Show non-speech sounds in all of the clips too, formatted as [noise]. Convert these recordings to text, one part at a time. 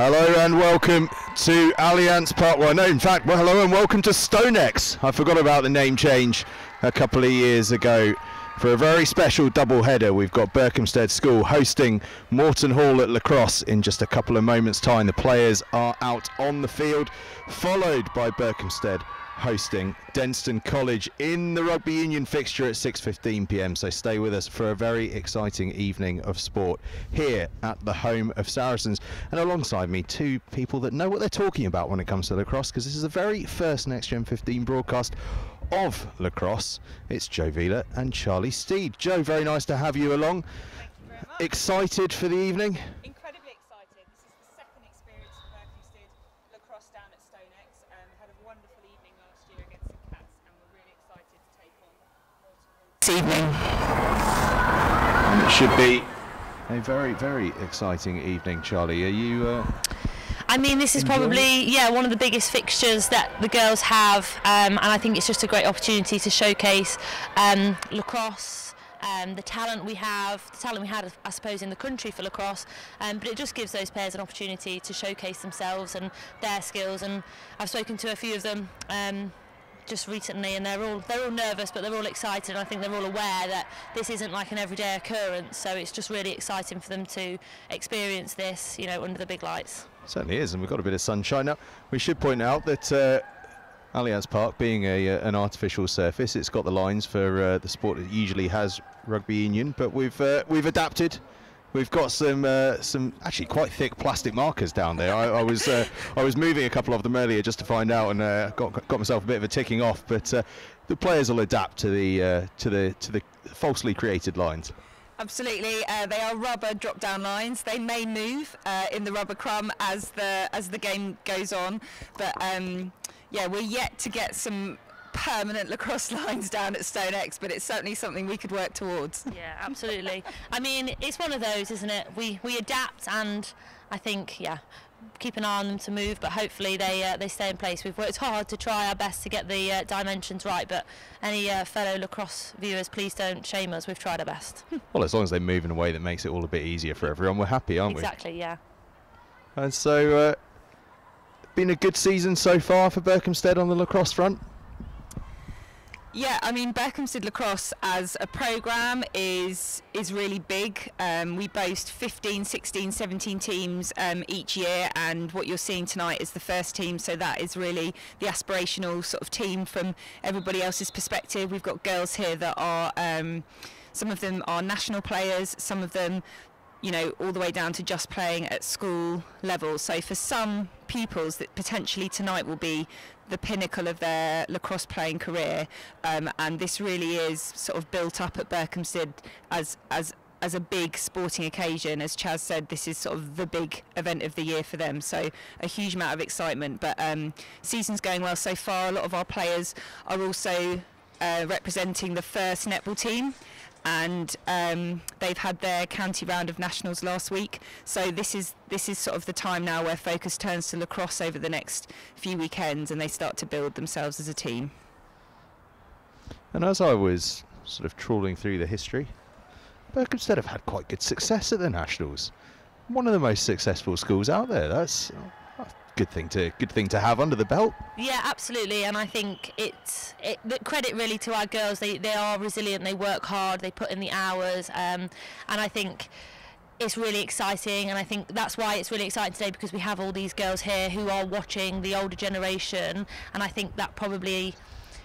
Hello and welcome to Allianz Park. Well, no, in fact, well, hello and welcome to Stonex. I forgot about the name change a couple of years ago. For a very special double header, we've got Berkhamsted School hosting Moreton Hall at lacrosse in just a couple of moments' time. The players are out on the field, followed by Berkhamsted hosting Denstone College in the rugby union fixture at 6:15 p.m. So stay with us for a very exciting evening of sport here at the home of Saracens. And alongside me, two people that know what they're talking about when it comes to lacrosse, because this is the very first Next Gen 15 broadcast of lacrosse. It's Joe Vila and Charlie Steed. Joe, very nice to have you along. Excited for the evening? Incredibly excited. This is the second experience for Berkeley did lacrosse down at Stonex. Um, had a wonderful evening last year against the Cats, and we're really excited to take on Moreton this evening. And it should be a very, very exciting evening, Charlie. Are you? Uh, I mean, this is Enjoy probably yeah one of the biggest fixtures that the girls have, um, and I think it's just a great opportunity to showcase um, lacrosse. Um, the talent we have, the talent we had, I suppose, in the country for lacrosse, um, but it just gives those players an opportunity to showcase themselves and their skills. And I've spoken to a few of them um, just recently, and they're all they're all nervous, but they're all excited. And I think they're all aware that this isn't like an everyday occurrence, so it's just really exciting for them to experience this, you know, under the big lights. Certainly is, and we've got a bit of sunshine now. We should point out that uh, Allianz Park, being a, uh, an artificial surface, it's got the lines for uh, the sport that usually has rugby union, but we've uh, we've adapted. We've got some uh, some actually quite thick plastic markers down there. I, I was uh, I was moving a couple of them earlier just to find out, and got got myself a bit of a ticking off. But the players will adapt to the to the to the falsely created lines. Absolutely, uh, they are rubber drop-down lines. They may move uh, in the rubber crumb as the as the game goes on, but um, yeah, we're yet to get some permanent [laughs] lacrosse lines down at Stonex, but it's certainly something we could work towards. Yeah, absolutely. I mean, it's one of those, isn't it? We we adapt, and I think yeah, keep an eye on them to move, but hopefully they uh, they stay in place. We've worked hard to try our best to get the uh, dimensions right, but any uh, fellow lacrosse viewers, please don't shame us. We've tried our best. [laughs] Well, as long as they move in a way that makes it all a bit easier for everyone, we're happy, aren't we? exactly. Yeah. And so, uh, been a good season so far for Berkhamsted on the lacrosse front. Yeah, I mean Berkhamsted Lacrosse as a program is is really big. Um, we boast 15, 16, 17 teams um, each year, and what you're seeing tonight is the first team. So that is really the aspirational sort of team from everybody else's perspective. We've got girls here that are. Um, some of them are national players, some of them you know, all the way down to just playing at school level. So for some pupils, that potentially tonight will be the pinnacle of their lacrosse playing career, um, and this really is sort of built up at Berkhamsted as as as a big sporting occasion. As Chaz said, this is sort of the big event of the year for them. So a huge amount of excitement. But um, season's going well so far. A lot of our players are also uh, representing the first netball team and um, they've had their county round of nationals last week. So this is this is sort of the time now where focus turns to lacrosse over the next few weekends, and they start to build themselves as a team. And as I was sort of trawling through the history, Berkhamsted have had quite good success at the Nationals. One of the most successful schools out there. That's good thing to good thing to have under the belt. Yeah, absolutely, and I think it's it, the credit really to our girls. They they are resilient. They work hard. They put in the hours, um, and I think it's really exciting. And I think that's why it's really exciting today because we have all these girls here who are watching the older generation, and I think that probably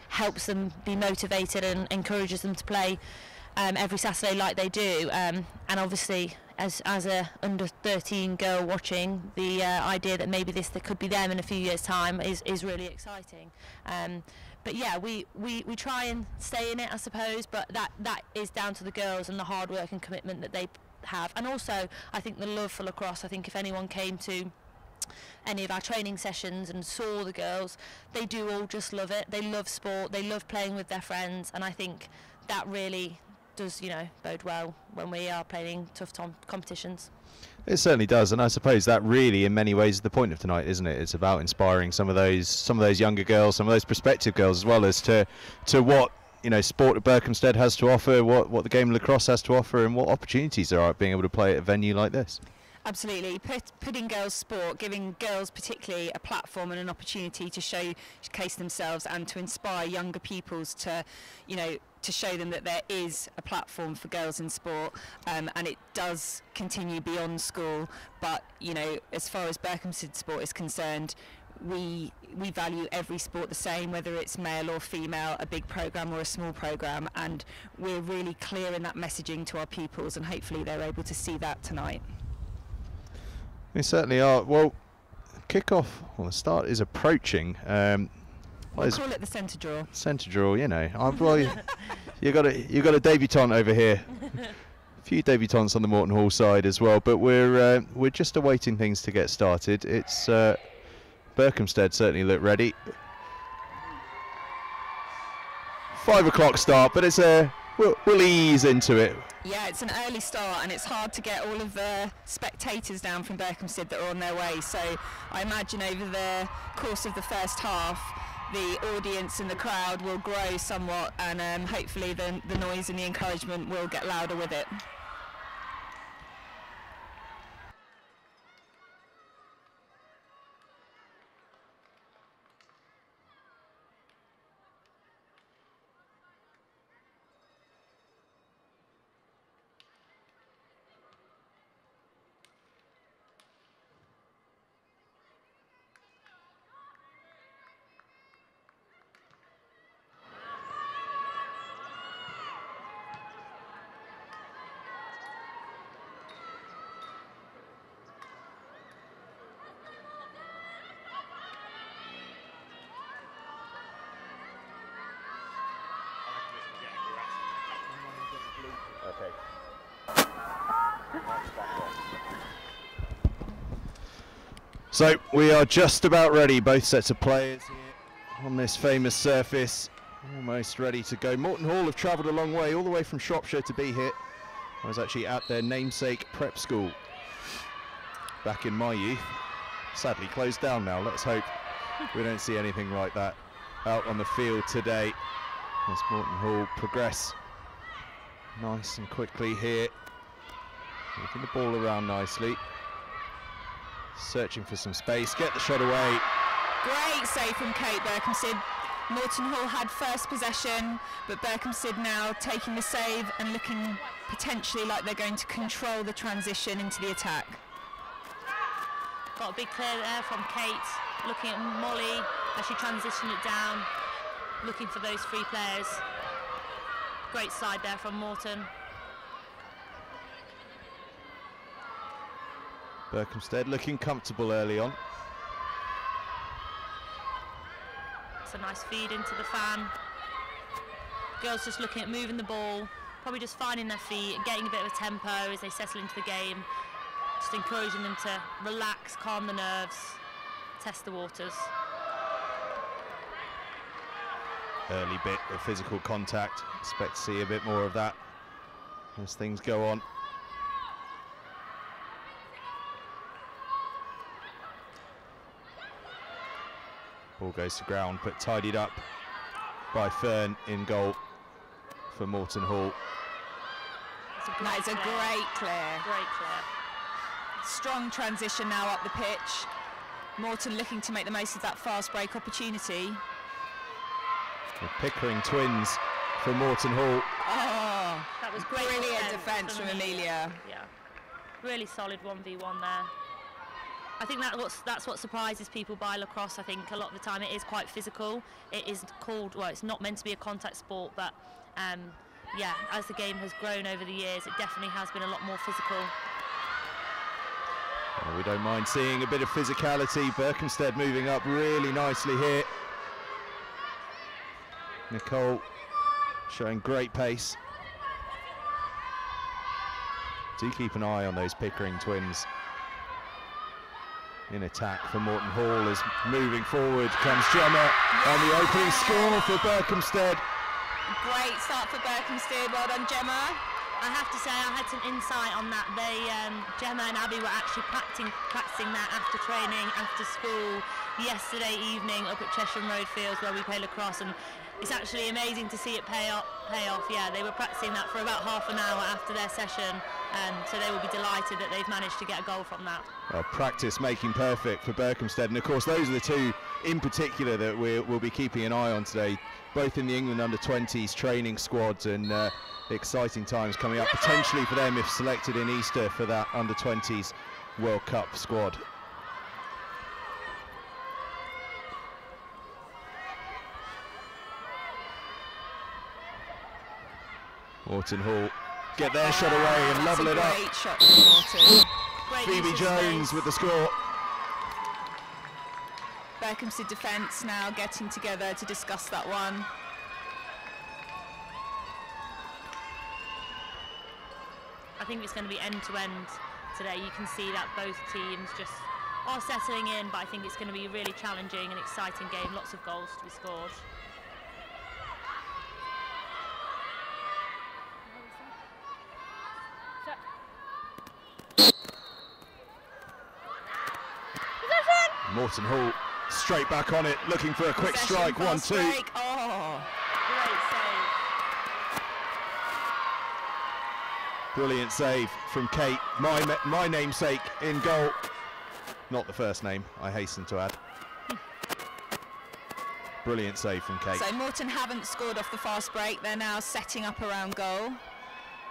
helps them be motivated and encourages them to play um, every Saturday like they do. Um, and obviously, as as a under 13 girl watching, the uh, idea that maybe this that could be them in a few years' time is is really exciting. Um, but yeah, we, we, we try and stay in it, I suppose. But that that is down to the girls and the hard work and commitment that they have, and also I think the love for lacrosse. I think if anyone came to any of our training sessions and saw the girls, they do all just love it. They love sport. They love playing with their friends, and I think that really does, you know, bode well when we are playing tough competitions. It certainly does, and I suppose that really, in many ways, is the point of tonight, isn't it? It's about inspiring some of those some of those younger girls, some of those prospective girls, as well as to to what you know sport at Berkhamsted has to offer, what what the game of lacrosse has to offer, and what opportunities there are at being able to play at a venue like this. Absolutely, Put, putting girls' sport, giving girls particularly a platform and an opportunity to showcase themselves and to inspire younger pupils to, you know, to show them that there is a platform for girls in sport, um, and it does continue beyond school. But you know, as far as Berkhamsted sport is concerned, we we value every sport the same, whether it's male or female, a big program or a small program, and we're really clear in that messaging to our pupils, and hopefully they're able to see that tonight. We certainly are. Well, kick-off, well, the start is approaching. Um, we'll call it the centre draw. Centre draw, you know. i well, you, you got a you got a debutant over here. A [laughs] few debutants on the Moreton Hall side as well, but we're uh, we're just awaiting things to get started. It's uh, Berkhamsted certainly look ready. Five o'clock start, but it's a we'll, we'll ease into it. Yeah, it's an early start and it's hard to get all of the spectators down from Berkhamsted that are on their way. So I imagine over the course of the first half, the audience and the crowd will grow somewhat and um, hopefully the, the noise and the encouragement will get louder with it. So we are just about ready, both sets of players here on this famous surface, almost ready to go. Moreton Hall have travelled a long way, all the way from Shropshire to be here. I was actually at their namesake prep school back in my youth. Sadly closed down now, let's hope we don't see anything like that out on the field today as Moreton Hall progress nice and quickly here. Moving the ball around nicely searching for some space, get the shot away. Great save from Kate Berkhamsted. Moreton Hall had first possession, but Berkhamsted now taking the save and looking potentially like they're going to control the transition into the attack. Got a big clear there from Kate, looking at Molly as she transitioned it down, looking for those free players. Great side there from Moreton. Berkhamsted looking comfortable early on. It's a nice feed into the fan. Girls just looking at moving the ball, probably just finding their feet, getting a bit of a tempo as they settle into the game. Just encouraging them to relax, calm the nerves, test the waters. Early bit of physical contact. Expect to see a bit more of that as things go on. Ball goes to ground, but tidied up by Fern in goal for Moreton Hall. That is a great clear. Great clear. Strong transition now up the pitch. Moreton looking to make the most of that fast break opportunity. The Pickering twins for Moreton Hall. Oh, that was great brilliant defence from Amelia. Yeah, really solid 1v1 there. I think that what's, that's what surprises people by lacrosse. I think a lot of the time it is quite physical. It is called, well, it's not meant to be a contact sport, but um, yeah, as the game has grown over the years, it definitely has been a lot more physical. Well, we don't mind seeing a bit of physicality. Berkhamsted moving up really nicely here. Nicole showing great pace. Do keep an eye on those Pickering twins in attack for Moreton Hall as moving forward comes Gemma on the opening score for Berkhamsted. Great start for Berkhamsted, well done Gemma. I have to say I had some insight on that. They, um, Gemma and Abby were actually practicing, practicing that after training, after school, yesterday evening up at Cheshire Road Fields where we play lacrosse, and it's actually amazing to see it pay off. Pay off. Yeah, they were practicing that for about half an hour after their session, and so they will be delighted that they've managed to get a goal from that. Well, practice making perfect for Berkhamsted, and of course those are the two in particular that we will be keeping an eye on today, both in the England under 20s training squads and. Uh, exciting times coming up potentially for them if selected in Easter for that under 20s World Cup squad. Moreton Hall get their shot away and level it up. Great shot from Phoebe Jones with the score. Berkhamsted defence now getting together to discuss that one. I think it's going to be end to end today. You can see that both teams just are settling in, but I think it's going to be a really challenging and exciting game. Lots of goals to be scored. Moreton Hall straight back on it, looking for a quick Possession, strike. One, two. break. Oh, Great save. Brilliant save from Kate, my my namesake in goal. Not the first name, I hasten to add. Brilliant save from Kate. so Moreton haven't scored off the fast break. They're now setting up around goal.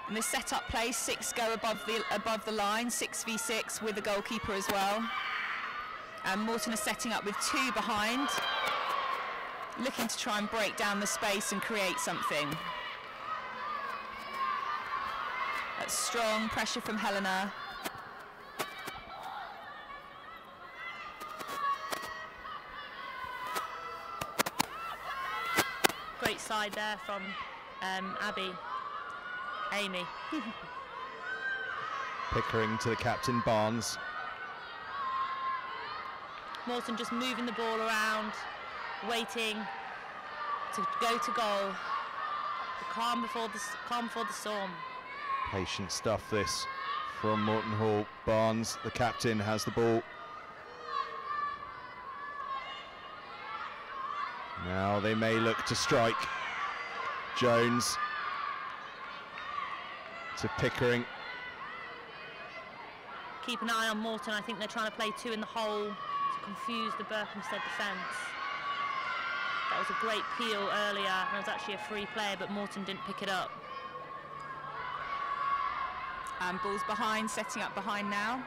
And the set-up play, six go above the above the line, six v six with the goalkeeper as well. And Moreton are setting up with two behind, looking to try and break down the space and create something. That's strong pressure from Helena. Great side there from um, Abby. Amy. Pickering to the captain Barnes. Moreton just moving the ball around, waiting to go to goal. The calm before the calm before the storm. Patient stuff this from Moreton Hall. Barnes, the captain, has the ball. Now they may look to strike. Jones to Pickering. Keep an eye on Moreton. I think they're trying to play two in the hole confuse the Berkhamsted defence. That was a great peel earlier, and it was actually a free player, but Moreton didn't pick it up. And balls behind, setting up behind now.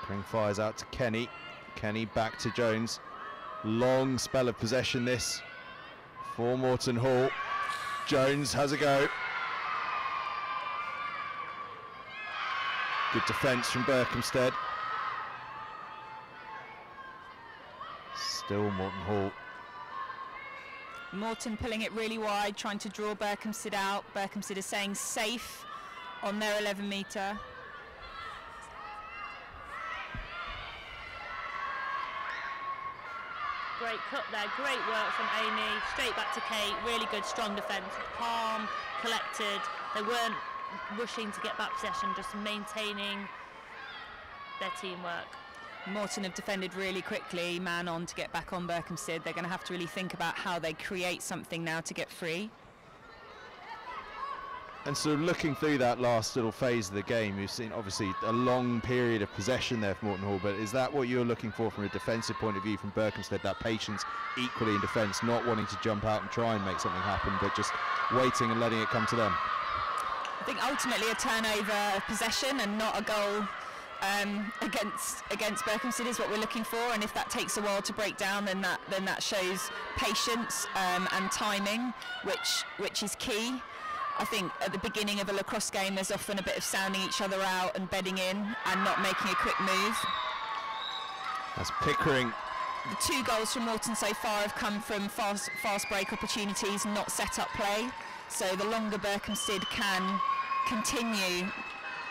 Pickering fires out to Kenny. Kenny back to Jones. Long spell of possession this for Moreton Hall. Jones has a go. Good defence from Berkhamsted. Still Moreton Hall. Moreton pulling it really wide, trying to draw Berkhamsted out. Berkhamsted is saying safe on their 11 metre. Great cut there, great work from Amy. Straight back to Kate. Really good, strong defence. Calm, collected. They weren't rushing to get back possession, just maintaining their teamwork. Moreton have defended really quickly, man on to get back on Berkhamsted. They're going to have to really think about how they create something now to get free. And so looking through that last little phase of the game, you've seen obviously a long period of possession there for Moreton Hall, but is that what you're looking for from a defensive point of view from Berkhamsted, that patience equally in defence, not wanting to jump out and try and make something happen, but just waiting and letting it come to them? I think ultimately a turnover of possession and not a goal um, against against Berkhamsted is what we're looking for. And if that takes a while to break down, then that then that shows patience um, and timing, which which is key. I think at the beginning of a lacrosse game, there's often a bit of sounding each other out and bedding in and not making a quick move. That's Pickering. The two goals from Moreton so far have come from fast fast break opportunities, not set up play. So the longer Berkhamsted can continue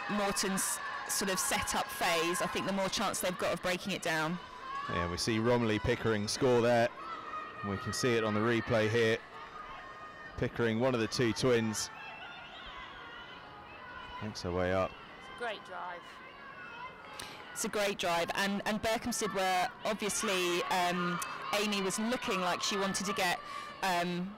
Moreton's sort of set up phase, I think the more chance they've got of breaking it down. Yeah, we see Romilly Pickering score there. We can see it on the replay here. Pickering, one of the two twins, Makes her way up. It's a great drive. It's a great drive, and and Berkhamsted were obviously um, Amy was looking like she wanted to get. Um,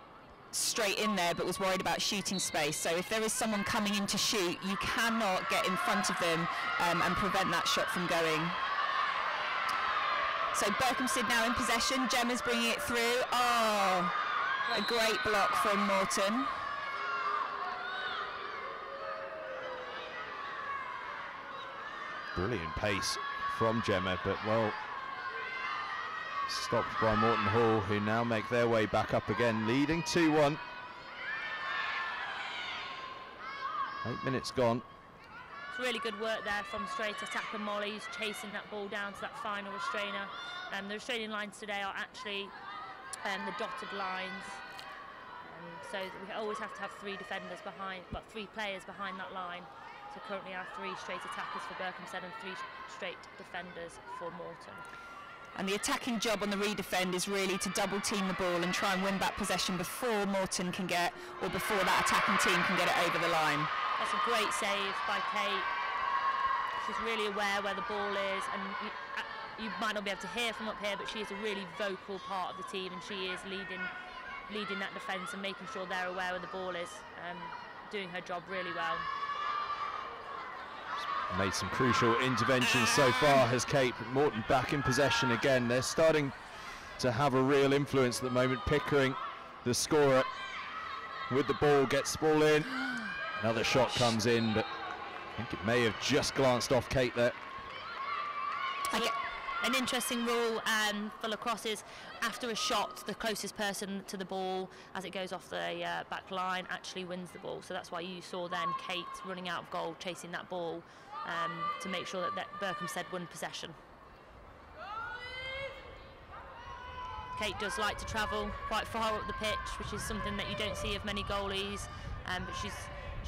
straight in there but was worried about shooting space. So if there is someone coming in to shoot you cannot get in front of them um, and prevent that shot from going. So Berkhamsted now in possession. Gemma's bringing it through. Oh a great block from Moreton. Brilliant pace from Gemma, but well, stopped by Moreton Hall, who now make their way back up again, leading 2-1. Eight minutes gone. It's really good work there from straight attacker Molly's chasing that ball down to that final restrainer. Um, the restraining lines today are actually um, the dotted lines. Um, so we always have to have three defenders behind, but three players behind that line. So currently our three straight attackers for Berkhamsted and three straight defenders for Moreton. And the attacking job on the redefend is really to double team the ball and try and win back possession before Moreton can get, or before that attacking team can get it over the line. That's a great save by Kate. She's really aware where the ball is, and you, uh, might not be able to hear from up here, but she is a really vocal part of the team, and she is leading, leading that defence and making sure they're aware where the ball is, um, doing her job really well made some crucial interventions so far. Has Kate Moreton back in possession again? They're starting to have a real influence at the moment Pickering the scorer with the ball gets the ball in. Another shot comes in but I think it may have just glanced off Kate there. An interesting rule um, for lacrosse is after a shot, the closest person to the ball as it goes off the uh, back line actually wins the ball. So that's why you saw then Kate running out of goal, chasing that ball um, to make sure that, that Berkhamsted won possession. Kate does like to travel quite far up the pitch, which is something that you don't see of many goalies, um, but she's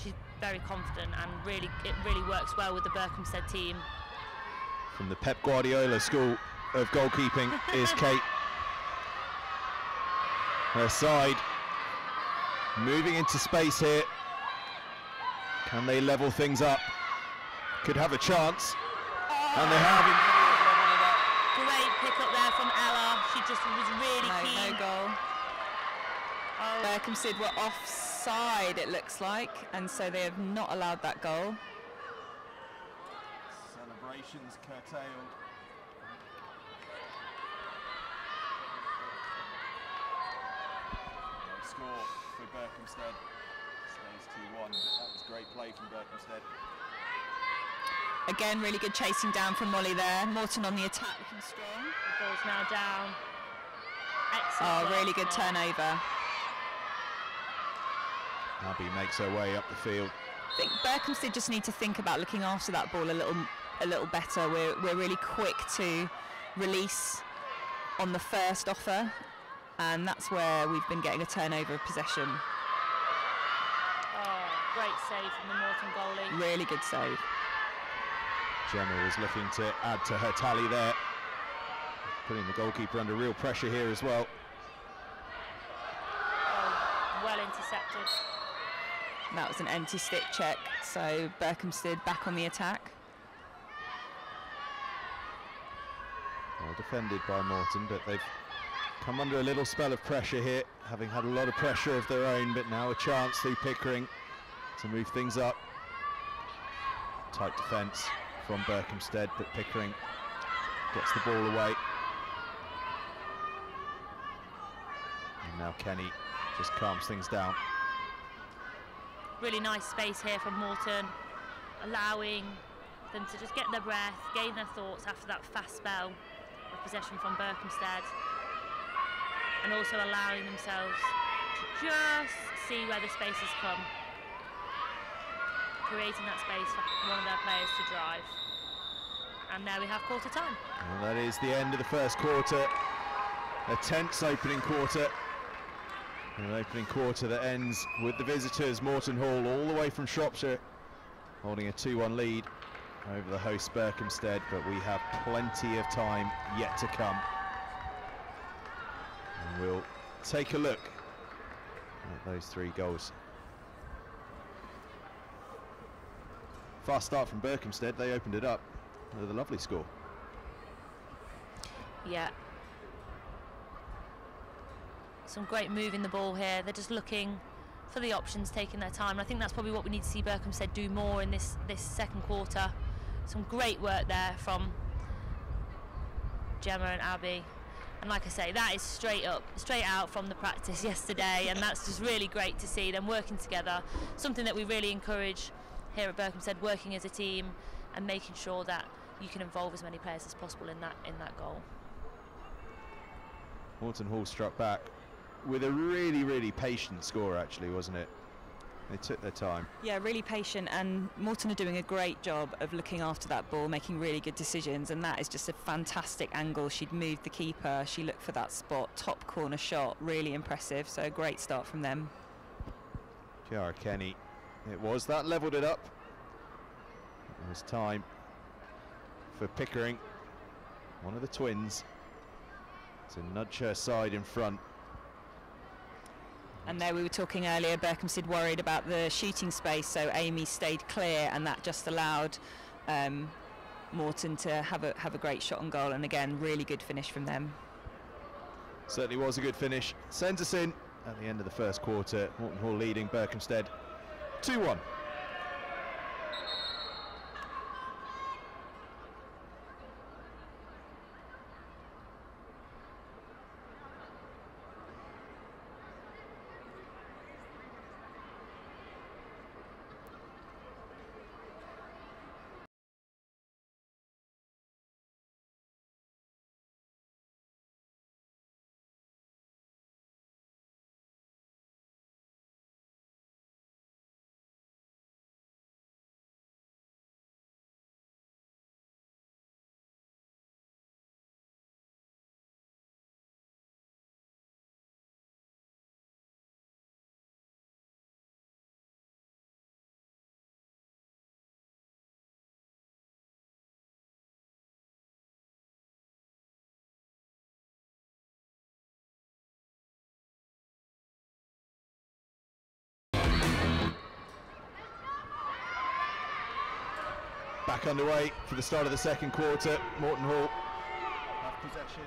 she's very confident and really it really works well with the Berkhamsted team. From the Pep Guardiola school of goalkeeping is [laughs] Kate. Her side moving into space here. Can they level things up? could have a chance. And they have Great pick up there from Ella. She just was really no, keen. No goal. Oh. Berkhamsted were offside, it looks like, and so they have not allowed that goal. Celebrations curtailed. Score for Berkhamsted. Stays 2-1, but that was great play from Berkhamsted. Again, really good chasing down from Molly there. Moreton on the attack, looking strong. The ball's now down. Excellent oh, really good turnover. Abby makes her way up the field. I think Berkhamsted just need to think about looking after that ball a little, a little better. We're we're really quick to release on the first offer, and that's where we've been getting a turnover of possession. Oh, great save from the Moreton goalie. Really good save. Gemma was looking to add to her tally there. Putting the goalkeeper under real pressure here as well. Oh, well intercepted. That was an empty stick check, so Berkhamsted back on the attack. Well defended by Moreton, but they've come under a little spell of pressure here, having had a lot of pressure of their own, but now a chance through Pickering to move things up. Tight defence from Berkhamsted, but Pickering gets the ball away. And now Kenny just calms things down. Really nice space here from Moreton, allowing them to just get their breath, gain their thoughts after that fast spell of possession from Berkhamsted, and also allowing themselves to just see where the spaces come creating that space for one of their players to drive. And now we have quarter time. Well, that is the end of the first quarter. A tense opening quarter. An opening quarter that ends with the visitors, Moreton Hall, all the way from Shropshire, holding a 2-1 lead over the host Berkhamsted, but we have plenty of time yet to come. We'll take a look at those three goals. Fast start from Berkhamsted. They opened it up with a lovely score. Yeah. Some great moving the ball here. They're just looking for the options, taking their time. And I think that's probably what we need to see Berkhamsted do more in this this second quarter. Some great work there from Gemma and Abby. And like I say, that is straight up, straight out from the practice [laughs] yesterday, and that's just really great to see them working together. Something that we really encourage here at Berkhamsted, working as a team and making sure that you can involve as many players as possible in that in that goal. Moreton Hall struck back with a really, really patient score, actually, wasn't it? They took their time. Yeah, really patient, and Moreton are doing a great job of looking after that ball, making really good decisions, and that is just a fantastic angle. She'd moved the keeper, she looked for that spot, top corner shot, really impressive. So a great start from them. Kiara Kenny, it was that levelled it up. It was time for Pickering, one of the twins, to nudge her side in front. And there we were talking earlier, Berkhamsted worried about the shooting space, so Amy stayed clear, and that just allowed um, Moreton to have a have a great shot on goal. And again, really good finish from them. Certainly was a good finish. Sends us in at the end of the first quarter. Moreton Hall leading Berkhamsted 2-1. Back underway for the start of the second quarter. Moreton Hall have possession,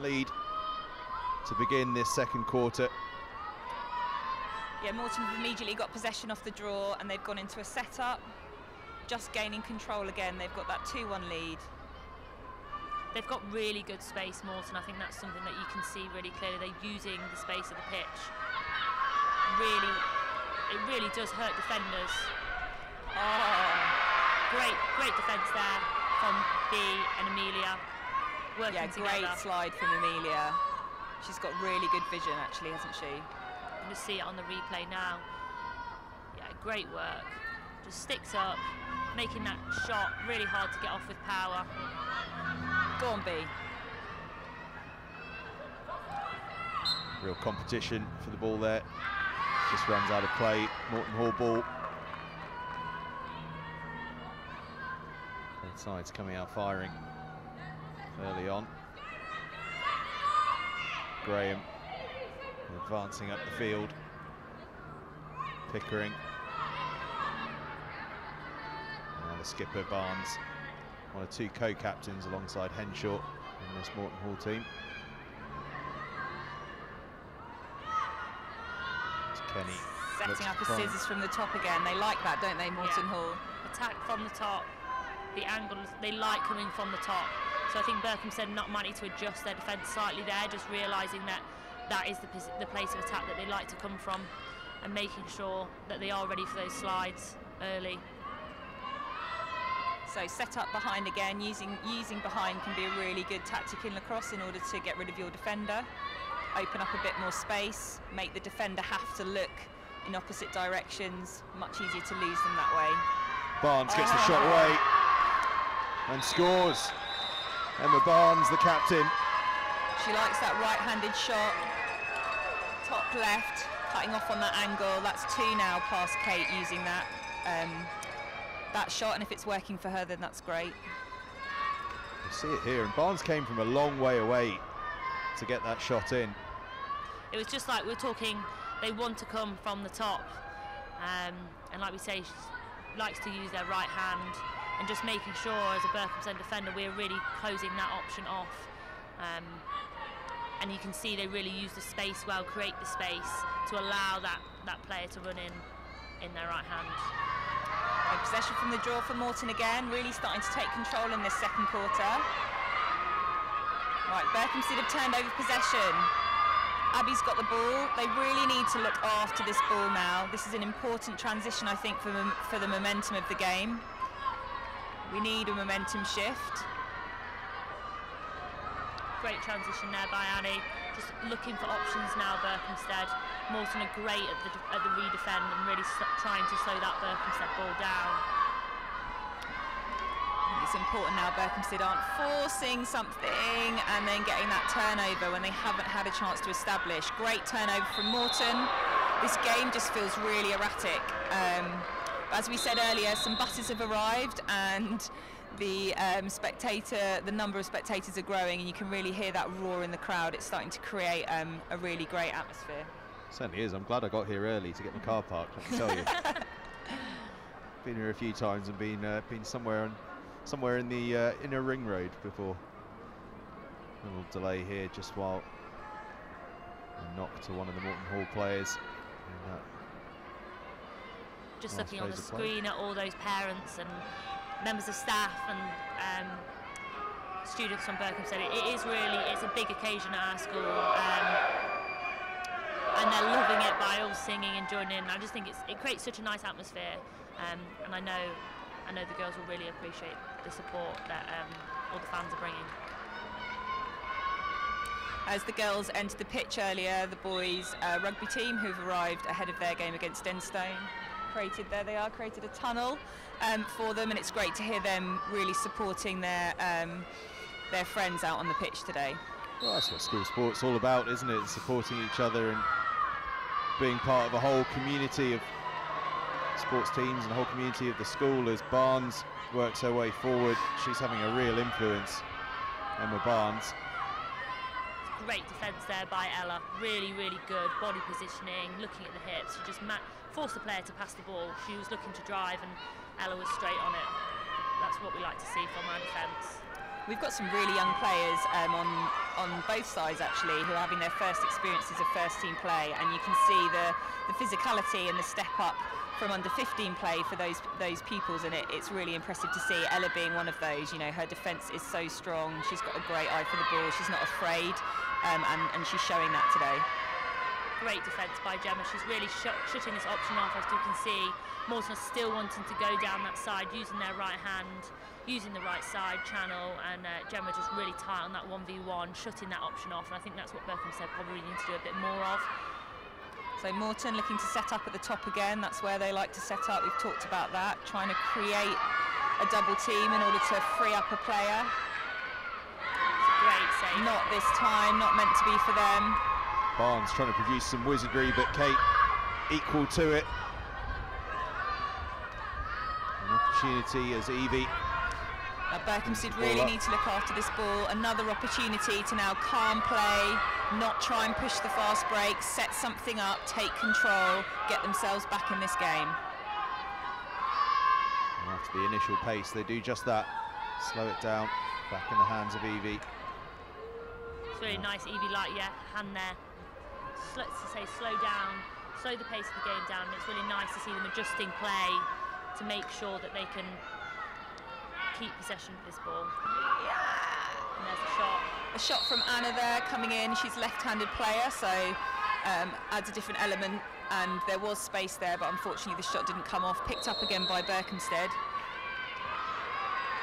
2-1 lead to begin this second quarter. Yeah, Moreton have immediately got possession off the draw, and they've gone into a setup, just gaining control again. They've got that 2-1 lead. They've got really good space, Moreton. I think that's something that you can see really clearly. They're using the space of the pitch. Really, it really does hurt defenders. Oh, Great, great defence there from B and Amelia. Working yeah, together. great slide from Amelia. She's got really good vision, actually, hasn't she? You can see it on the replay now. Yeah, great work. Just sticks up, making that shot really hard to get off with power. Go on, B. Real competition for the ball there. Just runs out of play. Moreton Hall ball. Sides coming out firing early on. Graham advancing up the field. Pickering. And the skipper Barnes, one of two co-captains alongside Henshaw in this Moreton Hall team. It's Kenny. Setting up to a scissors from the top again. They like that, don't they, Moreton Yeah. Hall? Attack from the top. The angles, they like coming from the top. So I think Berkhamsted not might to adjust their defence slightly there, just realising that that is the, the place of attack that they like to come from and making sure that they are ready for those slides early. So set up behind again, using using behind can be a really good tactic in lacrosse in order to get rid of your defender, open up a bit more space, make the defender have to look in opposite directions, much easier to lose them that way. Barnes gets the shot ah. away and scores. Emma Barnes, the captain. She likes that right-handed shot, top left, cutting off on that angle. That's two now past Kate using that um, that shot, and if it's working for her, then that's great. You see it here, and Barnes came from a long way away to get that shot in. It was just like we are talking, they want to come from the top. Um, and like we say, she likes to use their right hand, and just making sure as a Berkhamsted defender we're really closing that option off. Um, and you can see they really use the space well, create the space to allow that, that player to run in in their right hand. possession from the draw for Moreton again, really starting to take control in this second quarter. Right, Berkhamsted have turned over possession. Abby's got the ball. They really need to look after this ball now. This is an important transition, I think, for, for the momentum of the game. We need a momentum shift. Great transition there by Annie. Just looking for options now, Berkhamsted. Moreton are great at the, at the redefend and really trying to slow that Berkhamsted ball down it's important now Berkhamsted aren't forcing something and then getting that turnover when they haven't had a chance to establish. Great turnover from Moreton. This game just feels really erratic. Um, as we said earlier, some buses have arrived and the um, spectator, the number of spectators are growing and you can really hear that roar in the crowd. It's starting to create um, a really great atmosphere. Certainly is. I'm glad I got here early to get my car parked, I can tell you. [laughs] been here a few times and been, uh, been somewhere on somewhere in the uh, inner ring road before. A little delay here just while a knock to one of the Moreton Hall players. Just looking on the screen at all those parents and members of staff and um, students from Berkhamsted. It, it is really, it's a big occasion at our school. Um, and they're loving it by all singing and joining in. I just think it creates such a nice atmosphere. Um, and I know I know the girls will really appreciate the support that um, all the fans are bringing. As the girls entered the pitch earlier, the boys' uh, rugby team who've arrived ahead of their game against Denstone created, there they are, created a tunnel um, for them and it's great to hear them really supporting their, um, their friends out on the pitch today. Well, that's what school sport's all about, isn't it? Supporting each other and being part of a whole community of sports teams and a whole community of the school as Barnes works her way forward. She's having a real influence, Emma Barnes. Great defence there by Ella, really, really good body positioning, looking at the hips. She just forced the player to pass the ball. She was looking to drive and Ella was straight on it. That's what we like to see from our defence. We've got some really young players um, on on both sides actually who are having their first experiences of first team play and you can see the, the physicality and the step up from under 15 play for those those pupils and it, it's really impressive to see Ella being one of those you know her defence is so strong she's got a great eye for the ball she's not afraid um, and, and she's showing that today great defence by Gemma she's really sh shutting this option off as you can see Moreton still wanting to go down that side using their right hand using the right side channel and uh, Gemma just really tight on that 1v1 shutting that option off and I think that's what Berkhamsted probably need to do a bit more of so Moreton looking to set up at the top again. That's where they like to set up. We've talked about that. Trying to create a double team in order to free up a player. great save. Not this time. Not meant to be for them. Barnes trying to produce some wizardry, but Kate equal to it. An opportunity as Evie now Berkhamsted really need to look after this ball. Another opportunity to now calm play, not try and push the fast break, set something up, take control, get themselves back in this game. after the initial pace, they do just that. Slow it down, back in the hands of Evie. It's really nice, Evie Light, yeah, hand there. Let's say slow down, slow the pace of the game down. And It's really nice to see them adjusting play to make sure that they can keep possession of this ball. Yeah. And there's a shot. A shot from Anna there coming in. She's left-handed player, so um, adds a different element. And there was space there, but unfortunately the shot didn't come off. Picked up again by Berkhamsted.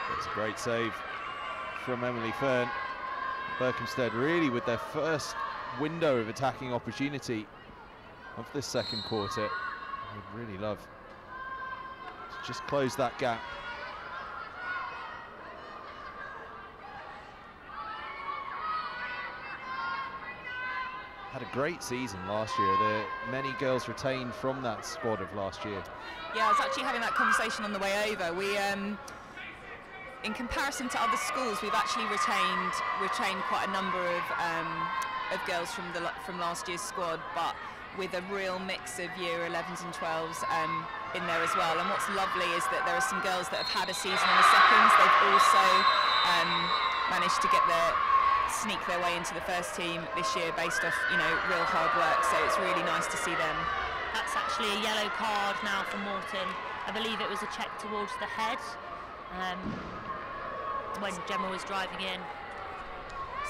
That's a great save from Emily Fern. Berkhamsted really with their first window of attacking opportunity of this second quarter. I'd really love to just close that gap. had a great season last year. There many girls retained from that squad of last year. Yeah, I was actually having that conversation on the way over. We, um, in comparison to other schools, we've actually retained retained quite a number of um, of girls from the from last year's squad, but with a real mix of year 11s and 12s um, in there as well. And what's lovely is that there are some girls that have had a season in the seconds. They've also um, managed to get their sneak their way into the first team this year based off you know real hard work. So it's really nice to see them. That's actually a yellow card now for Moreton. I believe it was a check towards the head um, when Gemma was driving in.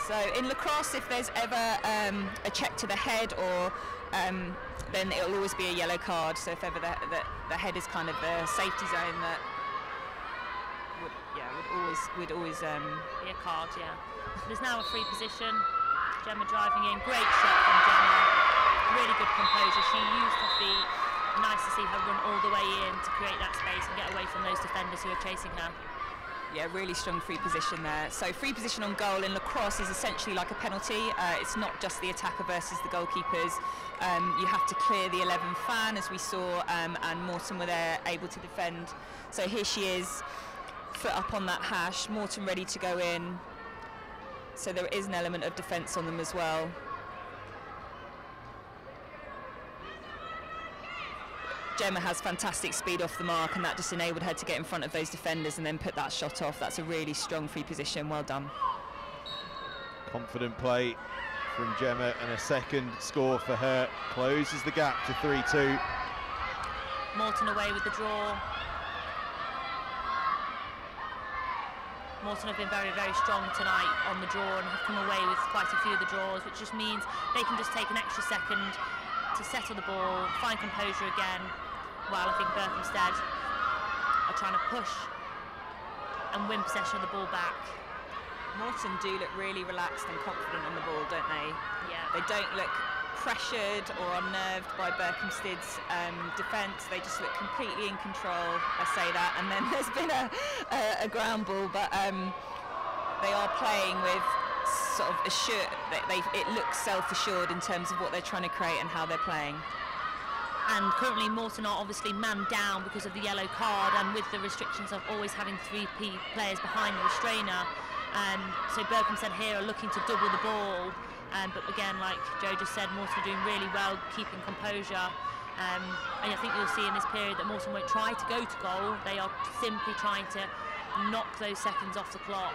So in lacrosse, if there's ever um, a check to the head or um, then it'll always be a yellow card. So if ever the, the, the head is kind of the safety zone that would, yeah, would always would always um, be a card, yeah. There's now a free position. Gemma driving in, great shot from Gemma. Really good composure. She used her feet. Nice to see her run all the way in to create that space and get away from those defenders who are chasing her. Yeah, really strong free position there. So free position on goal in lacrosse is essentially like a penalty. Uh, it's not just the attacker versus the goalkeepers. Um, you have to clear the 11 fan, as we saw, um, and Moreton were there able to defend. So here she is, foot up on that hash. Moreton ready to go in. So there is an element of defence on them as well. Gemma has fantastic speed off the mark and that just enabled her to get in front of those defenders and then put that shot off. That's a really strong free position. Well done. Confident play from Gemma and a second score for her. Closes the gap to 3-2. Moreton away with the draw. Moreton have been very, very strong tonight on the draw and have come away with quite a few of the draws, which just means they can just take an extra second to settle the ball, find composure again, while I think Berkhamsted are trying to push and win possession of the ball back. Moreton do look really relaxed and confident on the ball, don't they? Yeah. They don't look pressured or unnerved by Berkhamsted's um, defence. They just look completely in control. I say that, and then [laughs] there's been a, a, a ground ball, but um, they are playing with sort of assured. They, it looks self-assured in terms of what they're trying to create and how they're playing and currently Moreton are obviously man down because of the yellow card and with the restrictions of always having three P players behind the restrainer. Um, so Berkhamsted here are looking to double the ball, um, but again, like Joe just said, Moreton are doing really well, keeping composure. Um, and I think you'll see in this period that Moreton won't try to go to goal. They are simply trying to knock those seconds off the clock.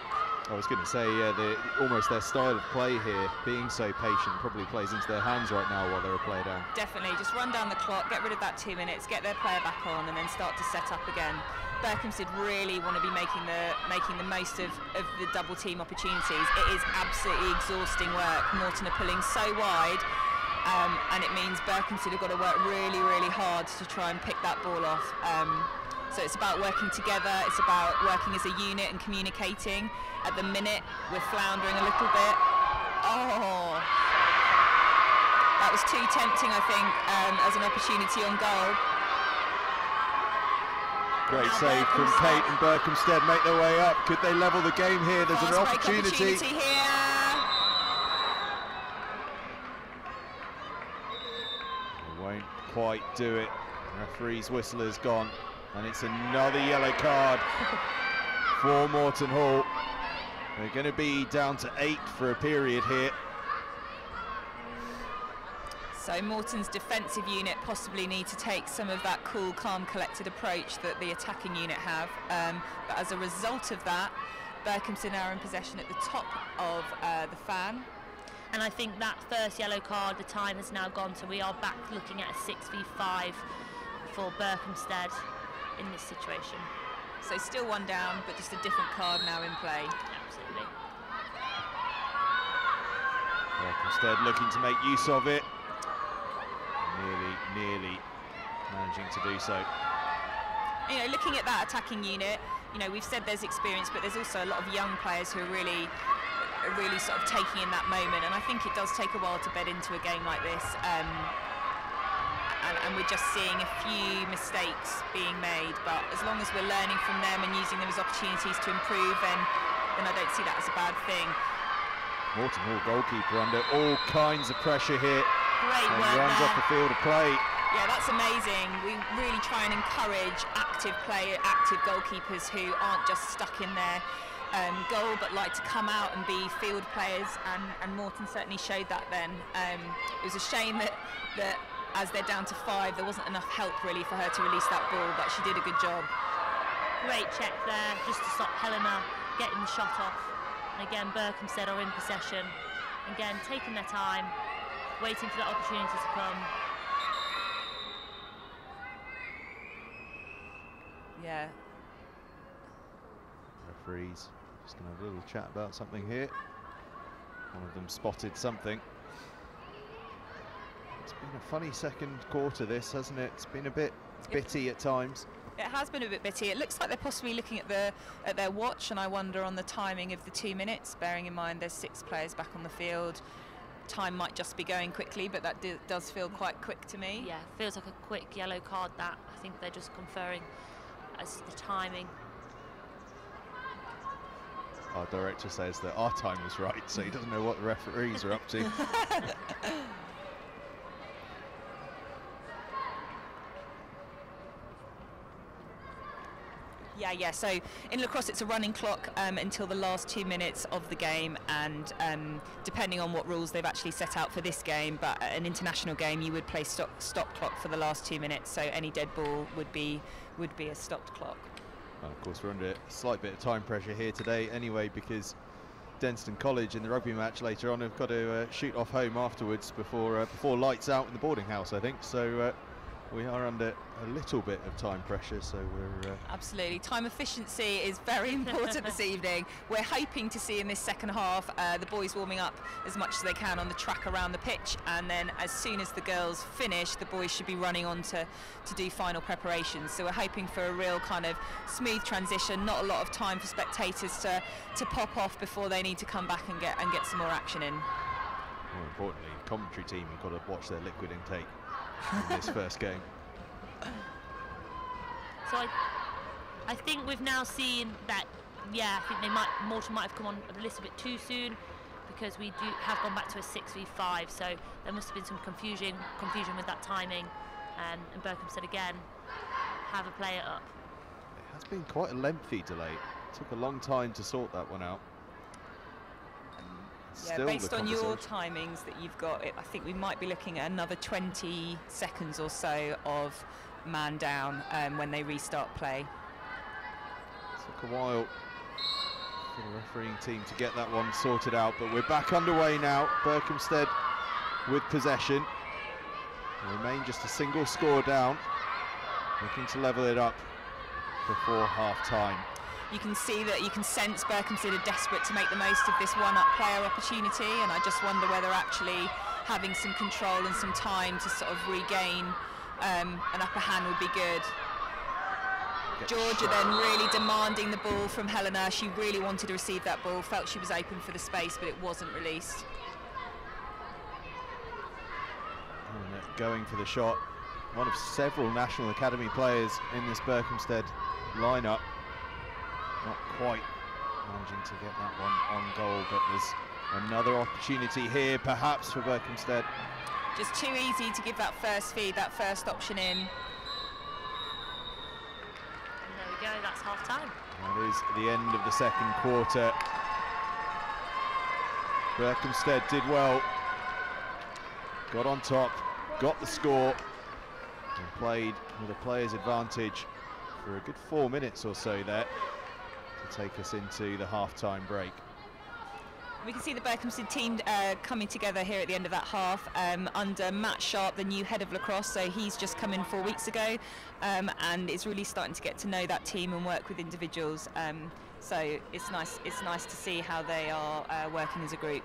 I was going to say, yeah, almost their style of play here, being so patient, probably plays into their hands right now while they're a player down. Definitely, just run down the clock, get rid of that two minutes, get their player back on, and then start to set up again. Berkhamsted really want to be making the making the most of, of the double team opportunities. It is absolutely exhausting work. Moreton are pulling so wide, um, and it means Berkhamsted have got to work really, really hard to try and pick that ball off. Um, so it's about working together, it's about working as a unit and communicating. At the minute, we're floundering a little bit. Oh, that was too tempting, I think, um, as an opportunity on goal. Great now save from Kate and Berkhamsted make their way up. Could they level the game here? There's Fast an opportunity. opportunity here. They won't quite do it. Referee's whistle is gone. And it's another yellow card [laughs] for Moreton Hall. They're going to be down to eight for a period here. So Moreton's defensive unit possibly need to take some of that cool, calm, collected approach that the attacking unit have. Um, but as a result of that, Berkhamsted are in possession at the top of uh, the fan. And I think that first yellow card, the time has now gone, so we are back looking at a 6v5 for Berkhamsted in this situation. So still one down, but just a different card now in play. Absolutely. Instead looking to make use of it. Nearly, nearly managing to do so. You know, looking at that attacking unit, you know, we've said there's experience, but there's also a lot of young players who are really really sort of taking in that moment and I think it does take a while to bed into a game like this um, and, and, we're just seeing a few mistakes being made. But as long as we're learning from them and using them as opportunities to improve, then, then I don't see that as a bad thing. Moreton Hall goalkeeper under all kinds of pressure here. Great and work runs there. off the field of play. Yeah, that's amazing. We really try and encourage active play, active goalkeepers who aren't just stuck in their um, goal but like to come out and be field players and, and Moreton certainly showed that then. Um, it was a shame that, that as they're down to five, there wasn't enough help really for her to release that ball, but she did a good job. Great check there, just to stop Helena getting the shot off. And again, Berkhamsted are in possession. Again, taking their time, waiting for that opportunity to come. Yeah, Referees just going to have a little chat about something here. One of them spotted something. It's been a funny second quarter, this, hasn't it? It's been a bit bitty at times. it has been a bit bitty. It looks like they're possibly looking at the at their watch, and I wonder on the timing of the two minutes. Bearing in mind there's six players back on the field, time might just be going quickly, but that do, does feel quite quick to me. Yeah, feels like a quick yellow card that. I think they're just conferring as the timing. Our director says that our time was right, so he doesn't know what the referees are up to. [laughs] Yeah, yeah. So in lacrosse, it's a running clock um, until the last two minutes of the game, and um, depending on what rules they've actually set out for this game, but an international game, you would play stop, stop clock for the last two minutes. So any dead ball would be would be a stopped clock. Well, of course, we're under a slight bit of time pressure here today anyway, because Denstone College in the rugby match later on have got to uh, shoot off home afterwards before uh, before lights out in the boarding house, I think. So uh, we are under a little bit of time pressure, so we're uh, Absolutely. Time efficiency is very [laughs] important this evening. We're hoping to see in this second half uh, the boys warming up as much as they can on the track around the pitch, and then as soon as the girls finish, the boys should be running on to, to do final preparations. So we're hoping for a real kind of smooth transition, not a lot of time for spectators to, to pop off before they need to come back and get and get some more action in. more importantly, the commentary team have got to watch their liquid intake in this first game. So I, I think we've now seen that. Yeah, I think they might Moreton might have come on a little bit too soon because we do have gone back to a six v five. So there must have been some confusion confusion with that timing. Um, and Berkhamsted again have a player up. It has been quite a lengthy delay. took a long time to sort that one out. Yeah, Still based on your timings that you've got, it, I think we might be looking at another 20 seconds or so of man down um, when they restart play. Took a while for the refereeing team to get that one sorted out, but we're back underway now. Berkhamsted with possession. They remain just a single score down, looking to level it up before half time. You can see that you can sense Berkhamsted are desperate to make the most of this one-up player opportunity, and I just wonder whether actually having some control and some time to sort of regain um, an upper hand would be good. Georgia then really demanding the ball from Helena. She really wanted to receive that ball, felt she was open for the space, but it wasn't released. And, uh, going for the shot. One of several National Academy players in this Berkhamsted lineup. Not quite managing to get that one on goal, but there's another opportunity here, perhaps for Berkhamsted. Just too easy to give that first feed, that first option in. And there we go. That's half time. That is the end of the second quarter. Berkhamsted did well, got on top, got the score, and played with a player's advantage for a good four minutes or so there to take us into the half-time break. We can see the Berkhamsted team uh, coming together here at the end of that half um, under Matt Sharp, the new head of lacrosse. So he's just come in four weeks ago um, and is really starting to get to know that team and work with individuals. Um, so it's nice. It's nice to see how they are uh, working as a group.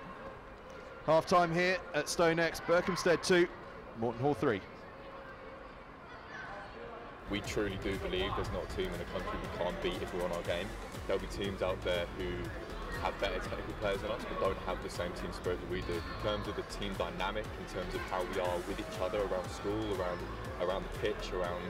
Half-time here at StoneX, Berkhamsted 2, Moreton Hall 3. we truly do believe there's not a team in the country we can't beat if we're on our game. There'll be teams out there who have better technical players than us but don't have the same team spirit that we do. In terms of the team dynamic, in terms of how we are with each other around school, around around the pitch, around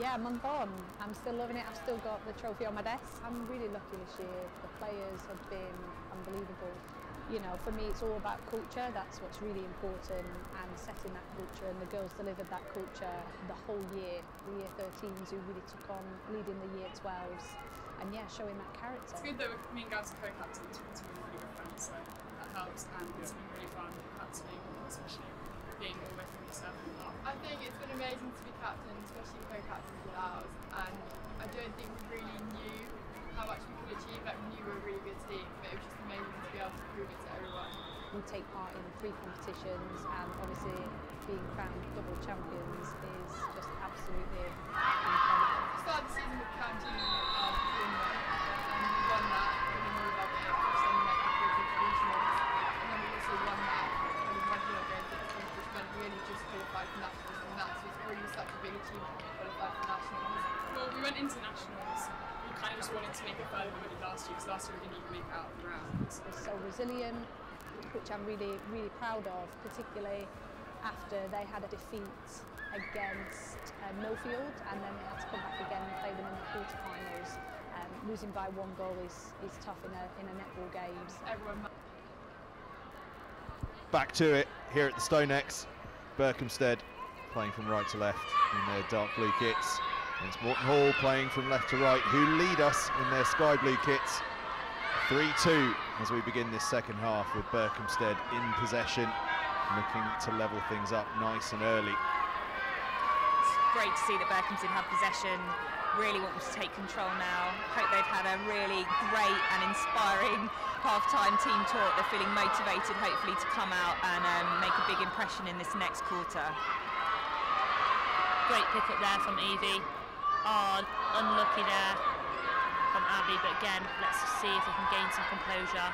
yeah, month on. I'm still loving it. I've still got the trophy on my desk. I'm really lucky this year. The players have been unbelievable. You know, for me, it's all about culture. That's what's really important and setting that culture. And the girls delivered that culture the whole year. The year 13s who really took on leading the year 12s and yeah, showing that character. It's good that me and are co-captains we're really good friends, so that helps. And it's been really fun captaining, especially being all with yourself. I think it's been amazing to be captain, especially co-captains with ours. And I don't think we really knew how much we could achieve. Like we knew we were a really good team, but it was just amazing to be able to prove it to everyone. We take part in three competitions, and obviously being crowned double champions is just absolutely incredible. We started the season with county um, doing that, and we won that, winning all of our games, which then meant we could do regionals. And then we also won that when we won the games at the which meant we only just qualified for nationals, and that was really such a big achievement to qualify for nationals. Well, we went into nationals. We kind of just wanted to make it further than we did last year because last year we didn't even make it out of the rounds. They're so resilient, which I'm really, really proud of, particularly after they had a defeat against uh, Millfield and then they had to come back again and play them in the quarterfinals. Um, losing by one goal is, is tough in a, in a netball game. Everyone Back to it here at the StoneX. Berkhamsted playing from right to left in their dark blue kits. And it's Moreton Hall playing from left to right, who lead us in their sky blue kits. 3-2 as we begin this second half with Berkhamsted in possession, looking to level things up nice and early. It's great to see that Berkhamsted have possession, really want them to take control now. Hope they've had a really great and inspiring half-time team talk. They're feeling motivated, hopefully, to come out and um, make a big impression in this next quarter. Great pick up there from Evie. Oh, unlucky there from Abby, but again, let's see if we can gain some composure.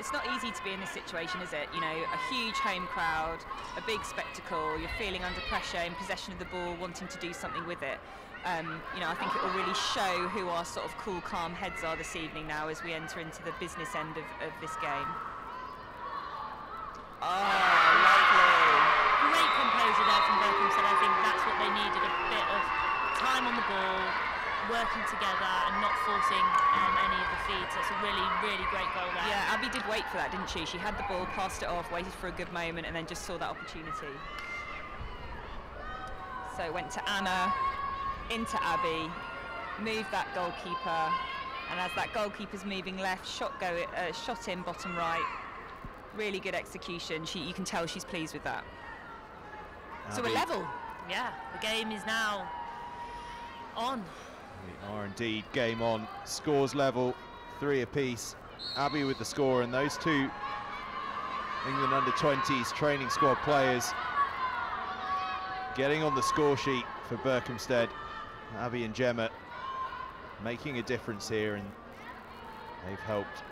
It's not easy to be in this situation, is it? You know, a huge home crowd, a big spectacle, you're feeling under pressure, in possession of the ball, wanting to do something with it. Um, you know, I think it will really show who our sort of cool, calm heads are this evening now as we enter into the business end of, of this game. Oh, lovely. Great composure there from Berkhamsted. I think that's what they needed, a bit of time on the ball, working together and not forcing um, any of the feeds. That's a really, really great goal there. Yeah, Abby did wait for that, didn't she? She had the ball, passed it off, waited for a good moment, and then just saw that opportunity. So it went to Anna, into Abby, moved that goalkeeper, and as that goalkeeper's moving left, shot go, uh, shot in bottom right. Really good execution. She, you can tell she's pleased with that. So we're level. Yeah, the game is now on. We are indeed game on. Scores level, three apiece. Abby with the score, and those two England under 20s training squad players getting on the score sheet for Berkhamsted. Abby and Gemma making a difference here, and they've helped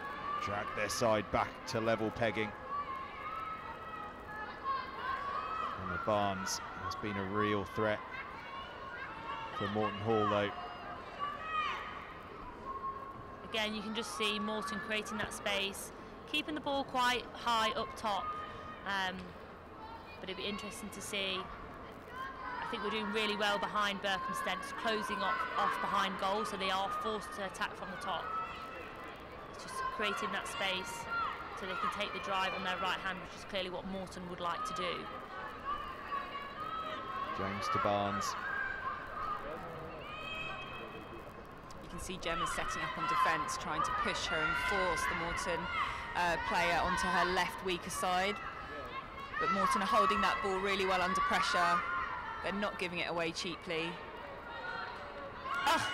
drag their side back to level pegging. Emma Barnes has been a real threat for Moreton Hall, though. Again, you can just see Moreton creating that space, keeping the ball quite high up top. Um, but it'd be interesting to see. I think we're doing really well behind Berkhamsted, closing off, off behind goal, so they are forced to attack from the top. It's just creating that space so they can take the drive on their right hand, which is clearly what Moreton would like to do. James to Barnes. You can see Gemma setting up on defence, trying to push her and force the Moreton uh, player onto her left weaker side. But Moreton are holding that ball really well under pressure. They're not giving it away cheaply. Oh,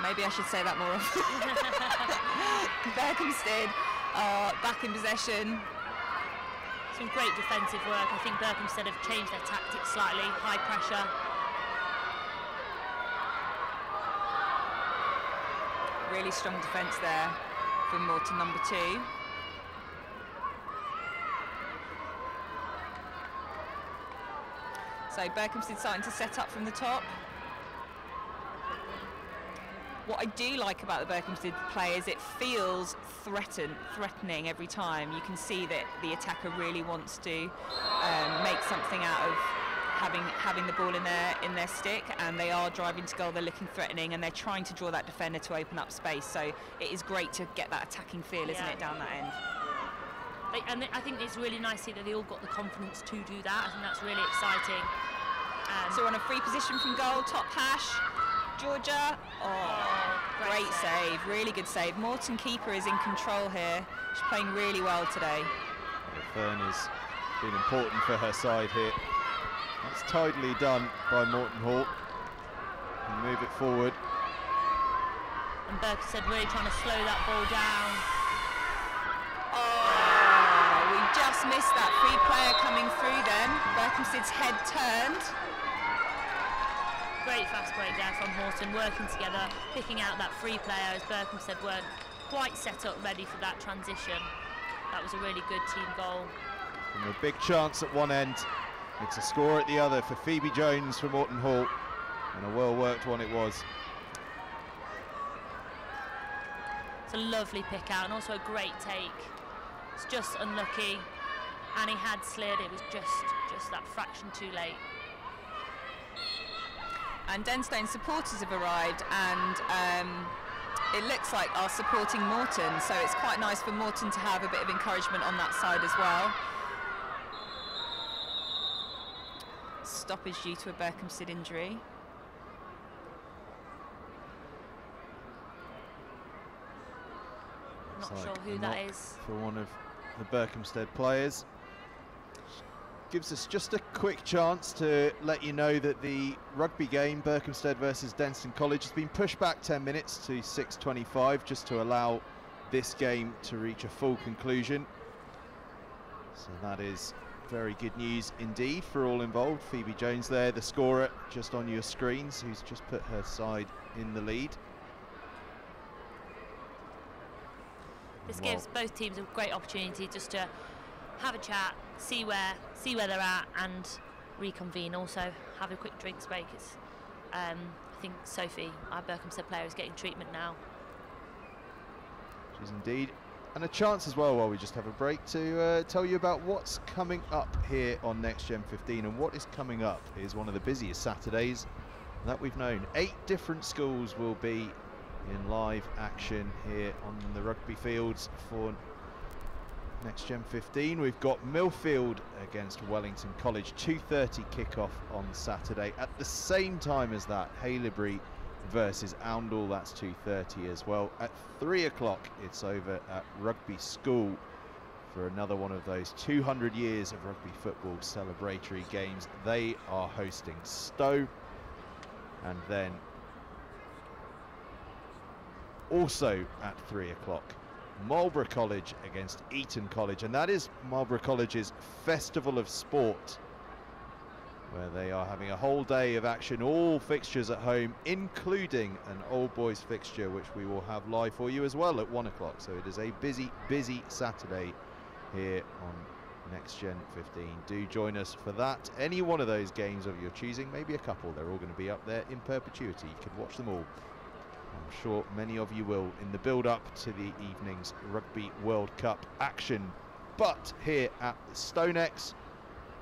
maybe I should say that more often. [laughs] Berkhamsted are back in possession. Some great defensive work. I think Berkhamsted have changed their tactics slightly, high pressure. Really strong defence there from Moreton number two. So Berkhamsted starting to set up from the top. What I do like about the Berkhamsted play is it feels threaten, threatening every time. You can see that the attacker really wants to um, make something out of having having the ball in their in their stick, and they are driving to goal. They're looking threatening, and they're trying to draw that defender to open up space. So it is great to get that attacking feel, isn't Yeah. it, down that end? They- and they- I think it's really nice to see that they all got the confidence to do that. I think that's really exciting. Um, So we're on a free position from goal, top hash, Georgia. Oh, great great save, really good save. Moreton keeper is in control here. She's playing really well today. Fern has been important for her side here. That's tidily done by Moreton Hall. And move it forward. and Berkhamsted really trying to slow that ball down. Oh, we just missed that free player coming through then. Berkhamsted's head turned. Great fast break there from Moreton, working together, picking out that free player as Berkhamsted weren't quite set up ready for that transition. That was a really good team goal. From a big chance at one end. It's a score at the other for Phoebe Jones from Moreton Hall. And a well worked one it was. It's a lovely pick out and also a great take. It's just unlucky. Annie had slid, it was just just that fraction too late. And Denstone supporters have arrived and um, it looks like are supporting Moreton. So it's quite nice for Moreton to have a bit of encouragement on that side as well. Stoppage due to a Berkhamsted injury. Not Looks sure who that is. For one of the Berkhamsted players. Gives us just a quick chance to let you know that the rugby game, Berkhamsted versus Denstone College, has been pushed back 10 minutes to 6.25 just to allow this game to reach a full conclusion. So that is very good news indeed for all involved. Phoebe Jones there, the scorer, just on your screens, who's just put her side in the lead. This Well- gives both teams a great opportunity just to have a chat, see where see where they're at, and reconvene. Also, have a quick drinks break. It's, um, I think Sophie, our Berkhamsted player, is getting treatment now. She's indeed. And a chance as well while we just have a break to uh, tell you about what's coming up here on Next Gen 15. And what is coming up is one of the busiest Saturdays that we've known. Eight different schools will be in live action here on the rugby fields for Next Gen 15. We've got Millfield against Wellington College, 2.30 kickoff on Saturday. At the same time as that, Haileybury versus Oundle, that's 2.30 as well. At 3 o'clock, it's over at Rugby School for another one of those 200 years of rugby football celebratory games. They are hosting Stowe. And then also at 3 o'clock, Marlborough College against Eton College. And that is Marlborough College's Festival of Sport where they are having a whole day of action, all fixtures at home, including an old boys fixture, which we will have live for you as well at one o'clock. So it is a busy, busy Saturday here on Next Gen 15. Do join us for that. Any one of those games of your choosing, maybe a couple, they're all going to be up there in perpetuity. You can watch them all. I'm sure many of you will in the build up to the evening's Rugby World Cup action. But here at the StoneX,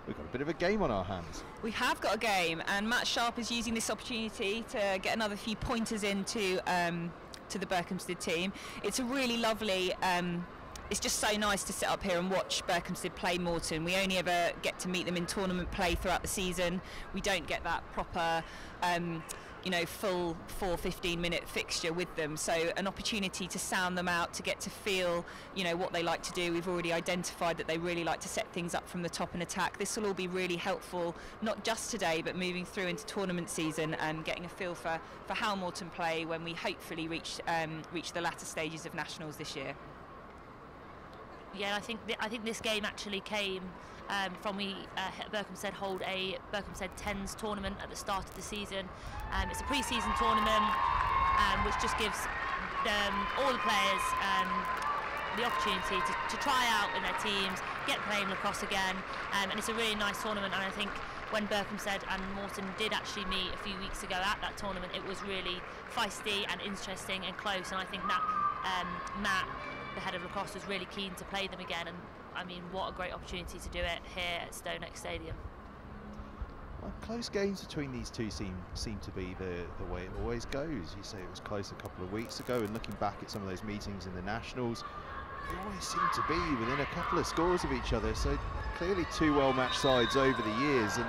we've got a bit of a game on our hands. We have got a game, and Matt Sharp is using this opportunity to get another few pointers into um, to the Berkhamsted team. It's a really lovely. Um, it's just so nice to sit up here and watch Berkhamsted play Moreton. We only ever get to meet them in tournament play throughout the season. We don't get that proper. Um, you know, full four 15 minute fixture with them. So an opportunity to sound them out, to get to feel, you know, what they like to do. We've already identified that they really like to set things up from the top and attack. This will all be really helpful, not just today, but moving through into tournament season and getting a feel for, for how Moreton play when we hopefully reach um, reach the latter stages of nationals this year. Yeah, I think th- I think this game actually came um, from we uh, Berkhamsted hold a Berkhamsted Tens tournament at the start of the season. Um, it's a pre-season tournament, um, which just gives all the players um, the opportunity to, to try out in their teams, get playing lacrosse again, um, and it's a really nice tournament. And I think when Berkhamsted and Moreton did actually meet a few weeks ago at that tournament, it was really feisty and interesting and close. And I think that um, Matt the head of lacrosse was really keen to play them again and I mean what a great opportunity to do it here at StoneX Stadium. Well, close games between these two seem seem to be the, the way it always goes. You say it was close a couple of weeks ago, and looking back at some of those meetings in the Nationals, they always seem to be within a couple of scores of each other. So clearly two well-matched sides over the years, and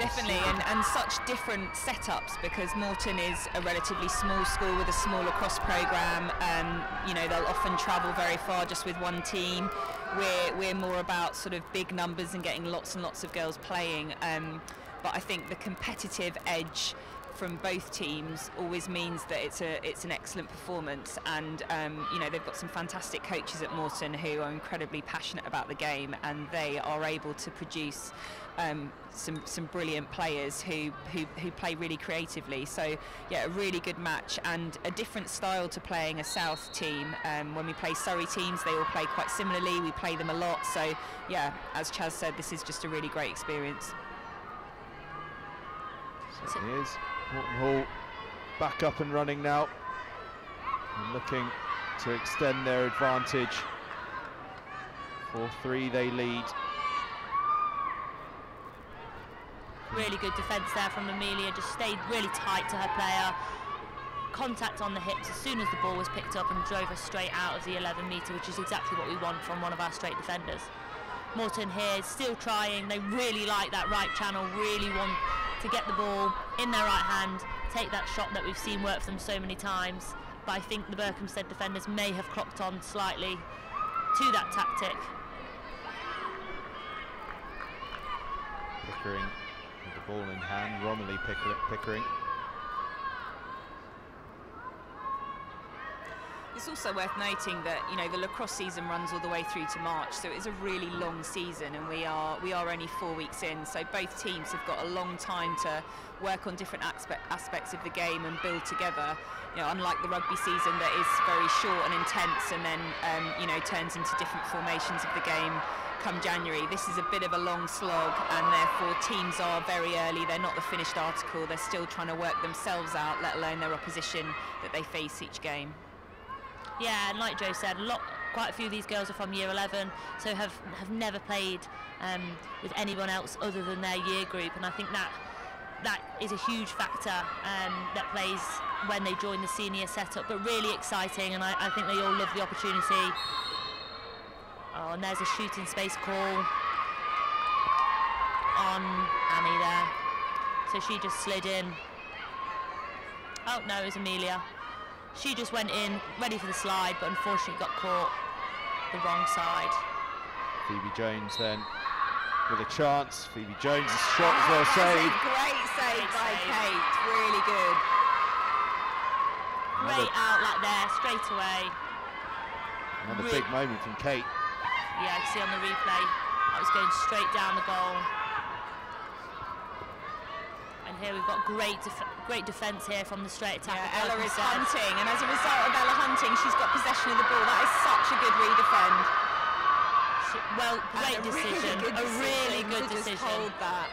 Definitely, and, and such different setups because Moreton is a relatively small school with a smaller cross program. Um, you know, they'll often travel very far just with one team. We're, we're more about sort of big numbers and getting lots and lots of girls playing. Um, but I think the competitive edge from both teams always means that it's a it's an excellent performance and um, you know they've got some fantastic coaches at Moreton who are incredibly passionate about the game and they are able to produce um, some some brilliant players who, who who play really creatively so yeah a really good match and a different style to playing a South team um, when we play Surrey teams they all play quite similarly we play them a lot so yeah as Chaz said this is just a really great experience Certainly is. Moreton Hall back up and running now. And looking to extend their advantage. 4-3 they lead. Really good defence there from Amelia, just stayed really tight to her player. Contact on the hips as soon as the ball was picked up and drove her straight out of the 11 metre, which is exactly what we want from one of our straight defenders. Moreton here still trying, they really like that right channel, really want to get the ball in their right hand, take that shot that we've seen work for them so many times. But I think the Berkhamsted defenders may have clocked on slightly to that tactic. Ball in hand. Romilly Pickering. It's also worth noting that you know the lacrosse season runs all the way through to March, so it is a really long season, and we are we are only four weeks in. So both teams have got a long time to work on different aspect, aspects of the game and build together. You know, unlike the rugby season that is very short and intense, and then um, you know turns into different formations of the game come January. This is a bit of a long slog, and therefore teams are very early. They're not the finished article. They're still trying to work themselves out, let alone their opposition that they face each game. Yeah, and like Joe said, a lot, quite a few of these girls are from year 11, so have have never played um, with anyone else other than their year group, and I think that that is a huge factor um, that plays when they join the senior setup. But really exciting, and I, I think they all love the opportunity. Oh, and there's a shooting space call on Annie there, so she just slid in. Oh no, it was Amelia. She just went in, ready for the slide, but unfortunately got caught the wrong side. Phoebe Jones then with a chance. Phoebe Jones' shot oh, was well saved. Great save great by save. Kate, really good. Great out like there, straight away. Another Re big moment from Kate. Yeah, I can see on the replay. That was going straight down the goal. And here we've got great def great defence here from the straight attack. Yeah, Ella is hunting, and as a result of Ella hunting, she's got possession of the ball. That is such a good redefend. She, well, great decision. Really a really good to decision. Just hold that.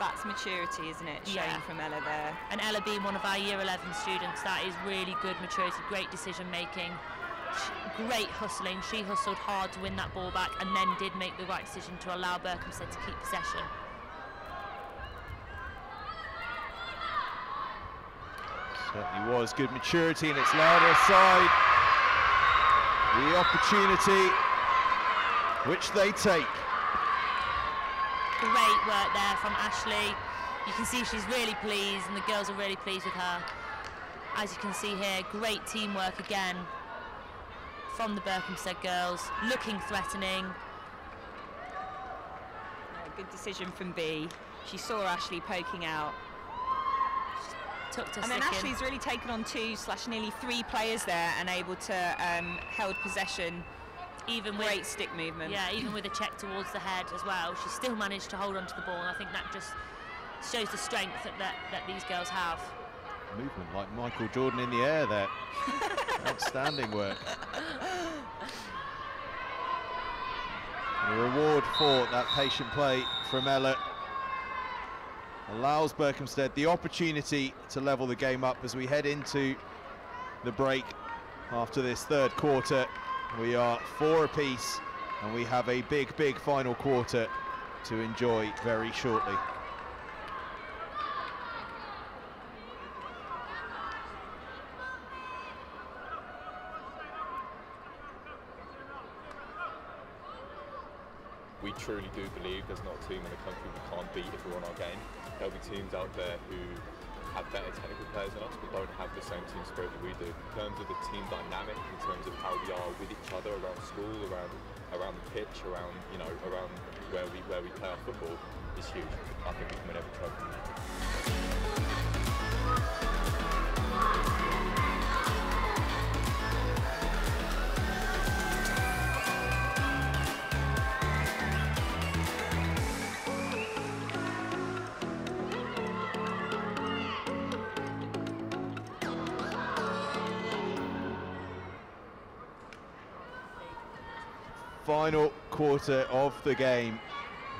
That's maturity, isn't it? Showing yeah. from Ella there. And Ella being one of our year 11 students, that is really good maturity, great decision making great hustling. She hustled hard to win that ball back and then did make the right decision to allow Berkhamsted to keep possession. Certainly was good maturity and it's louder side. The opportunity which they take. Great work there from Ashley. You can see she's really pleased and the girls are really pleased with her. As you can see here, great teamwork again from the Berkhamsted girls, looking threatening. Yeah, good decision from B. She saw Ashley poking out took to And then Ashley's really taken on two slash nearly three players there and able to um, held possession. Even with great stick movement. Yeah, even with a check towards the head as well, she still managed to hold onto the ball. And I think that just shows the strength that, that, that these girls have. Movement like Michael Jordan in the air there. [laughs] Outstanding work. And a reward for that patient play from Ella allows Berkhamsted the opportunity to level the game up as we head into the break after this third quarter. We are four apiece and we have a big, big final quarter to enjoy very shortly. we truly do believe there's not a team in the country we can't beat if we're on our game. There'll be teams out there who have better technical players than us but don't have the same team spirit that we do. In terms of the team dynamic, in terms of how we are with each other around school, around around the pitch, around you know, around where we where we play our football is huge. I think we can win every trophy. Final quarter of the game.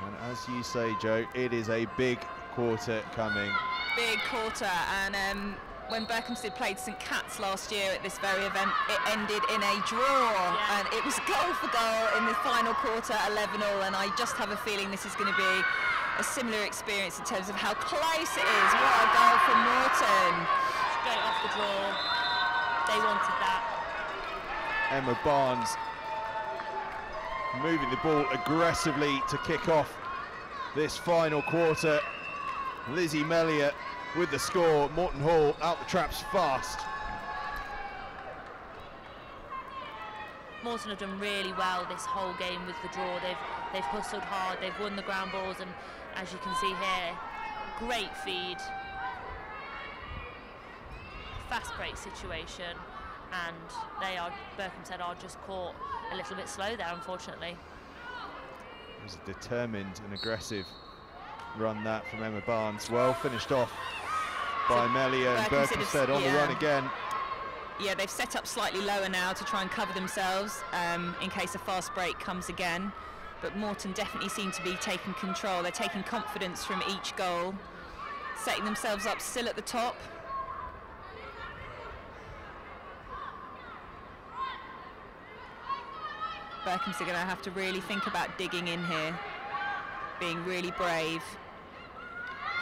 And as you say, Joe, it is a big quarter coming. Big quarter, and um, when Berkhamsted played St Cat's last year at this very event, it ended in a draw, Yeah. and it was goal for goal in the final quarter, 11-all, and I just have a feeling this is going to be a similar experience in terms of how close it is. What a goal from Moreton. Straight off the draw. They wanted that. Emma Barnes moving the ball aggressively to kick off this final quarter. Lizzie Mellier with the score. Moreton Hall out the traps fast. Moreton have done really well this whole game with the draw. They've they've hustled hard. They've won the ground balls, and as you can see here, great feed, fast break situation, and they are Berkhamsted are just caught a little bit slow there, unfortunately. It was a determined and aggressive run that from Emma Barnes. Well finished off by Melia. and Berkhamsted Berkhamsted on the run yeah. again. Yeah, they've set up slightly lower now to try and cover themselves um, in case a fast break comes again. But Moreton definitely seem to be taking control. They're taking confidence from each goal, setting themselves up still at the top. Berkhamsted are going to have to really think about digging in here, being really brave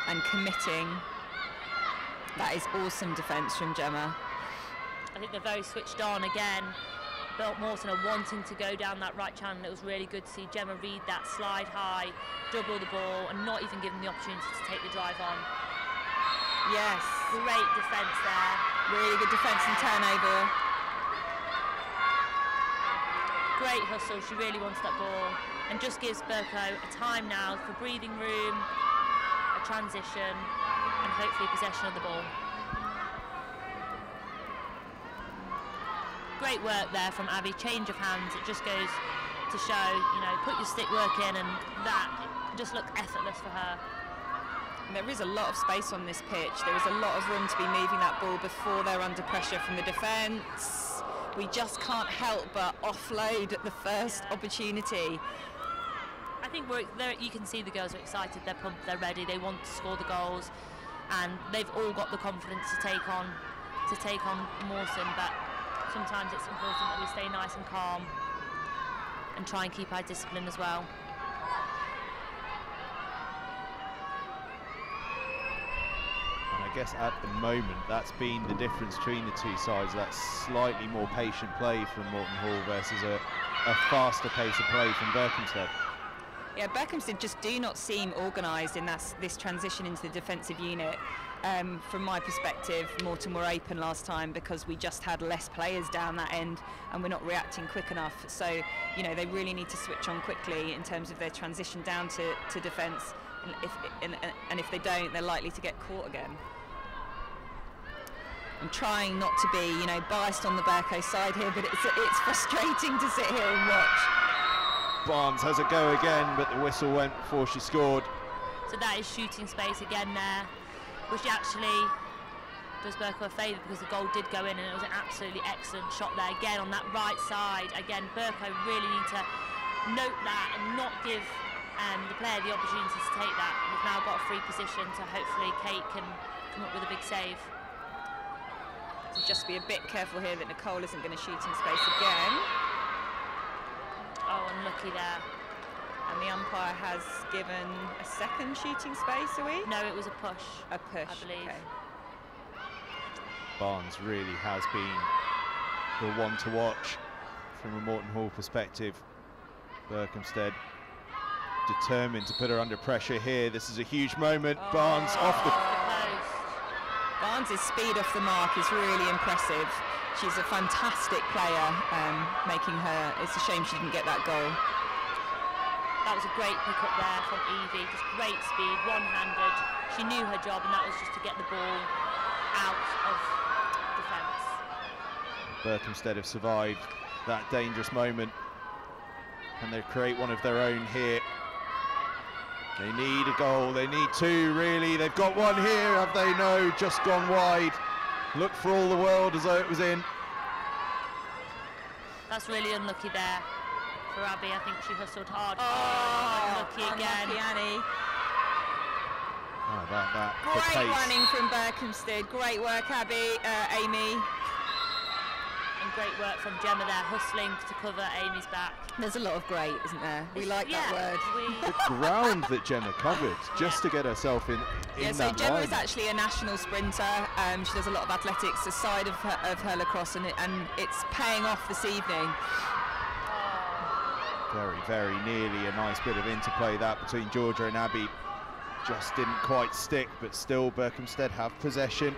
and committing. That is awesome defence from Gemma. I think they're very switched on again. Bill Moreton are wanting to go down that right channel. It was really good to see Gemma read that slide high, double the ball, and not even give them the opportunity to take the drive on. Yes, Great defence there. really good defence and turnover. Great hustle. She really wants that ball, and just gives Burko a time now for breathing room, a transition, and hopefully possession of the ball. Great work there from Abby. Change of hands. It just goes to show, you know, put your stick work in, and that just looked effortless for her. There is a lot of space on this pitch. There is a lot of room to be moving that ball before they're under pressure from the defence. We just can't help but offload at the first Yeah. opportunity. I think you can see the girls are excited, they're pumped, they're ready, they want to score the goals, and they've all got the confidence to take on to take on Moreton. But sometimes it's important that we stay nice and calm and try and keep our discipline as well. And I guess at the moment, that's been the difference between the two sides. That slightly more patient play from Moreton Hall versus a, a faster pace of play from Berkhamsted. Yeah, Berkhamsted just do not seem organised in that, this transition into the defensive unit. Um, from my perspective, Moreton were open last time because we just had less players down that end and we're not reacting quick enough. So, you know, they really need to switch on quickly in terms of their transition down to, to defence. And if, and, and if they don't, they're likely to get caught again. I'm trying not to be, you know, biased on the Berko side here, but it's, it's frustrating to sit here and watch. Barnes has a go again, but the whistle went before she scored. So that is shooting space again there, which actually does Berko a favour because the goal did go in and it was an absolutely excellent shot there again on that right side. Again, Berko really need to note that and not give um, the player the opportunity to take that. We've now got a free position, so hopefully Kate can come up with a big save. So just be a bit careful here that Nicole isn't going to shoot in space again. Oh, unlucky there. And the umpire has given a second shooting space, are we? No, it was a push. A push, I believe. okay. Barnes really has been the one to watch from a Moreton Hall perspective. Berkhamsted determined to put her under pressure here. This is a huge moment. Barnes off the Post. Barnes' speed off the mark is really impressive. She's a fantastic player, um, making her. It's a shame she didn't get that goal. That was a great pick up there from Evie. Just great speed, one-handed. She knew her job, and that was just to get the ball out of defence. Berkhamsted have survived that dangerous moment. and they create one of their own here? They need a goal, they need two really. They've got one here, have they? No, just gone wide. Look for all the world as though it was in. That's really unlucky there for Abby. I think she hustled hard. Oh, unlucky again. unlucky Annie. Oh, that, that, Great running from Berkhamsted. Great work, Abby, uh, Amy. And great work from Gemma there, hustling to cover Amy's back. There's a lot of great, isn't there? We It's- like that word. we- [laughs] The ground that Gemma covered [laughs] just to get herself in, in Yeah, so that Gemma line. is actually a national sprinter. Um, she does a lot of athletics aside of her, of her lacrosse, and, it, and it's paying off this evening. Very, very nearly a nice bit of interplay that between Georgia and Abby. Just didn't quite stick, but still Berkhamsted have possession.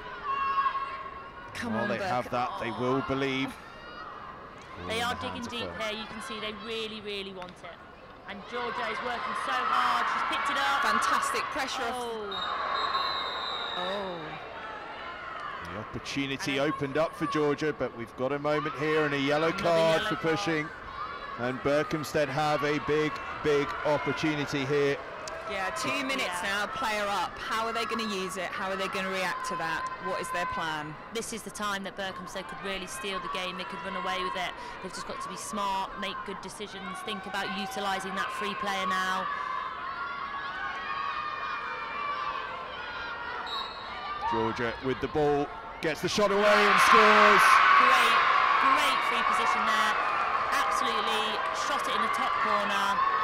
Come While on, they have Berk- that, they will believe. They Ooh, are the digging deep firm. here. You can see they really, really want it. And Georgia is working so hard. She's picked it up. Fantastic pressure. Oh, Oh. The opportunity opened up for Georgia, but we've got a moment here and a yellow card yellow for card. pushing. And Berkhamsted have a big, big opportunity here. Yeah, two minutes Yeah. now, player up. How are they going to use it? How are they going to react to that? What is their plan? this is the time that Berkhamsted could really steal the game. They could run away with it. They've just got to be smart, make good decisions, think about utilising that free player now. Georgia with the ball, gets the shot away and scores. Great, great free position there. Absolutely shot it in the top corner.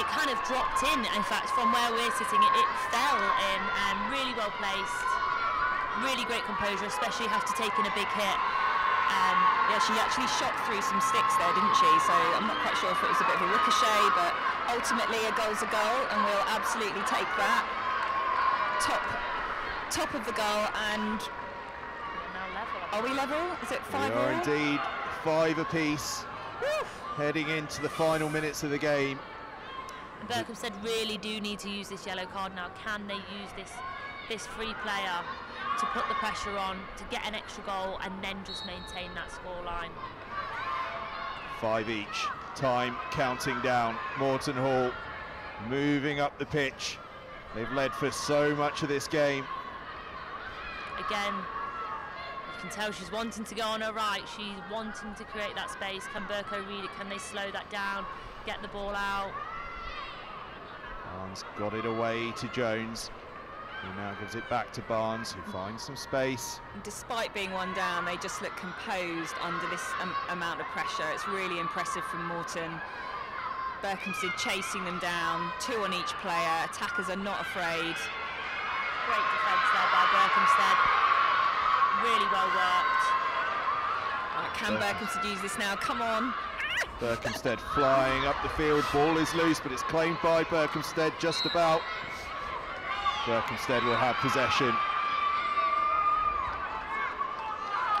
It kind of dropped in, in fact, from where we're sitting. It, it fell in and really well placed. Really great composure, especially after taking a big hit. Um, yeah, she actually shot through some sticks there, didn't she? So I'm not quite sure if it was a bit of a ricochet, but ultimately a goal's a goal, and we'll absolutely take that. Top, top of the goal, and are we level? Is it five? We are all? indeed five apiece, heading into the final minutes of the game. And Berkhamsted really do need to use this yellow card now. Can they use this this free player to put the pressure on, to get an extra goal, and then just maintain that scoreline? Five each. Time counting down. Moreton Hall moving up the pitch. They've led for so much of this game. Again, you can tell she's wanting to go on her right. She's wanting to create that space. Can Burko read it? Can they slow that down? Get the ball out? Barnes got it away to Jones. Who now gives it back to Barnes, who finds some space. Despite being one down, they just look composed under this um, amount of pressure. It's really impressive from Moreton. Berkhamsted chasing them down, two on each player. Attackers are not afraid. Great defence there by Berkhamsted. Really well worked. Right, can Berkhamsted use this now? Come on. Berkhamsted flying up the field. Ball is loose, but it's claimed by Berkhamsted just about. Berkhamsted will have possession.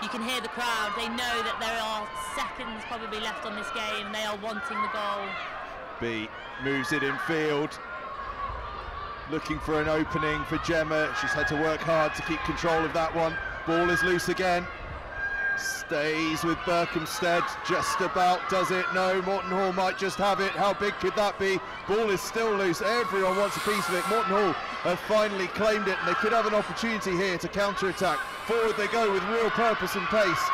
You can hear the crowd. They know that there are seconds probably left on this game. They are wanting the goal. B moves it in field. Looking for an opening for Gemma. She's had to work hard to keep control of that one. Ball is loose again. Stays with Berkhamsted. Just about does it. No, Moreton Hall might just have it. How big could that be? Ball is still loose. Everyone wants a piece of it. Moreton Hall have finally claimed it and they could have an opportunity here to counter-attack. Forward they go with real purpose and pace.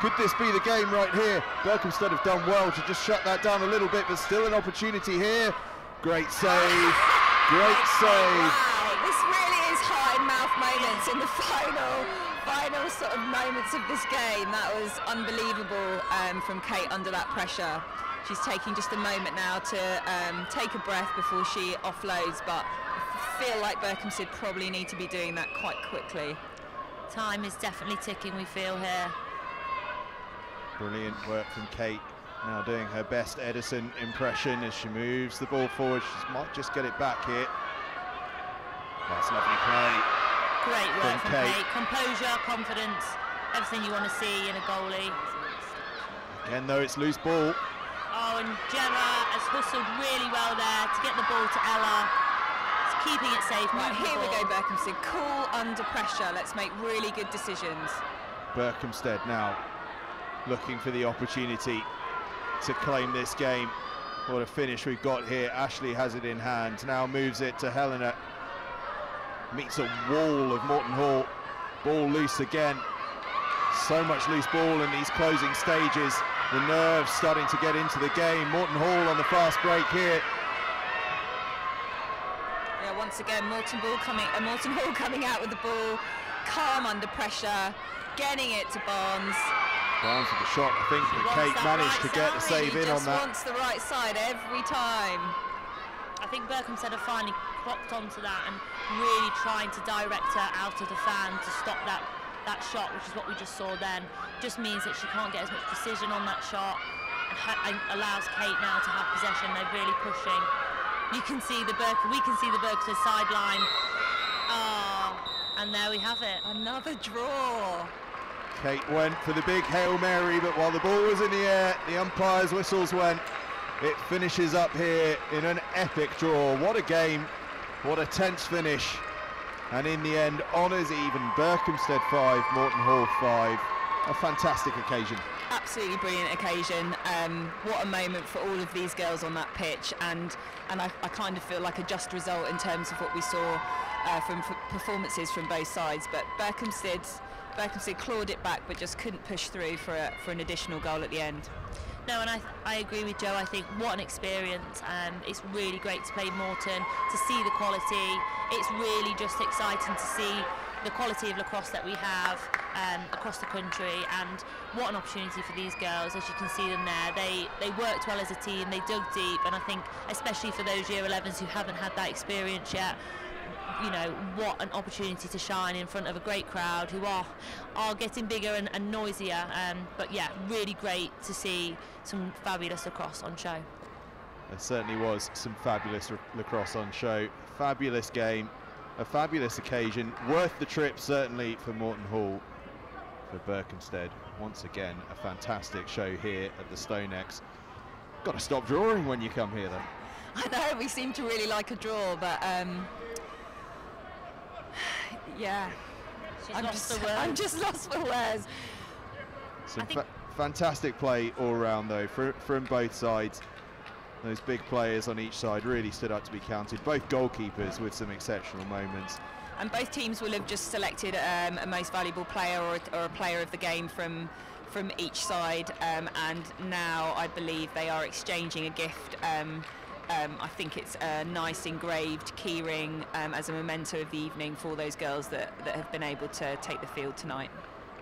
Could this be the game right here? Berkhamsted have done well to just shut that down a little bit, but still an opportunity here. Great save. Great save. Wow, this really is heart and mouth moments in the final, final sort of moments of this game. That was unbelievable um, from Kate under that pressure. she's taking just a moment now to um, take a breath before she offloads, but I feel like Berkhamsted probably need to be doing that quite quickly. Time is definitely ticking, we feel here. Brilliant work from Kate. Now doing her best Ederson impression as she moves the ball forward. She might just get it back here. That's lovely play. Great work From from Kate. Kate. Composure, confidence, everything you want to see in a goalie. Again, though, it's loose ball. Oh, and Gemma has hustled really well there to get the ball to Ella. It's keeping it safe. Right, here we go. Berkhamsted. Cool under pressure. Let's make really good decisions. Berkhamsted now looking for the opportunity to claim this game. What a finish we've got here. Ashley has it in hand, now moves it to Helena. Meets a wall of Moreton Hall. Ball loose again. So much loose ball in these closing stages. The nerves starting to get into the game. Moreton Hall on the fast break here. Yeah, once again, Moreton Ball coming, uh, Moreton Hall coming out with the ball, calm under pressure, getting it to Barnes. Barnes with the shot. I think that Kate managed right to get the save in on that. wants the right side every time. I think Berkhamsted have finally clocked onto that and really trying to direct her out of the fan to stop that that shot, which is what we just saw then. Just means that she can't get as much precision on that shot and, ha- and allows Kate now to have possession. They're really pushing. You can see the Berk. We can see the Berkhamsted sideline. Oh, and there we have it. Another draw. Kate went for the big Hail Mary, but while the ball was in the air, the umpire's whistles went. It finishes up here in an epic draw. What a game. What a tense finish. And in the end, honours even. Berkhamsted 5, Moreton Hall 5. A fantastic occasion. Absolutely brilliant occasion. Um, what a moment for all of these girls on that pitch, and and I, I kind of feel like a just result in terms of what we saw uh, from performances from both sides. But Berkhamsted, Berkhamsted clawed it back, but just couldn't push through for a, for an additional goal at the end. No, and I, I agree with Joe. I think what an experience. Um, it's really great to play Moreton, to see the quality. It's really just exciting to see the quality of lacrosse that we have um, across the country, and what an opportunity for these girls. As you can see them there, they they worked well as a team. They dug deep, and I think especially for those year 11s who haven't had that experience yet. You know what an opportunity to shine in front of a great crowd who are are getting bigger and, and noisier. Um, but yeah, really great to see some fabulous lacrosse on show. There certainly was some fabulous r- lacrosse on show. Fabulous game, a fabulous occasion. Worth the trip, certainly, for Moreton Hall. For Berkhamsted, once again, a fantastic show here at the StoneX. Got to stop drawing when you come here, though. I know we seem to really like a draw, but um, [sighs] yeah, She's I'm lost just the word. [laughs] I'm just lost for words. Some fa- fantastic play all round, though, fr- from both sides. Those big players on each side really stood up to be counted. Both goalkeepers with some exceptional moments. And both teams will have just selected um, a most valuable player or a, or a player of the game from from each side. Um, and now I believe they are exchanging a gift. Um, um, I think it's a nice engraved keyring um, as a memento of the evening for those girls that, that have been able to take the field tonight.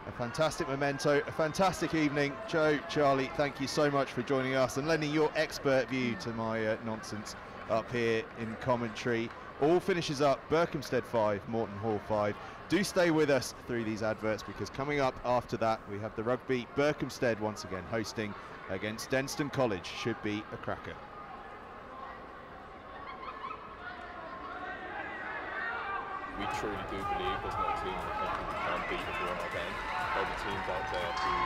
A fantastic memento, a fantastic evening. Joe, Charlie, thank you so much for joining us and lending your expert view to my uh, nonsense up here in commentary. All finishes up Berkhamsted 5, Moreton Hall 5. Do stay with us through these adverts because coming up after that we have the rugby Berkhamsted once again hosting against Denstone College. Should be a cracker. We truly do believe there's not a team in the country we can't beat on our game. There'll be teams out there who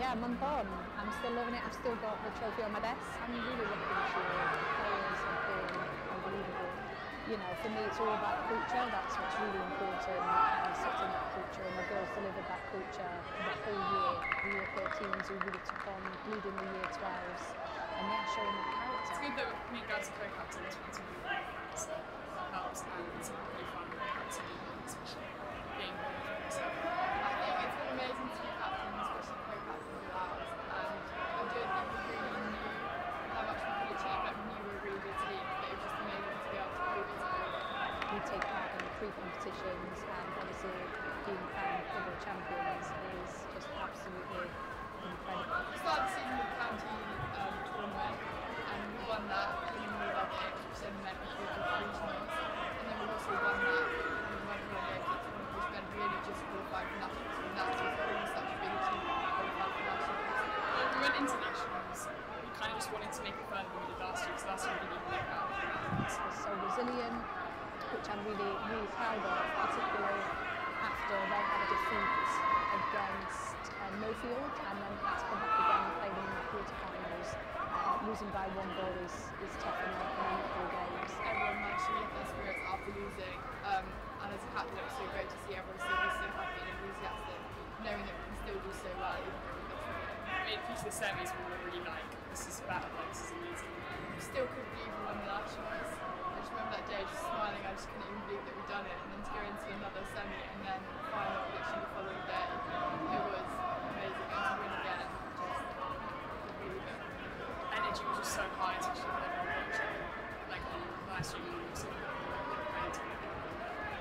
yeah, a month on. I'm still loving it. I've still got the trophy on my desk. I'm really lucky this year. The players have been unbelievable. You know, for me, it's all about culture. That's what's really important. Uh, setting that culture, and the girls delivered that culture the whole year. The year 13s who really took on leading the year 12s, and yeah, showing the character. It's good that me and Gaz are co-captains for two so that helps and it's really fun captaining, especially being one of them. So. I think it's been amazing to be captain, especially co-captain with ours. And I don't think we really knew how much we could achieve. Like we knew we were a really good team, but it was just amazing to be able to prove it to everyone. We take part in the pre-competitions, and obviously being crowned double champions is just absolutely incredible. We started the season with the county um, tournament and we won that, winning all of our games, which then meant we could go to regionals. And then we also won that and we won all our games, which, which meant really just qualified for nationals. And that was really such a big achievement to qualify for nationals. When we went into nationals, we kind of just wanted to make it further than we did last year because last year we didn't even make out. was so resilient, which I'm really, really proud of, particularly after they had a defeat against uh, Mofield and then had to come back again and play them in the quarterfinals. Uh, losing by one goal is, is tough in the in the netball games. Everyone managed to lift their spirits after losing. Um, and as a captain, it was so great to see everyone still be so happy and enthusiastic, knowing that we can still do so well even though we lost the game. I mean, through to the semis, we were really like, this is better, like, this is amazing. We still couldn't believe we won the nationals. I just remember that day just smiling, I just couldn't even believe that we'd done it. And then to go into another semi and then final literally the following day, it was amazing. And to win again, just really good. Energy was just so high, especially with everyone watching. Like, on last year, we were so ready to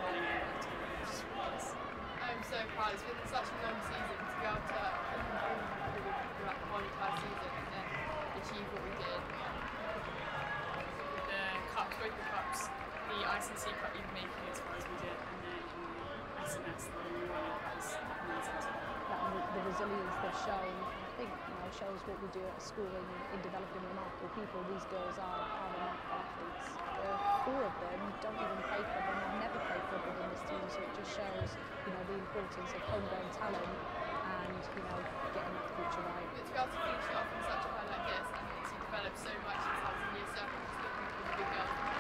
running in, and it was just was. I'm so proud. It's been such a long season to be able to come through throughout the whole entire season and achieve what we did. the cups, both the cups, the ICC Cup even making it as far as we did, and then the SNS, the it, that was amazing and the resilience they've shown, Shows what we do at school in, in developing remarkable people. These girls are, are remarkable athletes. Four of them don't even play football, they've never played football in this team, so it just shows, you know, the importance of homegrown talent and, you know, getting that future right. Be able to finish off on such a high like this and to develop so much in year seven, just looking at all the.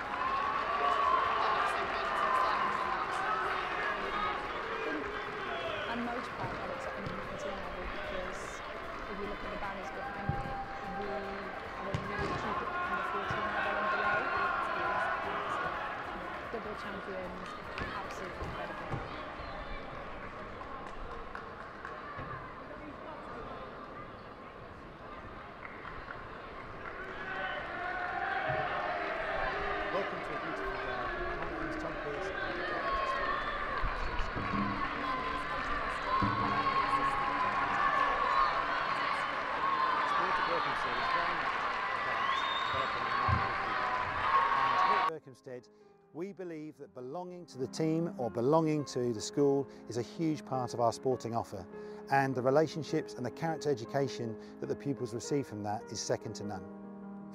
Berkhamsted, we believe that belonging to the team or belonging to the school is a huge part of our sporting offer. And the relationships and the character education that the pupils receive from that is second to none.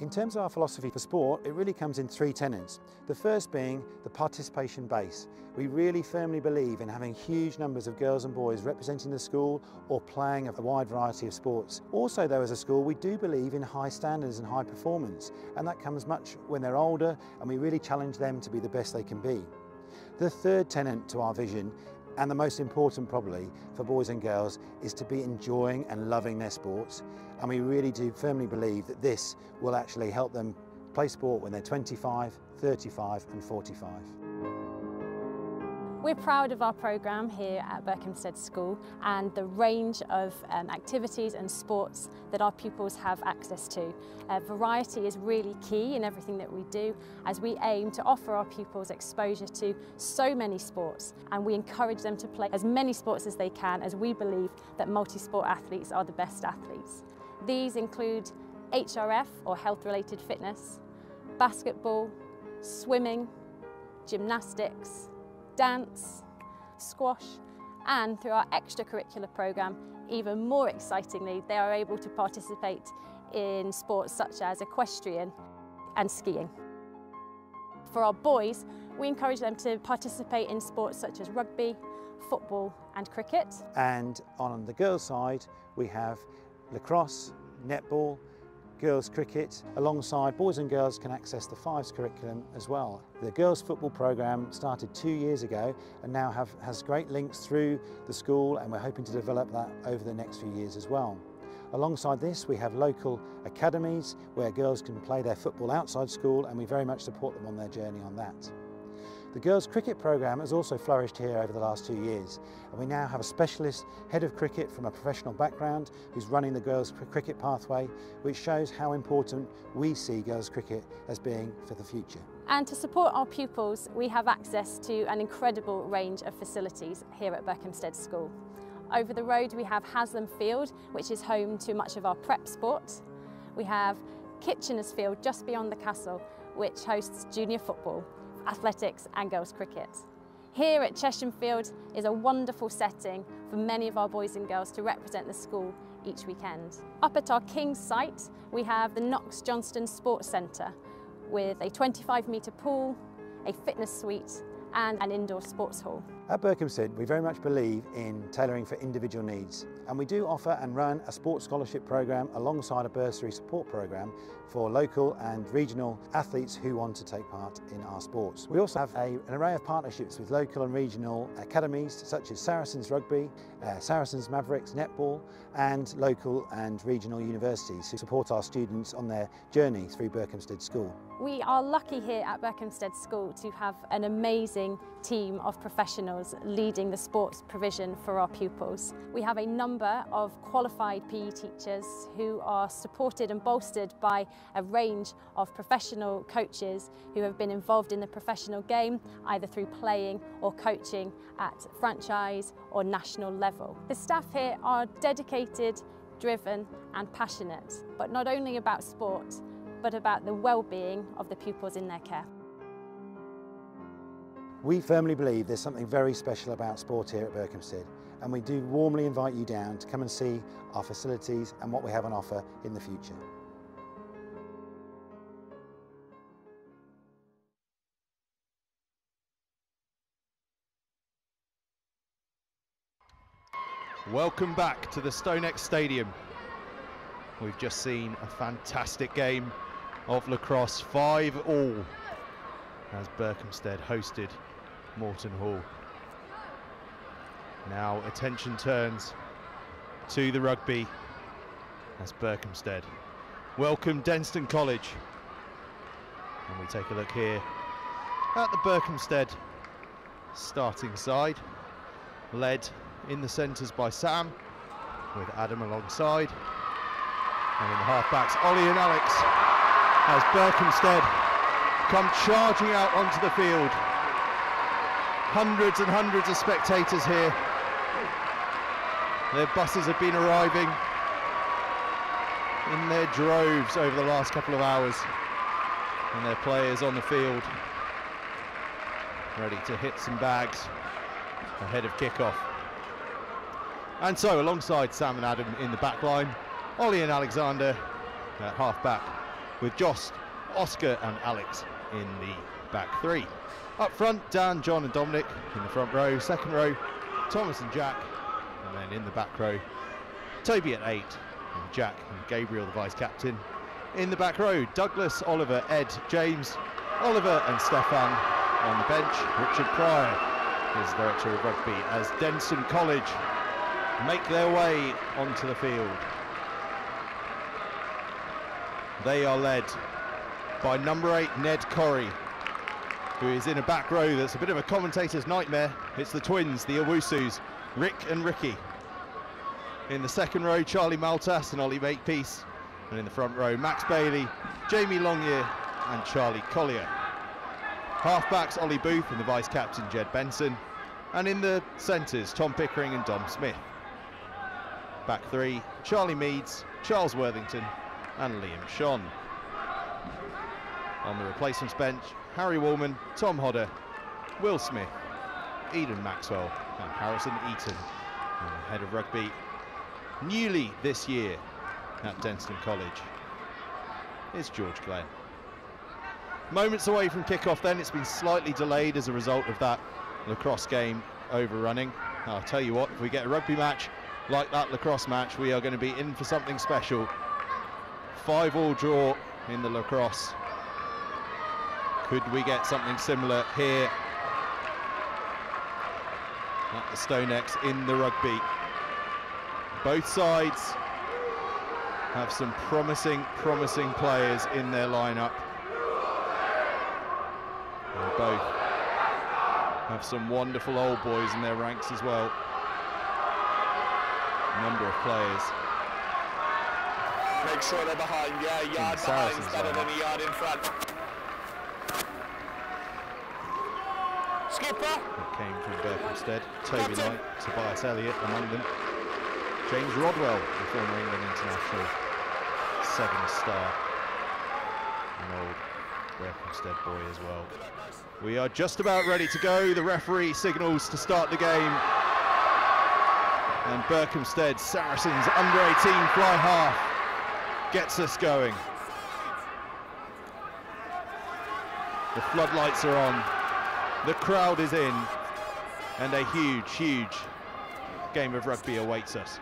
In terms of our philosophy for sport, it really comes in three tenets. The first being the participation base. We really firmly believe in having huge numbers of girls and boys representing the school or playing a wide variety of sports. Also though as a school, we do believe in high standards and high performance and that comes much when they're older and we really challenge them to be the best they can be. The third tenet to our vision and the most important probably for boys and girls is to be enjoying and loving their sports and we really do firmly believe that this will actually help them play sport when they're 25, 35 and 45. We're proud of our programme here at Berkhamsted School and the range of um, activities and sports that our pupils have access to. Uh, variety is really key in everything that we do as we aim to offer our pupils exposure to so many sports and we encourage them to play as many sports as they can as we believe that multi-sport athletes are the best athletes. These include HRF or health related fitness, basketball, swimming, gymnastics, dance, squash, and through our extracurricular programme, even more excitingly, they are able to participate in sports such as equestrian and skiing. For our boys, we encourage them to participate in sports such as rugby, football and cricket. And on the girls' side, we have lacrosse, netball, girls cricket, alongside boys and girls can access the Fives curriculum as well. The girls football programme started two years ago and now have, has great links through the school and we're hoping to develop that over the next few years as well. Alongside this, we have local academies where girls can play their football outside school and we very much support them on their journey on that. The girls cricket programme has also flourished here over the last two years and we now have a specialist head of cricket from a professional background who's running the girls cricket pathway which shows how important we see girls cricket as being for the future. And to support our pupils we have access to an incredible range of facilities here at Berkhamsted School. Over the road we have Haslam Field which is home to much of our prep sport. We have Kitchener's Field just beyond the castle which hosts junior football athletics and girls cricket. Here at Chesham Field is a wonderful setting for many of our boys and girls to represent the school each weekend. Up at our King's site we have the Knox Johnston Sports Centre with a 25 metre pool, a fitness suite and an indoor sports hall. At Berkhamsted, we very much believe in tailoring for individual needs and we do offer and run a sports scholarship programme alongside a bursary support programme for local and regional athletes who want to take part in our sports. We also have a, an array of partnerships with local and regional academies such as Saracens Rugby, uh, Saracens Mavericks Netball and local and regional universities who support our students on their journey through Berkhamsted School. We are lucky here at Berkhamsted School to have an amazing team of professionals leading the sports provision for our pupils. We have a number of qualified PE teachers who are supported and bolstered by a range of professional coaches who have been involved in the professional game either through playing or coaching at franchise or national level. The staff here are dedicated, driven and passionate, but not only about sport, but about the well-being of the pupils in their care. We firmly believe there's something very special about sport here at Berkhamsted and we do warmly invite you down to come and see our facilities and what we have on offer in the future. Welcome back to the StoneX Stadium. We've just seen a fantastic game of lacrosse, five all, as Berkhamsted hosted Moreton Hall. Now attention turns to the rugby as Berkhamsted welcome Denstone College. And we take a look here at the Berkhamsted starting side, led in the centres by Sam, with Adam alongside. And in the halfbacks, Ollie and Alex, as Berkhamsted come charging out onto the field. Hundreds and hundreds of spectators here. Their buses have been arriving in their droves over the last couple of hours. And their players on the field ready to hit some bags ahead of kick-off. And so alongside Sam and Adam in the back line, Ollie and Alexander uh, at half back with Joss, Oscar and Alex in the back three. Up front, Dan, John and Dominic in the front row. Second row, Thomas and Jack. And then in the back row, Toby at eight and Jack and Gabriel, the vice captain. In the back row, Douglas, Oliver, Ed, James, Oliver and Stefan on the bench. Richard Pryor is director of rugby as Denstone College make their way onto the field. They are led by number eight, Ned Corrie, who is in a back row that's a bit of a commentator's nightmare. It's the twins, the Owusus, Rick and Ricky. In the second row, Charlie Maltas and Ollie Makepeace. And in the front row, Max Bailey, Jamie Longyear and Charlie Collier. Halfbacks, Ollie Booth and the vice-captain, Jed Benson. And in the centres, Tom Pickering and Dom Smith. Back three, Charlie Meads, Charles Worthington and Liam Shon. On the replacements bench, Harry Woolman, Tom Hodder, Will Smith, Eden Maxwell and Harrison Eaton. Head of rugby, newly this year at Denstone College, is George Glenn. Moments away from kick-off then, it's been slightly delayed as a result of that lacrosse game overrunning. I'll tell you what, if we get a rugby match like that lacrosse match, we are going to be in for something special. Five all draw in the lacrosse. Could we get something similar here at the StoneX in the rugby? Both sides have some promising, promising players in their lineup. And both have some wonderful old boys in their ranks as well. Number of players. Make sure they're behind, yeah, yard behind is better than a yard in front. Skipper! that came from Berkhamsted. Toby Knight, Tobias Elliott among them. James Rodwell, the former England international, seven-star, an old Berkhamsted boy as well. We are just about ready to go. The referee signals to start the game. And Berkhamsted Saracens under 18 fly half gets us going. The floodlights are on. The crowd is in, and a huge, huge game of rugby awaits us.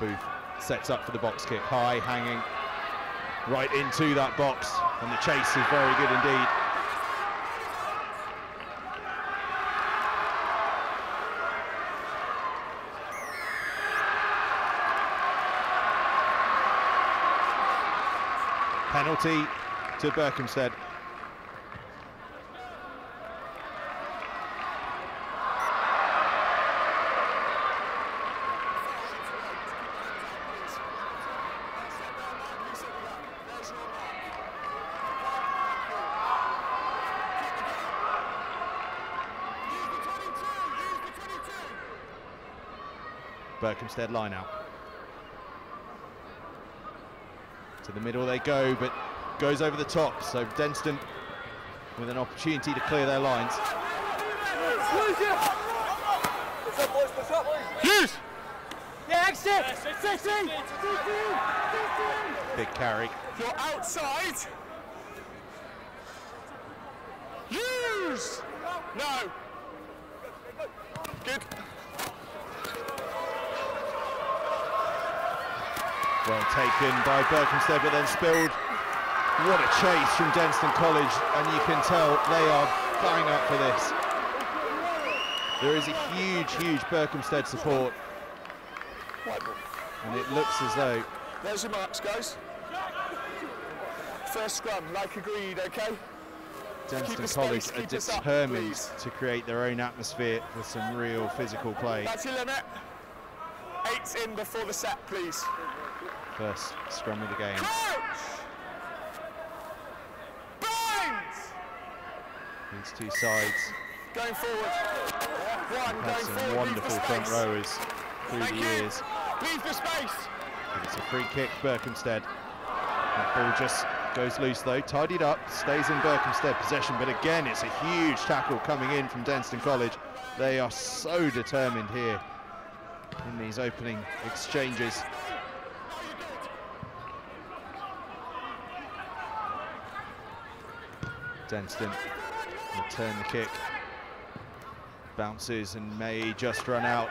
Booth sets up for the box kick, high, hanging right into that box, and the chase is very good indeed. Penalty to Berkhamsted. Berkhamsted line out. To the middle they go, but goes over the top. So Denstone with an opportunity to clear their lines. Yes! Yeah, exit! Big carry. You're outside! Use! No! Good. Well taken by Berkhamsted, but then spilled. What a chase from Denstone College, and you can tell they are bang up for this. There is a huge, huge Berkhamsted support, and it looks as though There's your marks, guys. First scrum, like agreed, the Denstone space, College are us up, determined to create their own atmosphere with some real physical play. That's your limit. Eight's in before the set, please. First scrum of the game. These two sides Going forward. One, have going some forward. wonderful front rowers through Thank the you. years. Leave the space. But it's a free kick, Berkhamsted. That ball just goes loose though, tidied up, stays in Berkhamsted possession, but again it's a huge tackle coming in from Denstone College. They are so determined here in these opening exchanges. Denstone return the kick, bounces and may just run out.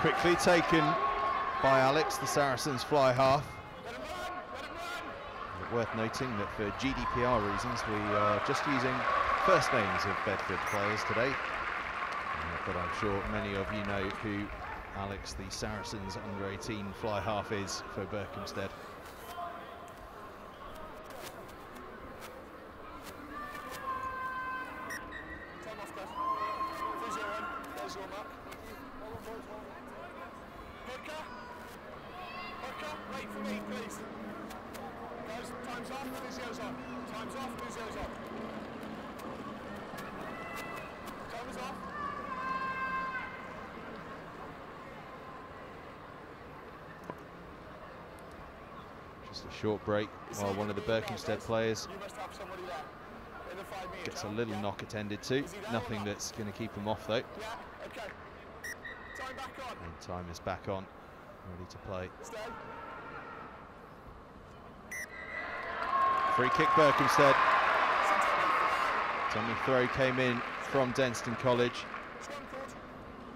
Quickly taken by Alex, the Saracens fly half. Worth noting that for GDPR reasons, we are just using first names of Bedford players today. Uh, but I'm sure many of you know who Alex, the Saracens under 18 fly half is for Berkhamsted. Time off, guys. Physio on. There's your mark. Hooker. Hooker, wait for me, please. Guys, time's off, physio's on. Time's off, physio's on. Time is off. Just a short break while one of the Berkhamsted players gets a little knock attended to. Nothing that's going to keep him off though. And time is back on, ready to play. Free kick Berkhamsted. Tommy Throw came in from Denstone College.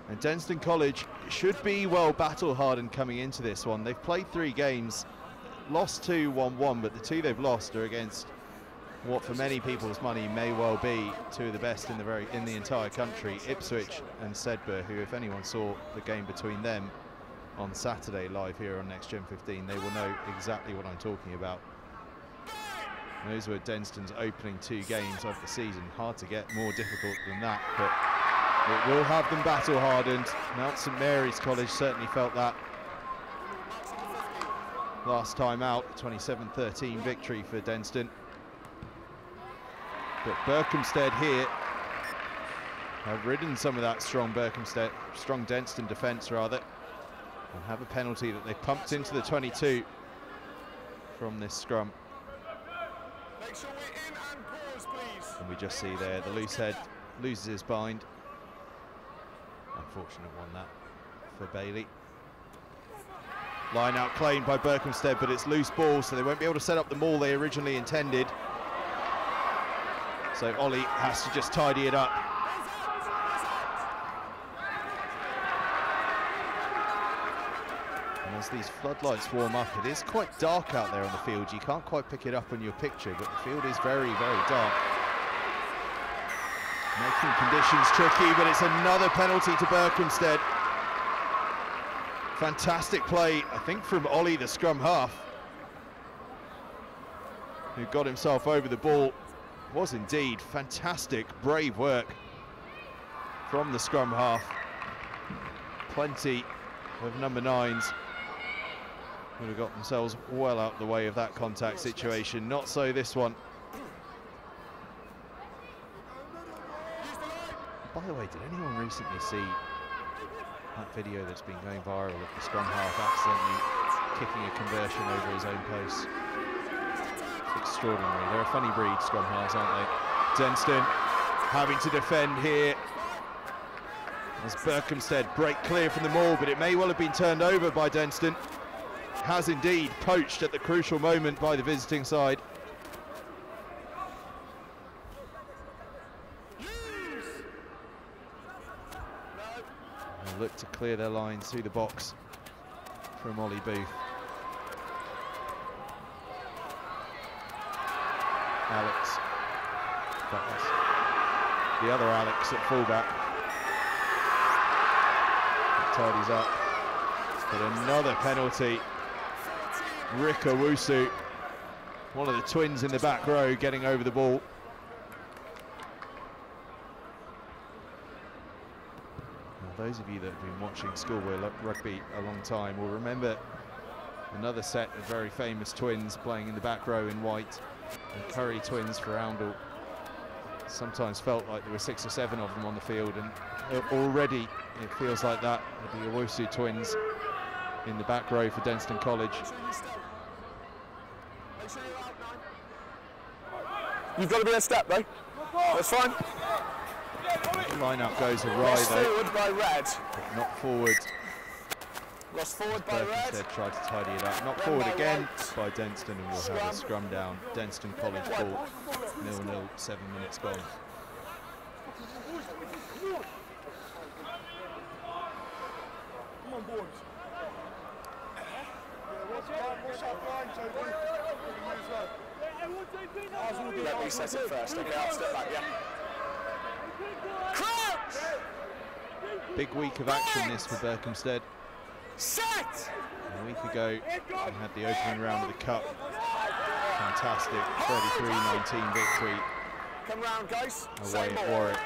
And Denstone College should be well battle hardened coming into this one. They've played three games, lost 2-1-1, but the two they've lost are against what for many people's money may well be two of the best in the very in the entire country, Ipswich and Sedbergh, who if anyone saw the game between them on Saturday live here on Next Gen 15, they will know exactly what I'm talking about. Those were Denstone's opening two games of the season. Hard to get more difficult than that, but it will have them battle hardened. Mount St Mary's College certainly felt that last time out, 27-13 victory for Denstone. But Berkhamsted here have ridden some of that strong Berkhamsted, strong Denstone defence rather, and have a penalty that they pumped into the 22 from this scrum. Make sure we're in and pause, please. And we just see there the loose head loses his bind. Unfortunate one that for Bailey. Line out claimed by Berkhamsted, but it's loose ball, so they won't be able to set up the maul they originally intended. So Ollie has to just tidy it up. And as these floodlights warm up, it is quite dark out there on the field. You can't quite pick it up on your picture, but the field is very, very dark. Making conditions tricky, but it's another penalty to Berkhamsted. Fantastic play, I think, from Ollie, the scrum half, who got himself over the ball. Was indeed fantastic, brave work from the scrum half. Plenty of number nines would have got themselves well out the way of that contact situation. Not so this one. By the way, did anyone recently see that video that's been going viral of the scrum half accidentally kicking a conversion over his own post? It's extraordinary. They're a funny breed, scrum halves, aren't they? Denstone having to defend here as Berkhamsted break clear from the maul, but it may well have been turned over by Denstone. Has indeed poached at the crucial moment by the visiting side. They'll look to clear their lines through the box from Ollie Booth. Alex. That the other Alex at fullback. Tidies up. But another penalty. Rick Owusu, one of the twins in the back row, getting over the ball. Those of you that have been watching schoolboy rugby a long time will remember another set of very famous twins playing in the back row in white Curry twins for Oundle. Sometimes felt like there were six or seven of them on the field and already it feels like that the Owusu twins in the back row for Denstone College. You've got to be a step though. That's fine. The line-up goes awry Lost though. forward by red. But not forward. Lost forward by red. Instead tried to tidy it up. Not Then forward by again white. by Denstone and we'll have a scrum down. Denstone College ball. Nil-nil, seven minutes gone. Come on, boys. Let me set it first, okay? I'll step back, yeah. Crouch! Big week of action this for Berkhamsted. Set! A week ago, they had the opening round of the Cup. Fantastic 33-19 victory Come round, guys. away at. Warwick.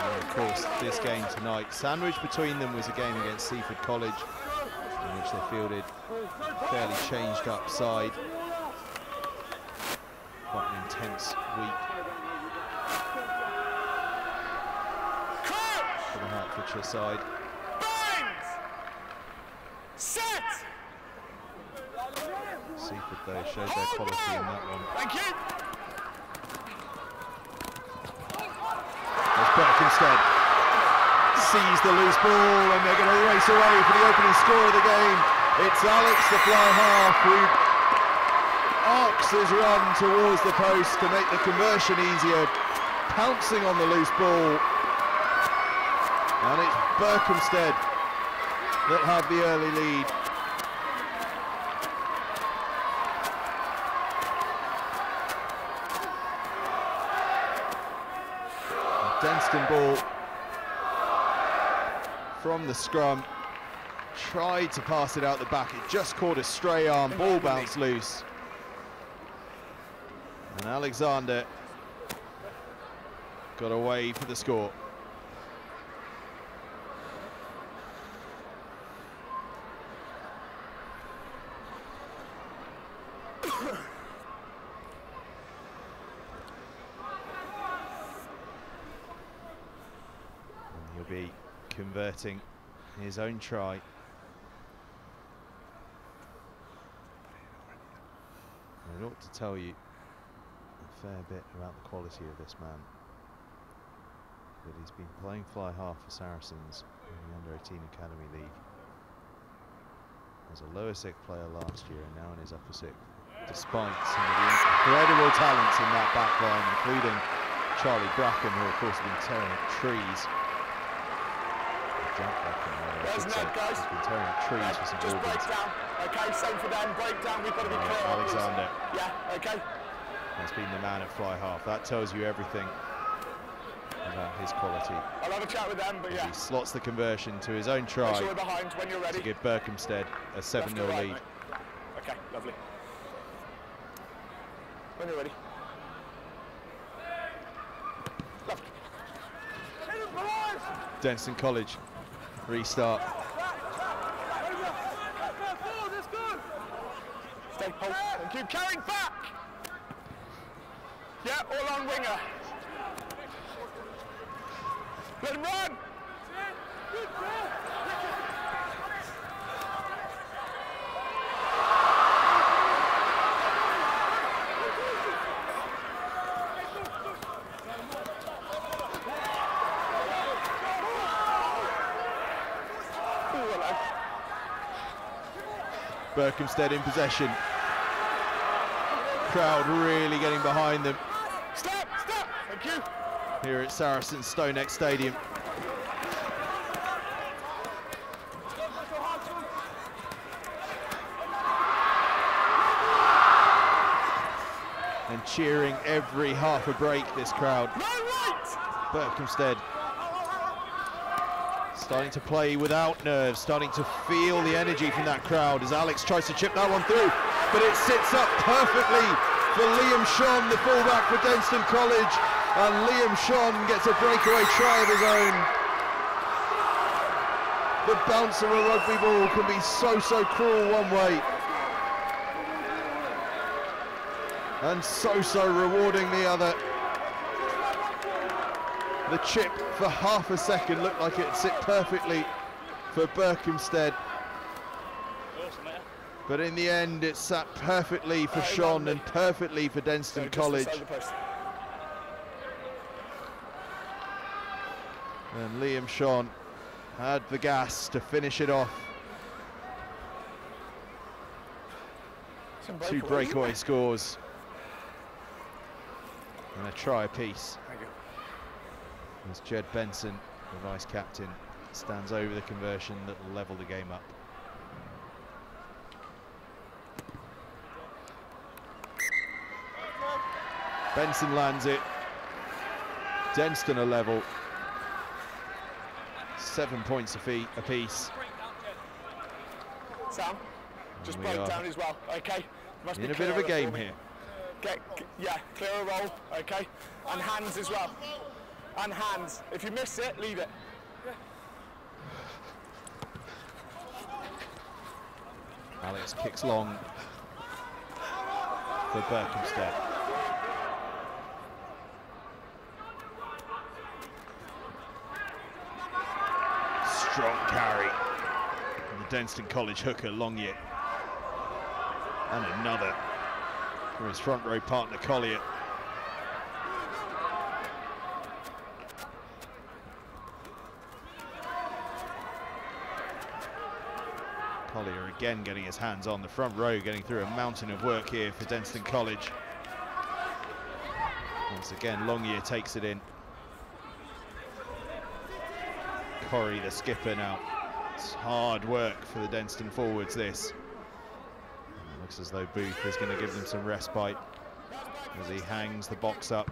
And of course, this game tonight, sandwiched between them was a game against Seaford College, in which they fielded a fairly changed up side. Quite an intense week Hertfordshire side. Set! Seaford, though, showed their quality in that one. Thank you. As Berkhamsted sees the loose ball and they're going to race away for the opening score of the game. It's Alex, the fly half, who arcs his run towards the post to make the conversion easier. pouncing on the loose ball. And it's Berkhamsted that have the early lead. Denstone ball from the scrum. Tried to pass it out the back. It just caught a stray arm. Ball bounced loose. And Alexander got away for the score. And he'll be converting his own try. I ought to tell you a fair bit about the quality of this man. But he's been playing fly half for Saracens in the Under-18 Academy League. As a lower sixth player last year and now in his upper sixth. Despite some of the incredible talents in that back line, including Charlie Bracken, who of course has been tearing up trees. Jack Bracken, rather, I There's should say, Ned, guys. has been tearing up trees for St Just break down. Okay, same for them. Break down. We've got to be Right, clear. on this. Alexander. Yeah, okay. has been the man at fly half. That tells you everything about his quality. I'll have a chat with them, but yeah. He slots the conversion to his own Make try sure we're behind when you're ready. to give Berkhamsted a 7 Left 0 right, lead. mate? Okay, lovely. When you're ready. Denstone College restart. Stay hold. Thank you. Carrying back. Yeah, all on winger. Let him run. Ooh, hello. Berkhamsted in possession. Crowd really getting behind them Stop, stop. Thank you. here at Saracen StoneX Stadium. And cheering every half a break, this crowd. No right. Berkhamsted starting to play without nerves, starting to feel the energy from that crowd as Alex tries to chip that one through, but it sits up perfectly for Liam Sean, the fullback for Denstone College, and Liam Sean gets a breakaway try of his own. The bounce of a rugby ball can be so, so cruel one way. And so, so rewarding the other. The chip for half a second looked like it sit perfectly for Berkhamsted. But in the end, it sat perfectly for Sean and perfectly for Denstone College. And Liam Sean had the gas to finish it off. Some Two breakaway scores. And a try apiece. As Jed Benson, the vice captain, stands over the conversion that will level the game up. Benson lands it. Denstone a level. Seven points a fee apiece. Sam, just break down as well, okay? Must In be a bit of a game here. Get, yeah, clear a roll, okay? And hands as well. And hands. If you miss it, leave it. Alex kicks long for Berkhamsted. Strong carry. The Denstone College hooker, Longyear. And another for his front row partner, Collier. Collier again getting his hands on the front row, getting through a mountain of work here for Denstone College. Once again, Longyear takes it in. Corrie, the skipper now. It's hard work for the Denstone forwards, this. Looks as though Booth is going to give them some respite as he hangs the box up.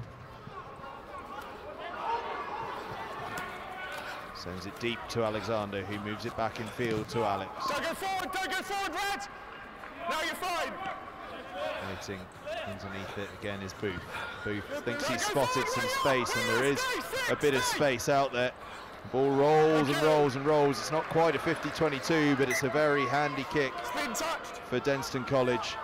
Sends it deep to Alexander, who moves it back in field to Alex. Don't go forward, don't go forward, Red! Now you're fine! Waiting underneath it again is Booth. Booth thinks he's spotted some space, and there is a bit of space out there. The Ball rolls and rolls and rolls. It's not quite a 50-22, but it's a very handy kick for Denstone College,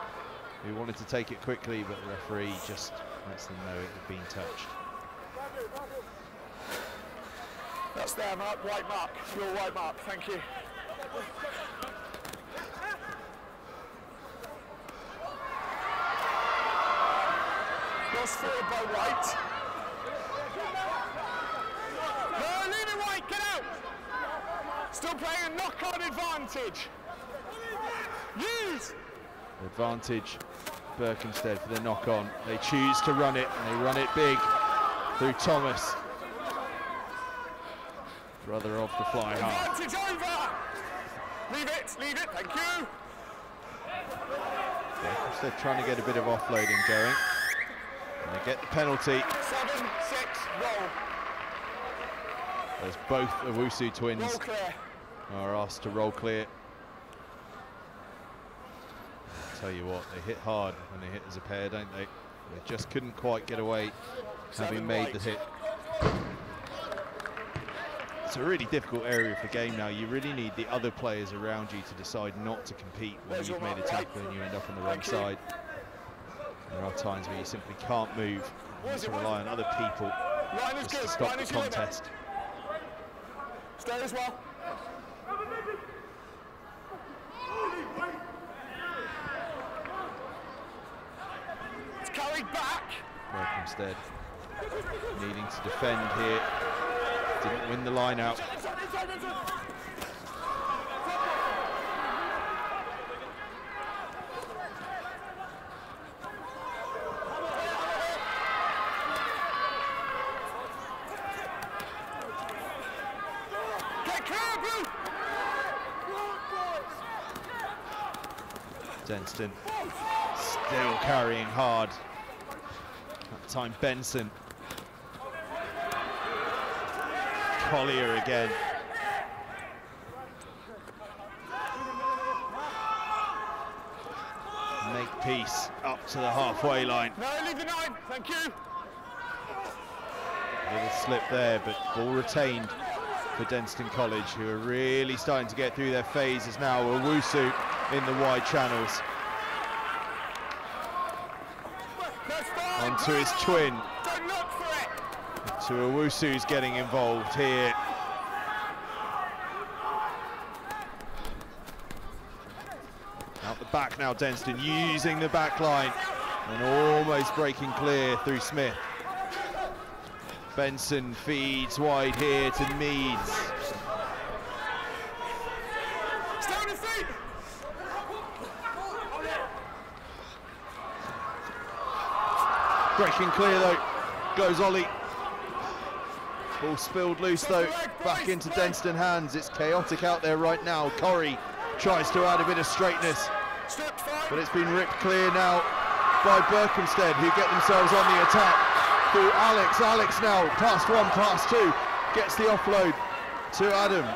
who wanted to take it quickly, but the referee just lets them know it had been touched. That's there, Mark. White mark. Your white mark. Thank you. Lost forward by White. No, it White. Get out. Still playing a knock-on advantage. Use. Advantage Berkhamsted for the knock-on. They choose to run it, and they run it big through Thomas. Brother of the fly half. Advantage over. Leave it. Leave it. Thank you. Berkhamsted trying to get a bit of offloading going. And they get the penalty. Seven, six, roll. As both Owusu twins Roll clear. are asked to roll clear. Tell you what, they hit hard when they hit as a pair, don't they? They just couldn't quite get away, having Seven made the hit. It's a really difficult area for the game now. You really need the other players around you to decide not to compete when There's you've made a mark, right. tackle and you end up on the wrong side. There are times where you simply can't move. You need to rely on other people Line is just to stop Line the is contest. Stay as well. It's carried back. Berkhamsted needing to defend here. Didn't win the line out. Denstone still carrying hard. That time Benson. Collier again. Make peace up to the halfway line. No, leave the nine. Thank you. Little slip there, but ball retained for Denstone College, who are really starting to get through their phases now. Owusu in the wide channels. Onto his twin. To Owusu's getting involved here. Out the back now, Denstone using the back line and almost breaking clear through Smith. Benson feeds wide here to Meads. Breaking clear though, goes Ollie. Ball spilled loose though, back into Denstone hands. It's chaotic out there right now. Corrie tries to add a bit of straightness, but it's been ripped clear now by Berkhamsted, who get themselves on the attack through Alex. Alex now, past one, past two, gets the offload to Adam.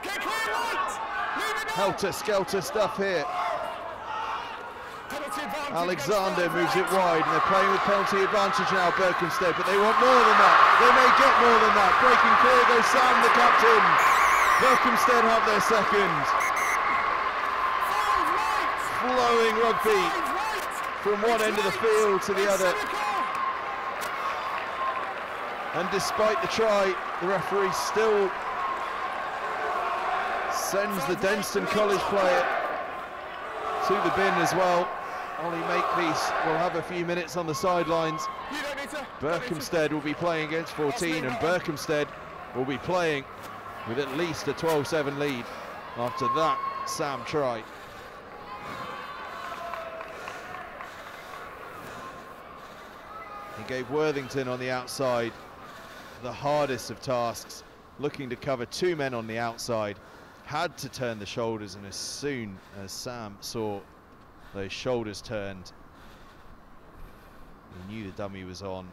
Get clear, right. Leave it now. Helter skelter stuff here. Alexander moves it wide, and they're playing with penalty advantage now, Berkhamsted, but they want more than that. They may get more than that. Breaking clear goes Sam, the captain. Berkhamsted have their second. Flowing rugby from one end of the field to the other. And despite the try, the referee still sends the Denstone College player to the bin as well. Ollie Makepeace will have a few minutes on the sidelines. You don't need to. don't need to. Berkhamsted will be playing against 14 and Berkhamsted will be playing with at least a 12-7 lead after that Sam try. He gave Worthington on the outside the hardest of tasks, looking to cover two men on the outside. Had to turn the shoulders, and as soon as Sam saw those shoulders turned, he knew the dummy was on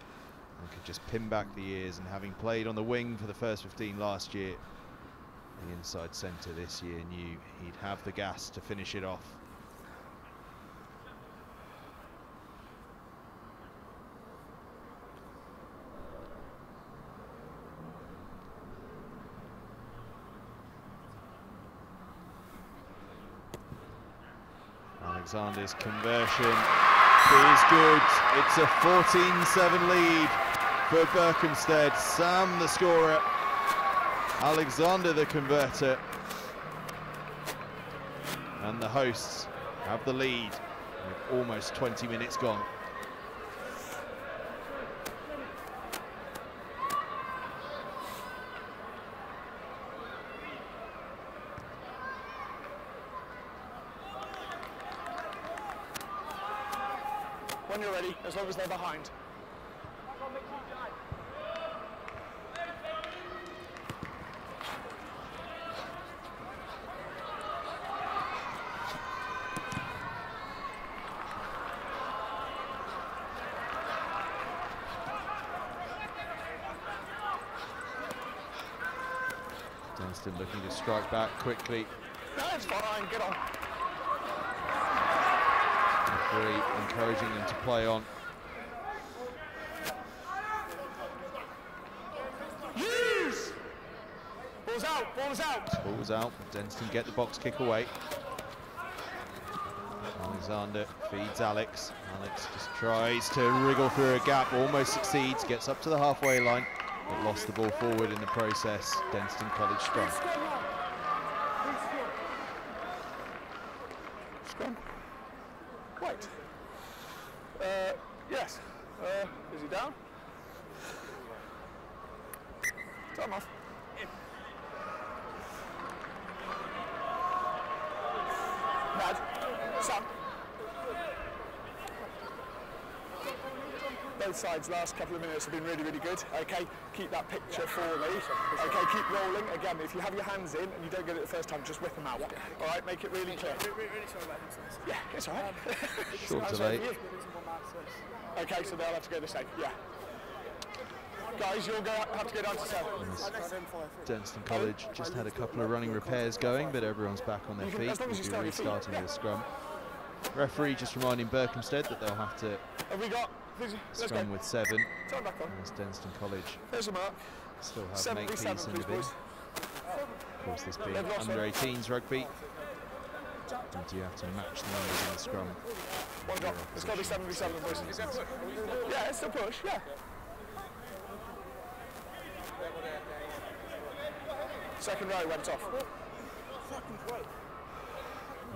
and could just pin back the ears. And having played on the wing for the first 15 last year, the inside centre this year knew he'd have the gas to finish it off. Alexander's conversion is good. It's a 14-7 lead for Berkhamsted. Sam the scorer, Alexander the converter. And the hosts have the lead almost 20 minutes gone. When you're ready, as long as they're behind. Denstone looking to strike back quickly. No, it's fine, get on. Referee encouraging them to play on. Use! Ball's out, ball's out. Ball's out. Denstone get the box kick away. Alexander feeds Alex. Alex just tries to wriggle through a gap, almost succeeds, gets up to the halfway line, but lost the ball forward in the process. Denstone College scrum. Scrum. Wait. Uh, yes. Uh, is he down? Time off. Mad. Sam. Both sides last couple of minutes have been really, really good. Okay, keep that picture for me. Okay, keep rolling. Again, if you have your hands in and you don't get it the first time, just whip them out. All right, make it really clear. Yeah, it's all right. [laughs] Short That's delay. Okay, so they'll have to go the same. Yeah. Guys, you'll go, have to go down to seven. Denstone College just had a couple of running repairs going, but everyone's back on their can- feet. as long We'll as you be your feet, restarting yeah. the scrum. Referee just reminding Berkhamsted that they'll have to Have we got? Scrum with seven. Turn back on. As Denstone College There's a mark. still have 77, eight-piece in the bin. boys. Of course, this being under 18s rugby, and you have to match the numbers in the scrum. One drop. It's got to be 77, boys. Yeah, it's still push, yeah. Second row went off.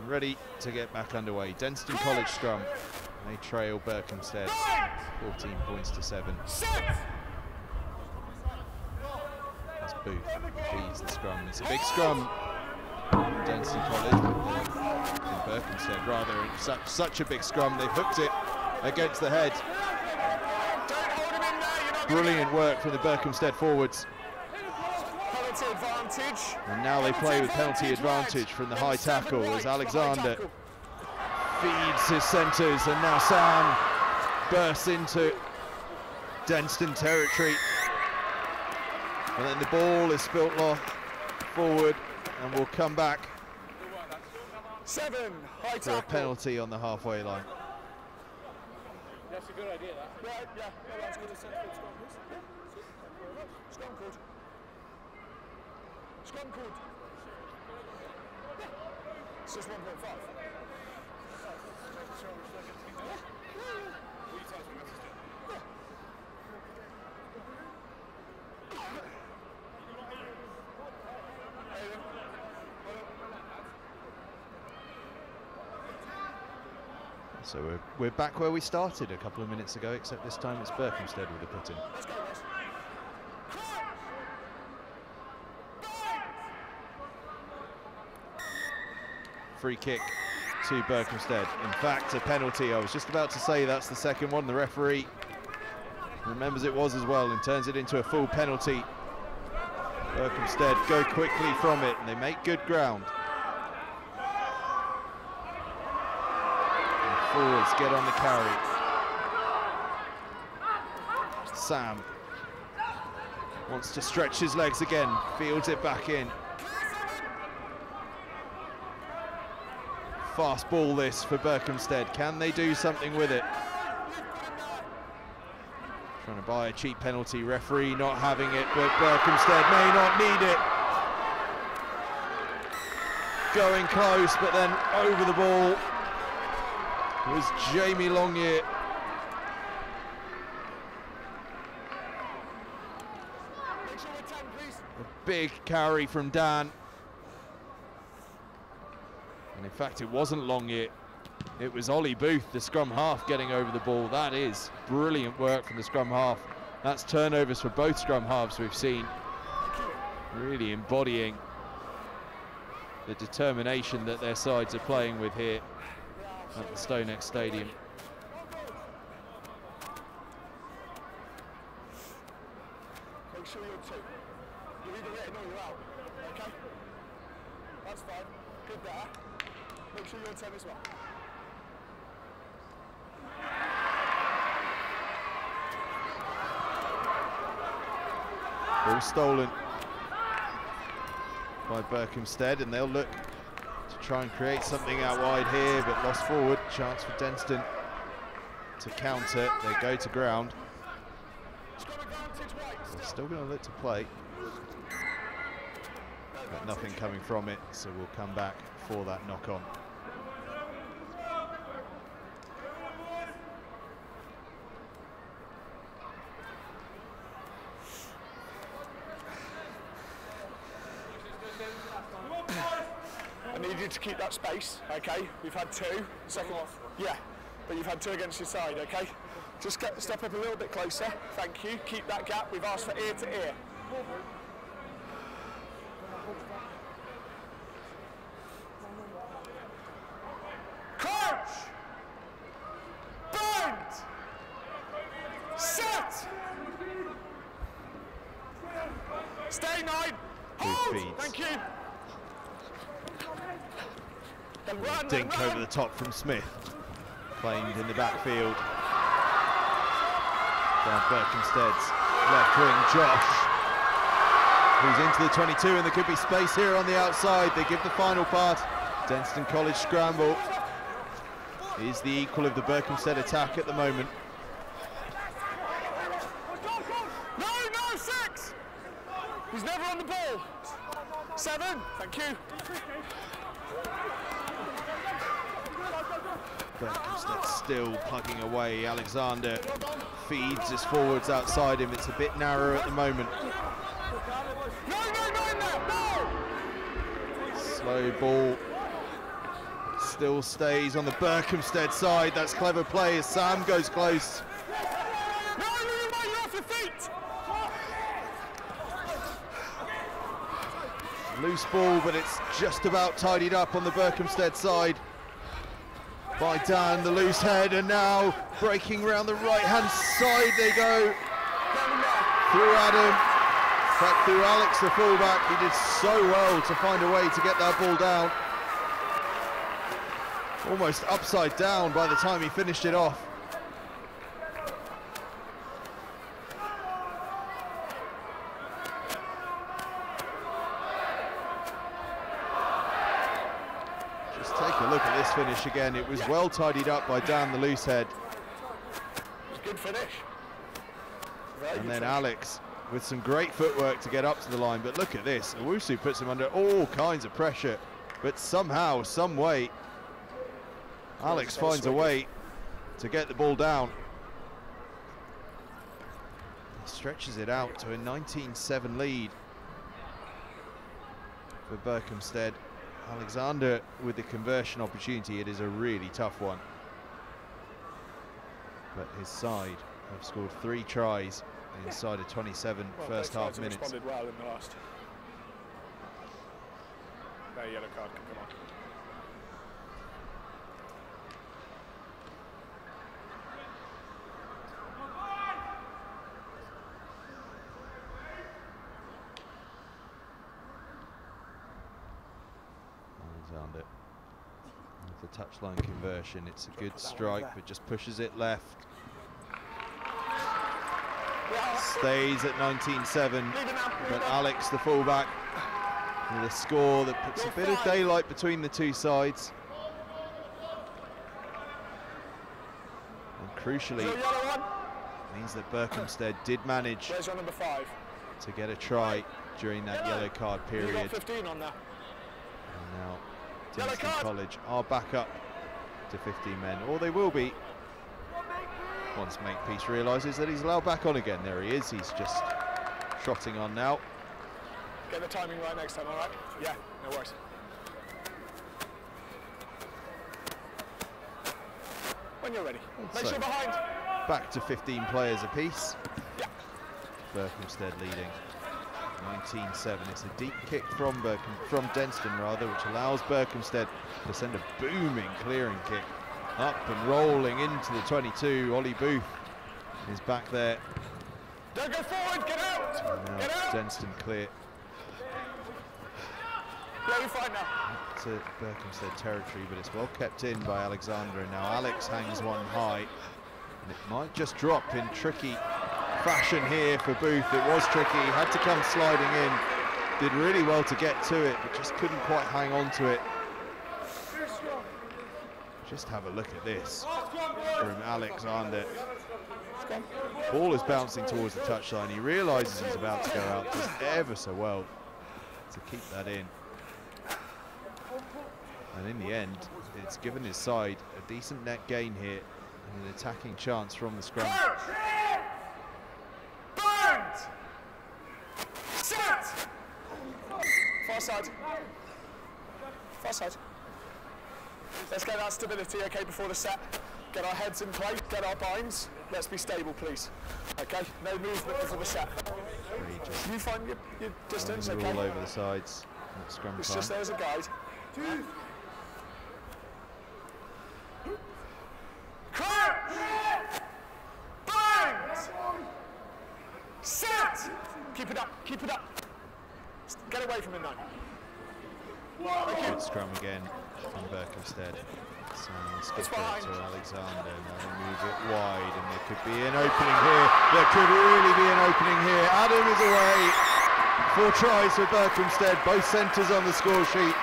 Ready to get back underway. Denstone College scrum. They trail Berkhamsted 14 points to 7. That's Booth feeds the scrum. It's a big scrum. Denstone College, but Berkhamsted rather. Such, such a big scrum. They've hooked it against the head. Brilliant work from the Berkhamsted forwards. Advantage. And now they play with penalty advantage from the high tackle as Alexander feeds his centres and now Sam bursts into Denstone territory. And then the ball is spilt off forward and will come back Seven. High for a penalty on the halfway line. That's a good idea, that. Right, yeah. yeah that's good. Scrum called. Scrum called. Scrum called. It's just 1.5. So we're, we're back where we started a couple of minutes ago, except this time it's Berkhamsted with the put in. Free kick to Berkhamsted. In fact, a penalty. I was just about to say that's the second one. The referee remembers it was as well and turns it into a full penalty. Berkhamsted go quickly from it and they make good ground. Forwards get on the carry. Sam wants to stretch his legs again, fields it back in. Fast ball this for Berkhamsted. Can they do something with it? Trying to buy a cheap penalty. Referee not having it, but Berkhamsted may not need it. Going close, but then over the ball was Jamie Longyear. A big carry from Dan. And in fact, it wasn't Longyear. It was Ollie Booth, the scrum half, getting over the ball. That is brilliant work from the scrum half. That's turnovers for both scrum halves we've seen. Really embodying the determination that their sides are playing with here at the StoneX Stadium. Make sure you're two. You're either in or you're out. Okay? That's fine. Good there. Make sure you're 10 as well. Ball stolen by Berkhamsted, and they'll look to try and create something out wide here, but lost forward. Chance for Denstone to counter. They go to ground. They're still going to look to play. But nothing coming from it, so we'll come back for that knock to keep that space, okay? We've had two. Second off. Yeah, but you've had two against your side, okay? Just get, step up a little bit closer. Thank you. Keep that gap. We've asked for ear to ear. Coach! Bend! Set! Stay nine! Hold! feeds. Thank you! Then run, then Dink run. over the top from Smith. Claimed in the backfield. Down Berkhamsted's left wing, Josh. Who's into the 22 and there could be space here on the outside. They give the final pass. Denstone College scramble is the equal of the Berkhamsted attack at the moment. No, no, six! He's never on the ball. Seven, thank you. Berkhamsted still plugging Alexander feeds his forwards outside him. It's a bit narrow at the moment. Slow ball. Still stays on the Berkhamsted side. That's clever play as Sam goes close. Loose ball, but it's just about tidied up on the Berkhamsted side by Dan, the loose head, and now breaking around the right-hand side they go. Through Adam, fact through Alex, the fullback. He did so well to find a way to get that ball down. Almost upside down by the time he finished it off. Just take a look at this finish again. It was well tidied up by Dan, the loose head. It's a good finish. Very And then finish. Alex with some great footwork to get up to the line. But look at this. Owusu puts him under all kinds of pressure. But somehow, some way, Alex finds a way to get the ball down. Stretches it out to a 19-7 lead for Berkhamsted. Alexander with the conversion opportunity. It is a really tough one but his side have scored three tries inside of 27 well, first half minutes. Responded well in the last. Their yellow card can come on. Alexander. The touchline conversion, it's a good strike, but just pushes it left. Stays at 19-7, but Alex, the fullback, with a score that puts a bit of daylight between the two sides. And crucially, means that Berkhamsted did manage Where's your number five? to get a try during that yellow card period. 15 on there. And now Yellow College are back up to 15 men, or they will be once Makepeace realises that he's allowed back on again. There he is, he's just trotting on now. Get the timing right next time, all right? Yeah, no worries. When you're ready. Make So- sure behind. Back to 15 players apiece. Berkhamsted leading 19-7. It's a deep kick from Berkham, from Denstone rather, which allows Berkhamsted to send a booming clearing kick up and rolling into the 22. Ollie Booth is back there. Don't go forward, get out! Now Get out! Denstone clear Yeah, you're fine now. to Berkhamsted territory, but it's well kept in by Alexander. And now Alex hangs one high, and it might just drop in tricky fashion here for Booth. It was tricky, had to come sliding in, did really well to get to it, but just couldn't quite hang on to it. Just have a look at this from Alexander. Ball is bouncing towards the touchline. He realises he's about to go out, does ever so well to keep that in. And in the end, it's given his side a decent net gain here and an attacking chance from the scrum. Burnt! Set! Far side. Far side. Let's get that stability, okay, before the set. Get our heads in place, get our binds. Let's be stable, please. Okay, no movement before the set. You find your, your distance, okay? all over the sides. It's just there as a guide. Crouch! Bind! Set! Keep it up, keep it up. Get away from him now. Thank you. Scrum again from Berkhamsted. So skip It's it fine. to Alexander. Now they move it wide, and there could be an opening here. There could really be an opening here. Adam is away. Four tries for Berkhamsted, both centres on the score sheet.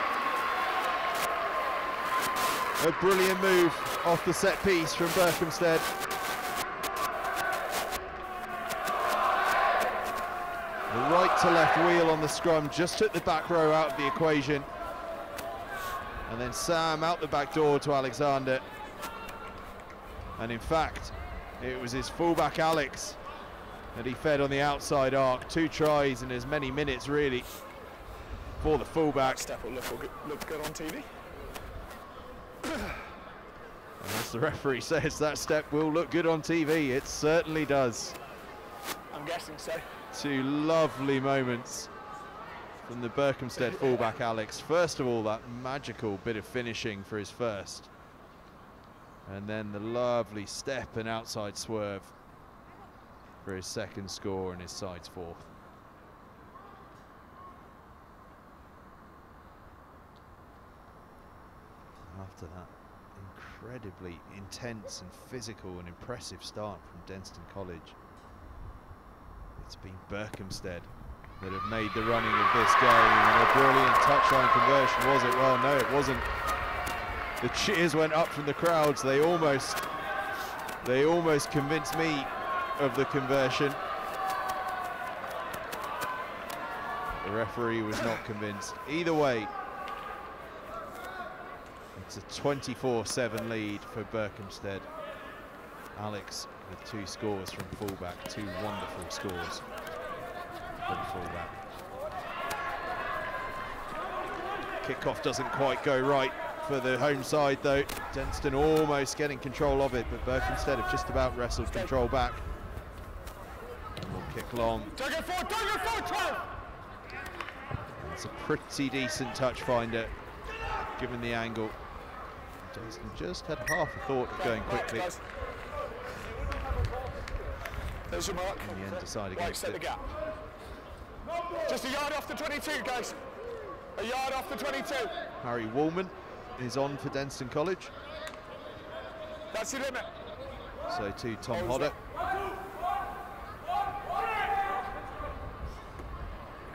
A brilliant move off the set piece from Berkhamsted. The right to left wheel on the scrum just took the back row out of the equation. And then Sam out the back door to Alexander. And in fact, it was his fullback Alex that he fed on the outside arc. Two tries in as many minutes really for the fullback. Step will look, good- look good on TV. And as the referee [laughs] says, that step will look good on TV. It certainly does. I'm guessing so. Two lovely moments from the Berkhamsted fullback Alex. First of all, that magical bit of finishing for his first. And then the lovely step and outside swerve for his second score and his side's fourth. After that incredibly intense and physical and impressive start from Denstone College, it's been Berkhamsted that have made the running of this game. And a brilliant touchline conversion, was it? Well, no, it wasn't. The cheers went up from the crowds. They almost, they almost convinced me of the conversion. The referee was not convinced. Either way, it's a 24-7 lead for Berkhamsted. Alex with two scores from fullback, two wonderful scores from fullback. Kickoff doesn't quite go right for the home side though. Denstone almost getting control of it, but Berkhamsted have just about wrestled control back. Will kick long. Don't go forward, don't go forward, 12! It's a pretty decent touch finder, given the angle. Denstone just had half a thought of going quickly. There's your mark. In the end, decide Right, against set the it. gap. Just a yard off the 22, guys. A yard off the 22. Harry Woolman is on for Denstone College. That's your limit. So to Tom oh, Hodder.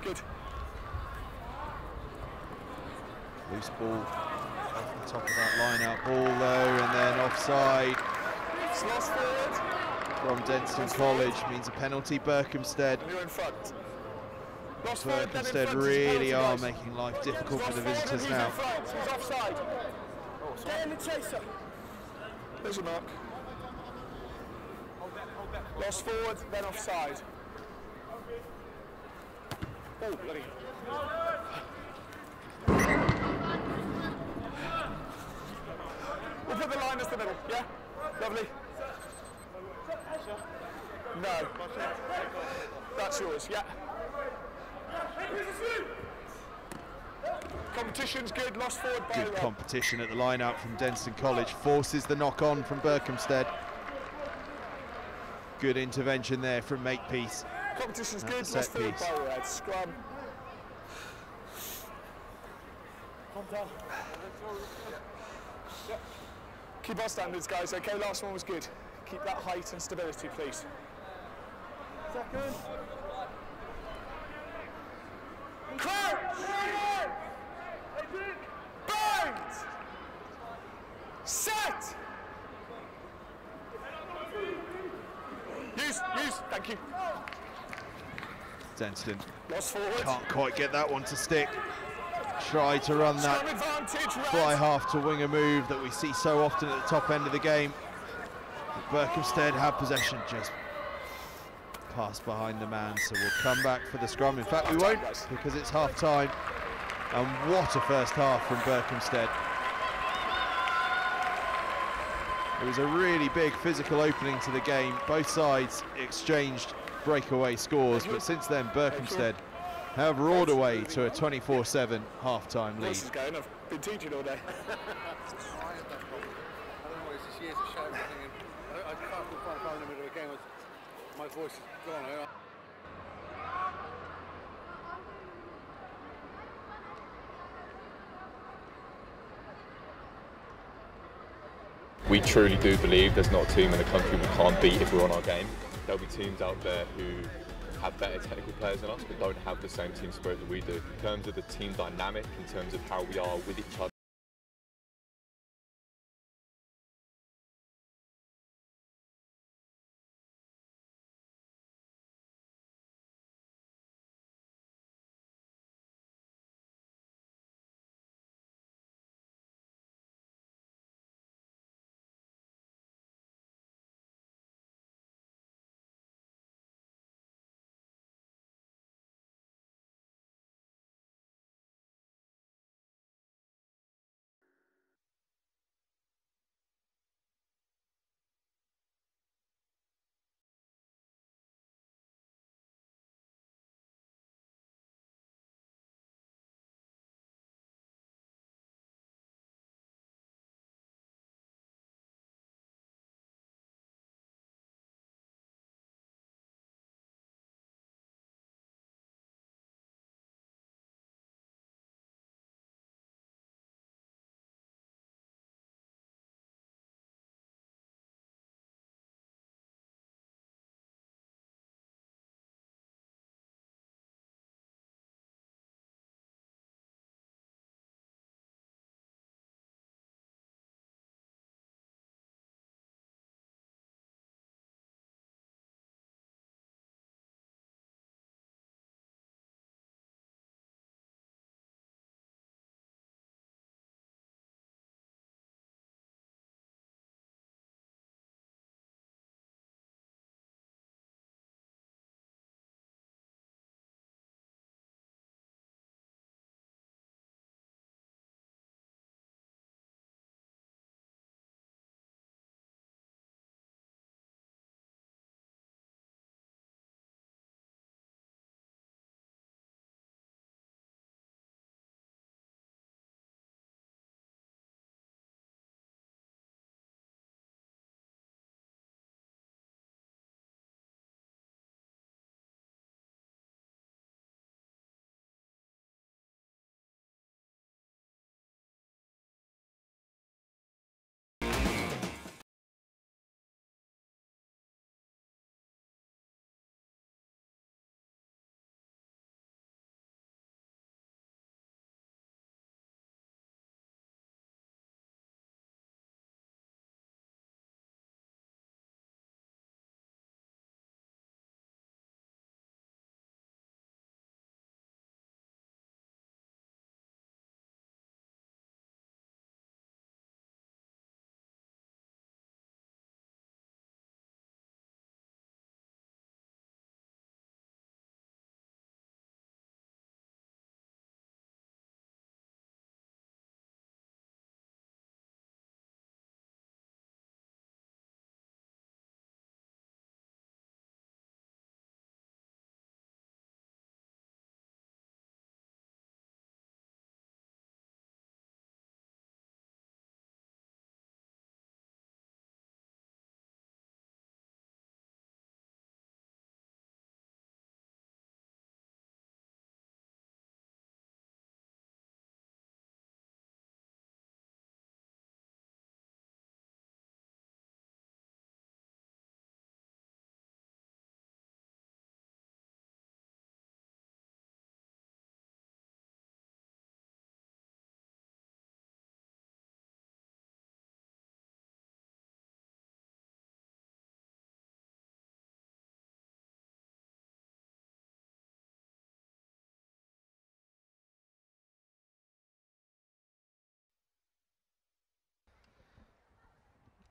Good. Loose ball off the top of that line-out ball though, and then offside It's lost forward. from Denstone College means a penalty. Berkhamsted. Berkhamsted front. really are guys. making life difficult for the visitors now. in front. He's offside. Oh, Get in the chaser. There's your mark. Lost forward, then offside. Oh, bloody. We'll put the line as the middle, yeah? Lovely. No. That's yours, yeah. Competition's good, lost forward by Good competition at the line-out from Denstone College. Forces the knock-on from Berkhamsted. Good intervention there from Makepeace. Competition's At good, set lost forward piece. by Red. Scrum. Keep our standards, guys, okay? Last one was good. Keep that height and stability, please. Second. Crouch! Bind! Set! Use, use, thank you. Denstone Lost forward. can't quite get that one to stick. Try to run that Scrum advantage, Red. fly half to winger move that we see so often at the top end of the game. But Berkhamsted have possession just pass behind the man, so we'll come back for the scrum. In fact, we won't because it's half time. And what a first half from Berkhamsted. It was a really big physical opening to the game. Both sides exchanged breakaway scores, but since then, Berkhamsted have roared away to a 24-7 half-time lead. This is going. I've been teaching all day. [laughs] I don't know, it's just years of show. I, I can't feel fine the middle of the game. My voice We truly do believe there's not a team in the country we can't beat if we're on our game. There'll be teams out there who have better technical players than us but don't have the same team spirit that we do. In terms of the team dynamic, in terms of how we are with each other,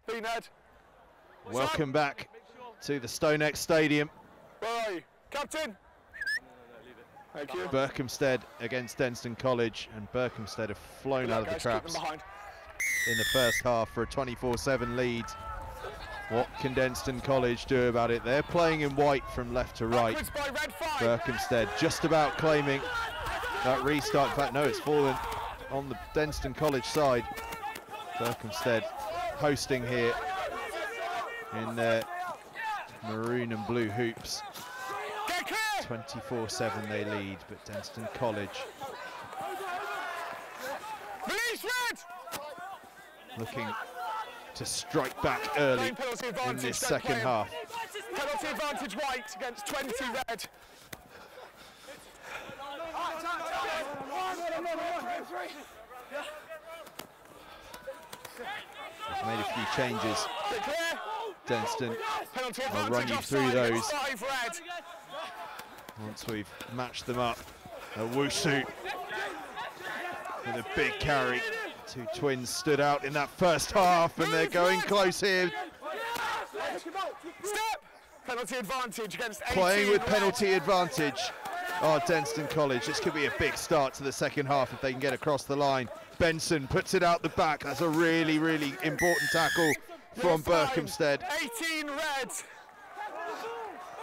Be Ned. Welcome back to the StoneX Stadium. Where are you? Captain! Thank you. Berkhamsted against Denstone College, and Berkhamsted have flown out of the guys. Them traps in the first half for a 24-7 lead. What can Denstone College do about it? They're playing in white from left to right. Backwards by red five. Berkhamsted just about claiming that restart. In fact, no, it's fallen on the Denstone College side. Berkhamsted hosting here in their maroon and blue hoops. 24-7 they lead, but Denstone College looking to strike back early in this second half. Penalty advantage white against 20 red. Made a few changes. Bit clear. Denstone, Penalty I'll run you through those once we've matched them up. Owusu with a big carry. Two twins stood out in that first half and they're going close here. Step. Penalty advantage against Playing with penalty advantage. Oh, Denstone College, this could be a big start to the second half if they can get across the line. Benson puts it out the back. That's a really, really important tackle from Berkhamsted. 18 red.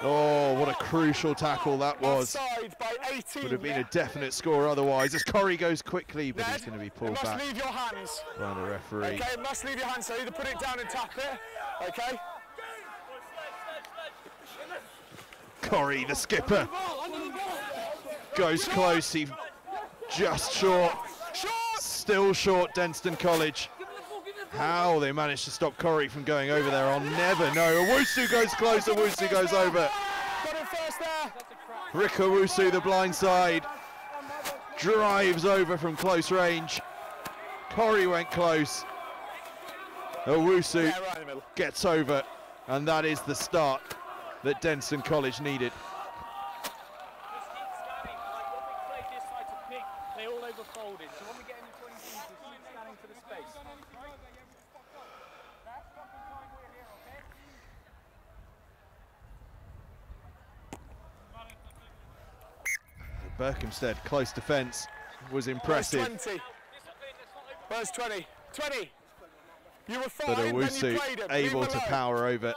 Oh, what a crucial tackle that was. Offside by 18 Would have been a definite score otherwise. As Corrie goes quickly, but he's going to be pulled must back leave your hands. by the referee. Okay, must leave your hands, so either put it down and tap it, okay? Corrie, the skipper, goes close. He just short. Still short, Denstone College. How they managed to stop Corey from going over there, I'll never know. Owusu goes close, Owusu goes over. Rick Owusu, the blind side, drives over from close range. Corey went close. Owusu Yeah, right in the middle. gets over, and that is the start that Denstone College needed. They all overfolded. So when we get in between teams, just keep scanning for the space. Berkhamsted, close defence, was Where's impressive. 20? Where's 20? 20. You were fine, you Owusu able to power over.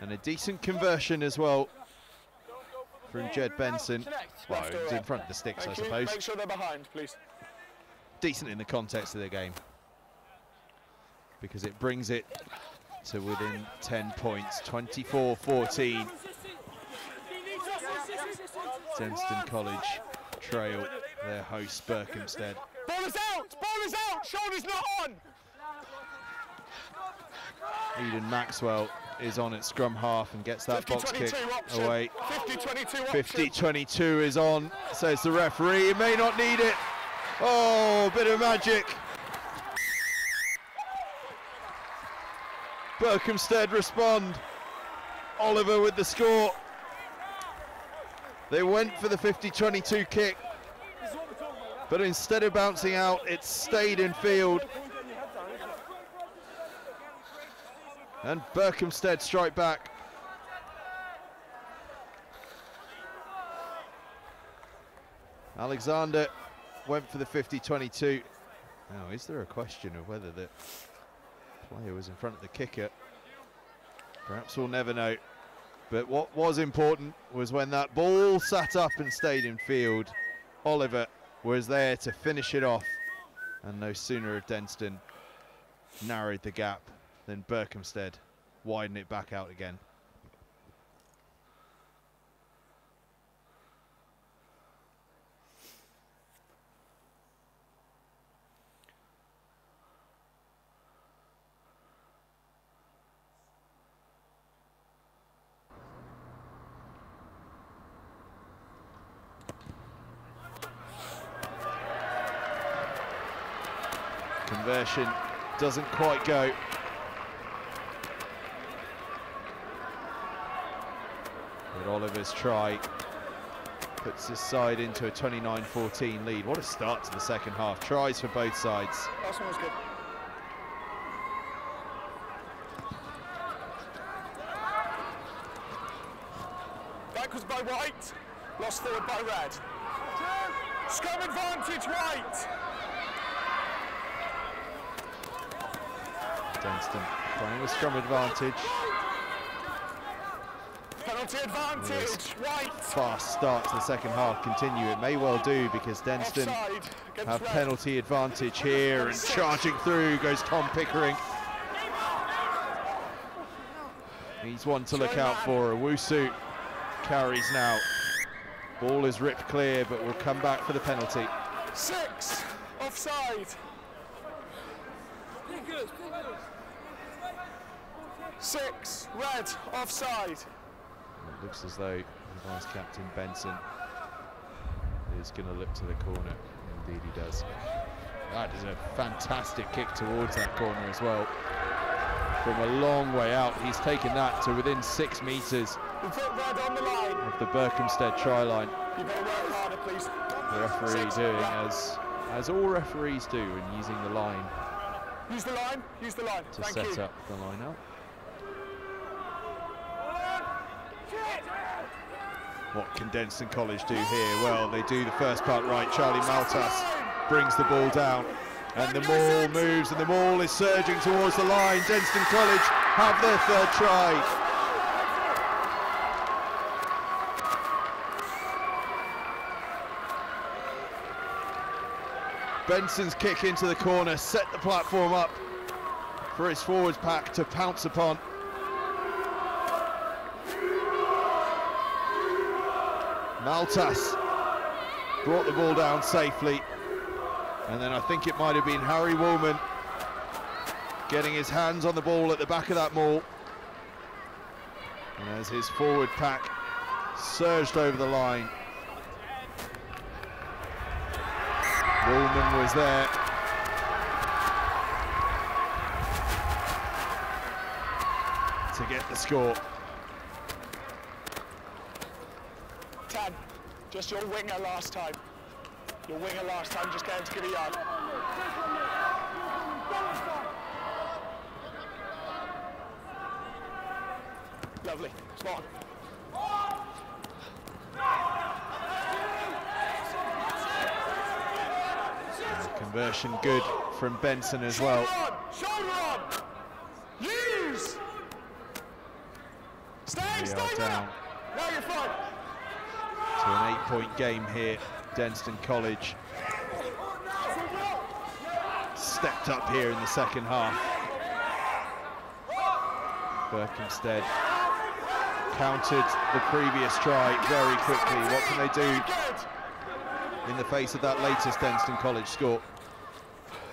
And a decent conversion as well from Jed Benson. Well, it was in front of the sticks, I suppose. Make sure they're behind, please. Decent in the context of the game. Because it brings it to within 10 points, 24-14. Denstone College trail their host Berkhamsted. Ball is out! Ball is out! Shoulders not on! Eden Maxwell is on at scrum half and gets that box kick 50-22 option. away. 50-22 50-22 is on, says the referee. He may not need it. Oh, bit of magic. Berkhamsted respond. Oliver with the score. They went for the 50-22 kick, but instead of bouncing out, it stayed in field. And Berkhamsted strike back. Alexander went for the 50-22. Now, is there a question of whether the player was in front of the kicker? Perhaps we'll never know. But what was important was when that ball sat up and stayed in field, Oliver was there to finish it off. And no sooner had Denstone narrowed the gap than Berkhamsted widened it back out again. possession doesn't quite go. But Oliver's try puts his side into a 29-14 lead. What a start to the second half. Tries for both sides. Last one was good. Back was by White. Lost forward by Red. Scrum advantage, White. Denstone playing with scrum advantage. Penalty advantage white. Fast start to the second half continue. It may well do because Denstone have red. penalty advantage here and charging through goes Tom Pickering. He's one to look out for. Owusu carries now. Ball is ripped clear, but will come back for the penalty. Six offside. Six red offside. It looks as though the vice captain Benson is going to look to the corner. Indeed, he does. That is a fantastic kick towards that corner as well. From a long way out, he's taken that to within six metres We put red on the of the Berkhamsted try line. You better work harder. The referee Six, doing as as all referees do and using the line Use the line. Use the line. to Thank set you. up the line out. What can Denstone College do here? Well, they do the first part right. Charlie Maltas brings the ball down. And the maul moves and the maul is surging towards the line. Denstone College have their third try. Benson's kick into the corner, set the platform up for his forwards pack to pounce upon. Maltas brought the ball down safely. And then I think it might have been Harry Woolman getting his hands on the ball at the back of that maul. And as his forward pack surged over the line, Woolman was there. To get the score. Ten. Just your winger last time. Your winger last time. Just him to give a yard. Lovely. Spot on. Conversion good from Benson as well. Shoulder on. Use. Stay. Stay down No, you're fine. To an eight-point game here. Denstone College stepped up here in the second half. Berkhamsted countered the previous try very quickly. What can they do in the face of that latest Denstone College score?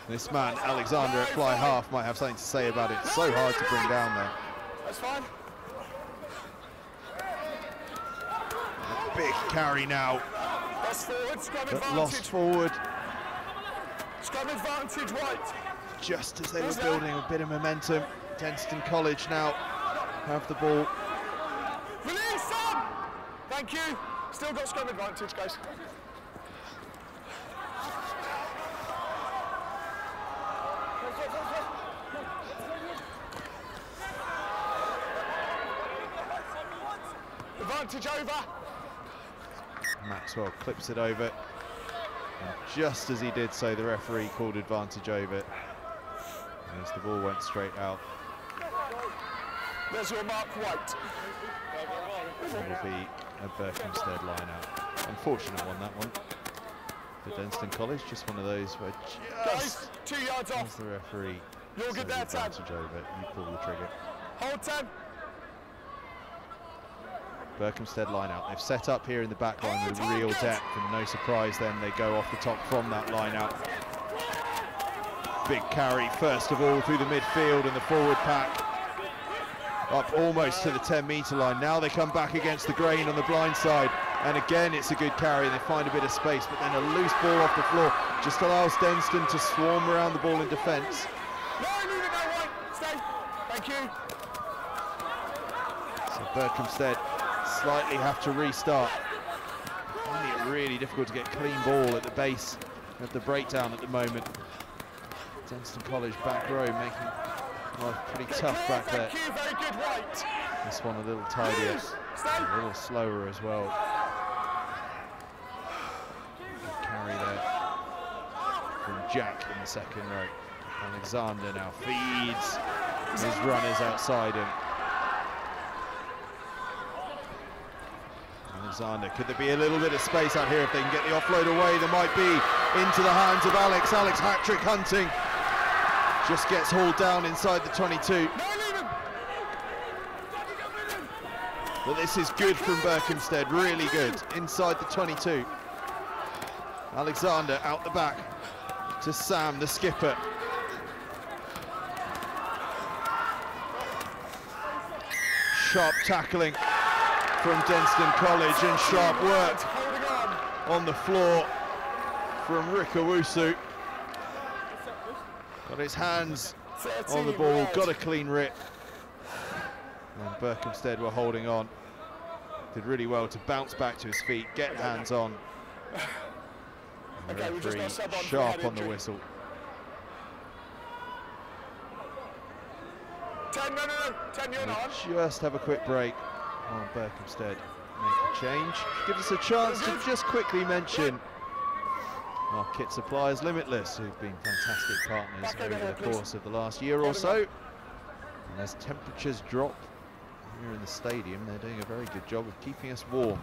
This man, Alexander at fly half, might have something to say about it. So hard to bring down there. That's fine. Big carry now, Lost forward. Scrum but advantage. lost forward Scrum advantage. White. just as they were Who's that? building a bit of momentum. Denstone College now have the ball. Release Sam. Thank you. Still got scrum advantage, guys. Advantage over. Maxwell clips it over. And just as he did so, the referee called advantage over. As the ball went straight out, There's your mark, White. it will be a Berkhamsted line out. Unfortunate one, that one. For Denstone College, just one of those where just two yards off. the referee You'll get that advantage over, you pull the trigger. Hold 10. Berkhamsted line out. They've set up here in the back line with real depth, and no surprise then they go off the top from that line out. Big carry, first of all, through the midfield and the forward pack. Up almost to the 10 metre line. Now they come back against the grain on the blind side. And again, it's a good carry. They find a bit of space, but then a loose ball off the floor just allows Denstone to swarm around the ball in defence. No, leave it there, White. Thank you. So Berkhamsted slightly have to restart. Finding it really difficult to get clean ball at the base of the breakdown at the moment. Denstone College back row making life pretty tough back there. You. Very good, White. This one a little tidier, a little slower as well. Good carry there from Jack in the second row. Alexander now feeds his runners outside him. Alexander, could there be a little bit of space out here if they can get the offload away? There might be into the hands of Alex. Alex hat-trick hunting. Just gets hauled down inside the 22. But this is good from Berkhamsted, really good, inside the 22. Alexander out the back to Sam, the skipper. Sharp tackling from Denstone College and sharp work on the floor from Rick Owusu. Got his hands on the ball, got a clean rip. And Berkhamsted were holding on. Did really well to bounce back to his feet, get hands on. Okay, we've just referee got sub on for sharp on the whistle. Ten, no, no, no. Ten. Just have a quick break on Berkhamsted. Make a change. Give us a chance to just quickly mention our kit suppliers Limitless, who've been fantastic partners over the course of the last year or so. And as temperatures drop here in the stadium, they're doing a very good job of keeping us warm.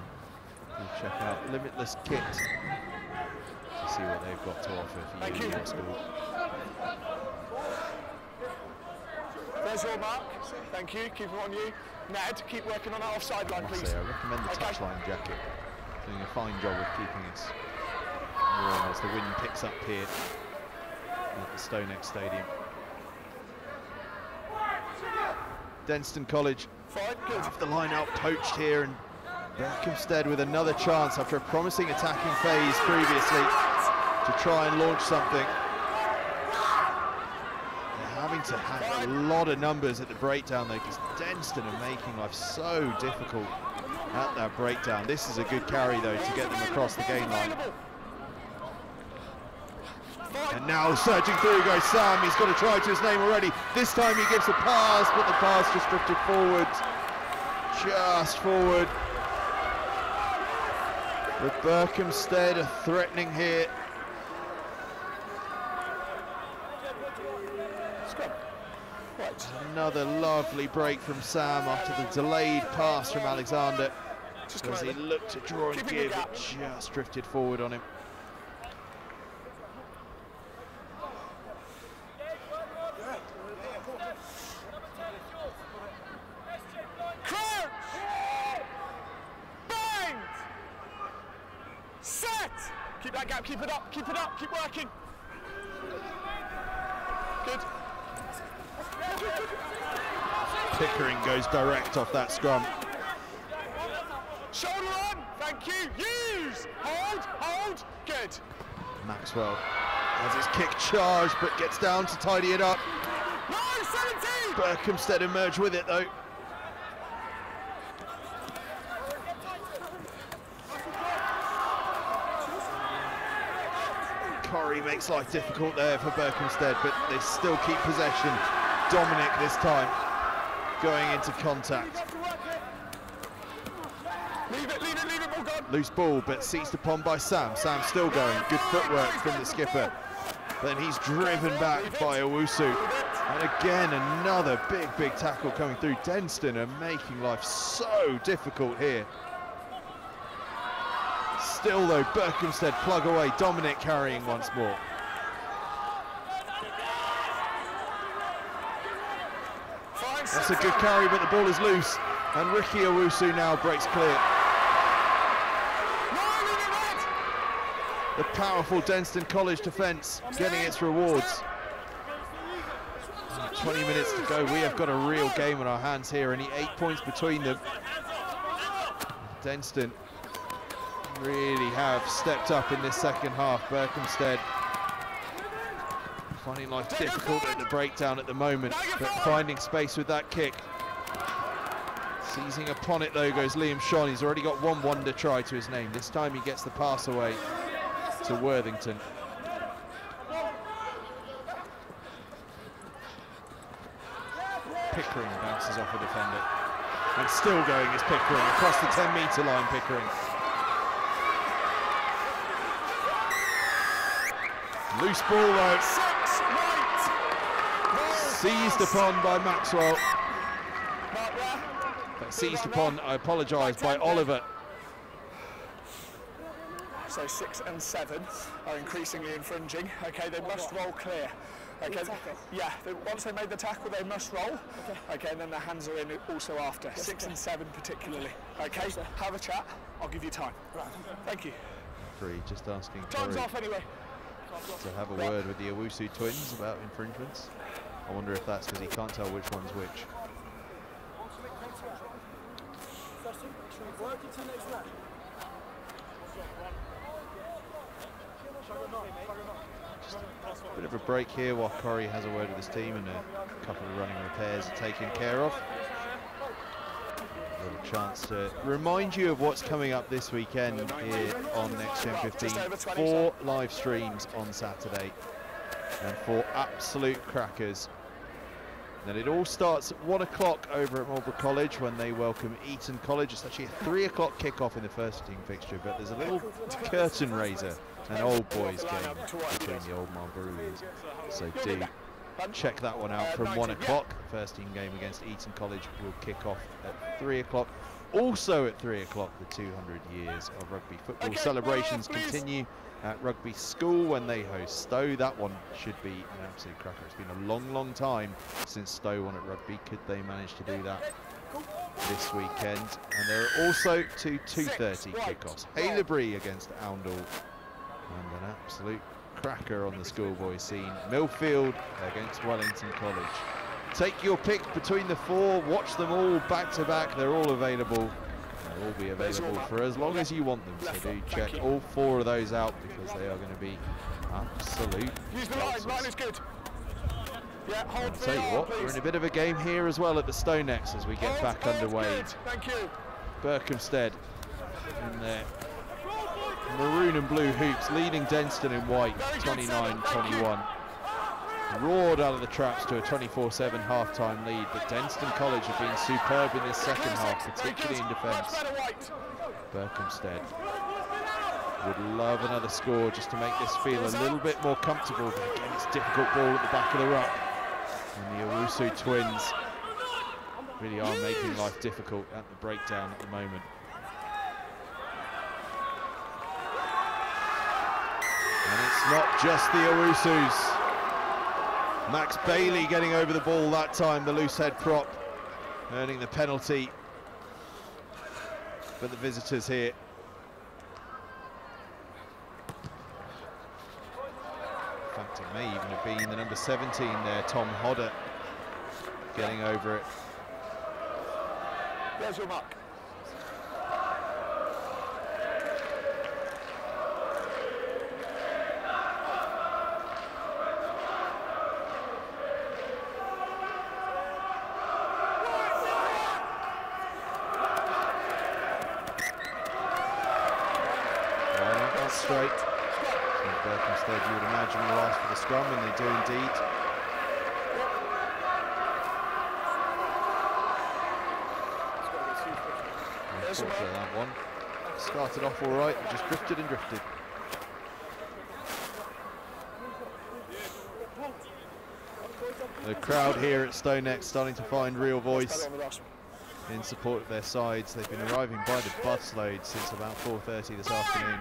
We'll check out Limitless Kit to see what they've got to offer for you in you. your school. There's your mark. Thank you. Keep it on you. Ned, keep working on that offside line, I please. say, I recommend the Okay. touchline jacket. Doing a fine job of keeping us warm as the wind picks up here at the StoneX Stadium. Denstone College Fine, good. have the line out poached here and Berkhamsted with another chance after a promising attacking phase previously to try and launch something. Having to have a lot of numbers at the breakdown though because Denstone are making life so difficult at that breakdown. This is a good carry though to get them across the game line. And now surging through goes Sam. He's got a try to his name already. This time he gives a pass, but the pass just drifted forward. Just forward. With Berkhamsted are threatening here. Scrum. Right. Another lovely break from Sam after the delayed pass from Alexander. Just As he looked to draw and give, it just drifted forward on him. Crouch! Bang! Set! Keep that gap, keep it up, keep it up, keep working. Good. Pickering goes direct off that scrum. Shoulder on, thank you. Use! Hold, hold, good. Maxwell has his kick charged but gets down to tidy it up. No, 17! Berkhamsted emerge with it though. Corrie makes life difficult there for Berkhamsted, but they still keep possession. Dominic this time going into contact. Leave it, leave it, leave it, ball. Loose ball, but seized upon by Sam. Sam still going. Good footwork from the skipper. Then he's driven back by Owusu. And again, another big, big tackle coming through. Denstone are making life so difficult here. Still though, Berkhamsted plug away. Dominic carrying once more. Fine, That's a good carry, but the ball is loose. And Ricky Owusu now breaks clear. The powerful Denstone College defence getting its rewards. 20 minutes to go. We have got a real game on our hands here. Only eight points between them. Denstone really have stepped up in this second half. Berkhamsted finding life difficult at the breakdown at the moment, but finding space with that kick. Seizing upon it though goes Liam Sean. He's already got one wonder try to his name. This time he gets the pass away to Worthington. Pickering bounces off a defender. And still going is Pickering across the 10 metre line, Pickering. Loose ball though. Six, right. Seized upon by Maxwell. But seized upon, I apologise, by Oliver. So six and seven are increasingly infringing. Okay, they must roll clear. Okay, yeah, they, once they made the tackle, they must roll. Okay, and then their hands are in also after. Six and seven particularly. Okay, have a chat. I'll give you time. Thank you. Three, just asking Time's Corey off anyway. to have a word with the Owusu twins about infringements. I wonder if that's because he can't tell which one's which. Just a Bit of a break here while Corey has a word with his team and a couple of running repairs are taken care of. A little chance to remind you of what's coming up this weekend here on NextGenXV. Four live streams on Saturday and four absolute crackers. Then it all starts at one o'clock over at Marlborough College when they welcome Eton College. It's actually a three o'clock kickoff in the first team fixture, but there's a little curtain raiser, an old boys game between the old Marlboroughs. So do check that one out from one o'clock. First team game against Eton College will kick off at three o'clock. Also at three o'clock, the 200 years of rugby football celebrations continue at Rugby School when they host Stowe. That one should be an absolute cracker. It's been a long, long time since Stowe won at Rugby. Could they manage to do that this weekend? And there are also two 2.30 kickoffs. Haileybury against Oundle and an absolute cracker on the schoolboy scene. Millfield against Wellington College. Take your pick between the four, watch them all back to back, they're all available. All be available for as long as you want them, so do check all four of those out because they are going to be absolute Use the line. Line is good. Yeah, hold I'll tell you what, we're in a bit of a game here as well at the Stone StoneX as we get Hold, back underway. Thank you. Berkhamsted in their maroon and blue hoops, leading Denstone in white, 29-21. Roared out of the traps to a 24-7 half-time lead, but Denstone College have been superb in this second half, particularly in defence. Berkhamsted would love another score just to make this feel a little bit more comfortable, but again it's difficult ball at the back of the ruck. And the Owusu twins really are making life difficult at the breakdown at the moment. And it's not just the Owusus. Max Bailey getting over the ball that time, the loose head prop, earning the penalty for the visitors here. In fact, it may even have been the number 17 there, Tom Hodder, getting over it. There's your mark. Line up that straight. So Berkhamsted, you would imagine, will ask for the scrum, and they do indeed. Unfortunately, that one started off all right, but just drifted and drifted. The crowd here at StoneX starting to find real voice in support of their sides. They've been arriving by the busload since about 4.30 this afternoon.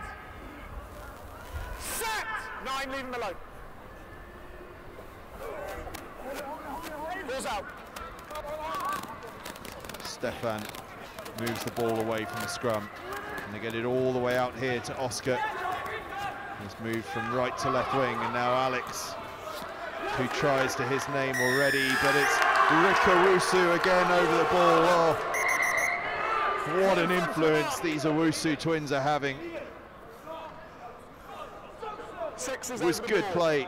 Set! Nine, leave him alone. Ball's out. Stefan moves the ball away from the scrum. And they get it all the way out here to Oscar. He's moved from right to left wing, and now Alex, who tries to his name already, but it's Rick Owusu again over the ball. Oh, what an influence these Owusu twins are having. Six It was good play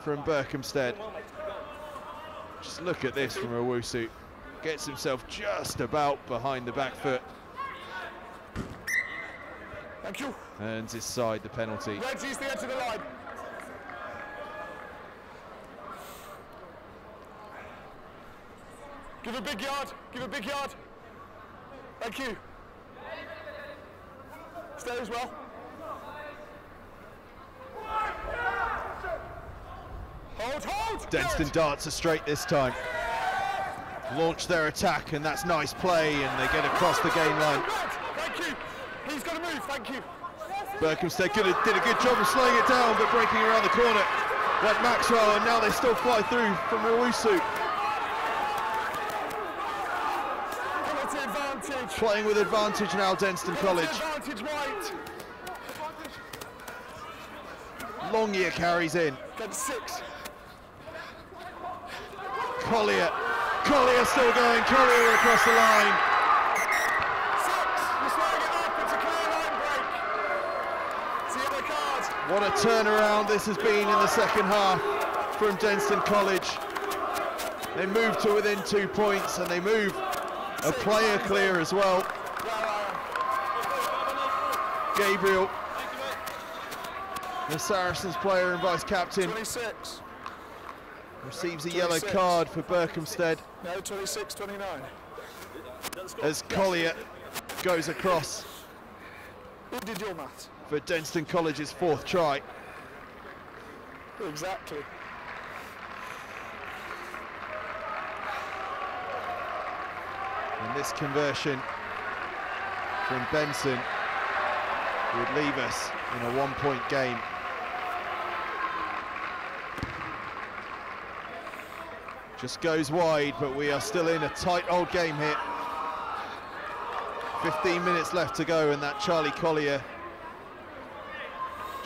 from Berkhamsted. Just look at this from Owusu. Gets himself just about behind the back foot. Thank you. Earns his side the penalty. Use the edge of the line. Give a big yard. Give a big yard. Thank you. Stay as well. Hold, hold. Denstone darts are straight this time. Launch their attack, and that's nice play, and they get across the game line. Thank you. He's got to move. Thank you. Berkhamsted did a, did a good job of slowing it down, but breaking around the corner like Maxwell, and now they still fly through from advantage. Playing with advantage now, Denstone College. Longyear carries in. Six. Collier. Collier still going. Collier across the line. What a turnaround this has been in the second half from Denstone College. They move to within two points and they move a player clear as well. Gabriel, the Saracens player and vice captain, receives a yellow card for Berkhamsted No, 26, 29. as Collier goes across Who did your maths? For Denstone College's fourth try. Exactly. And this conversion from Benson would leave us in a one-point game. Just goes wide, but we are still in a tight old game here. 15 minutes left to go, and that Charlie Collier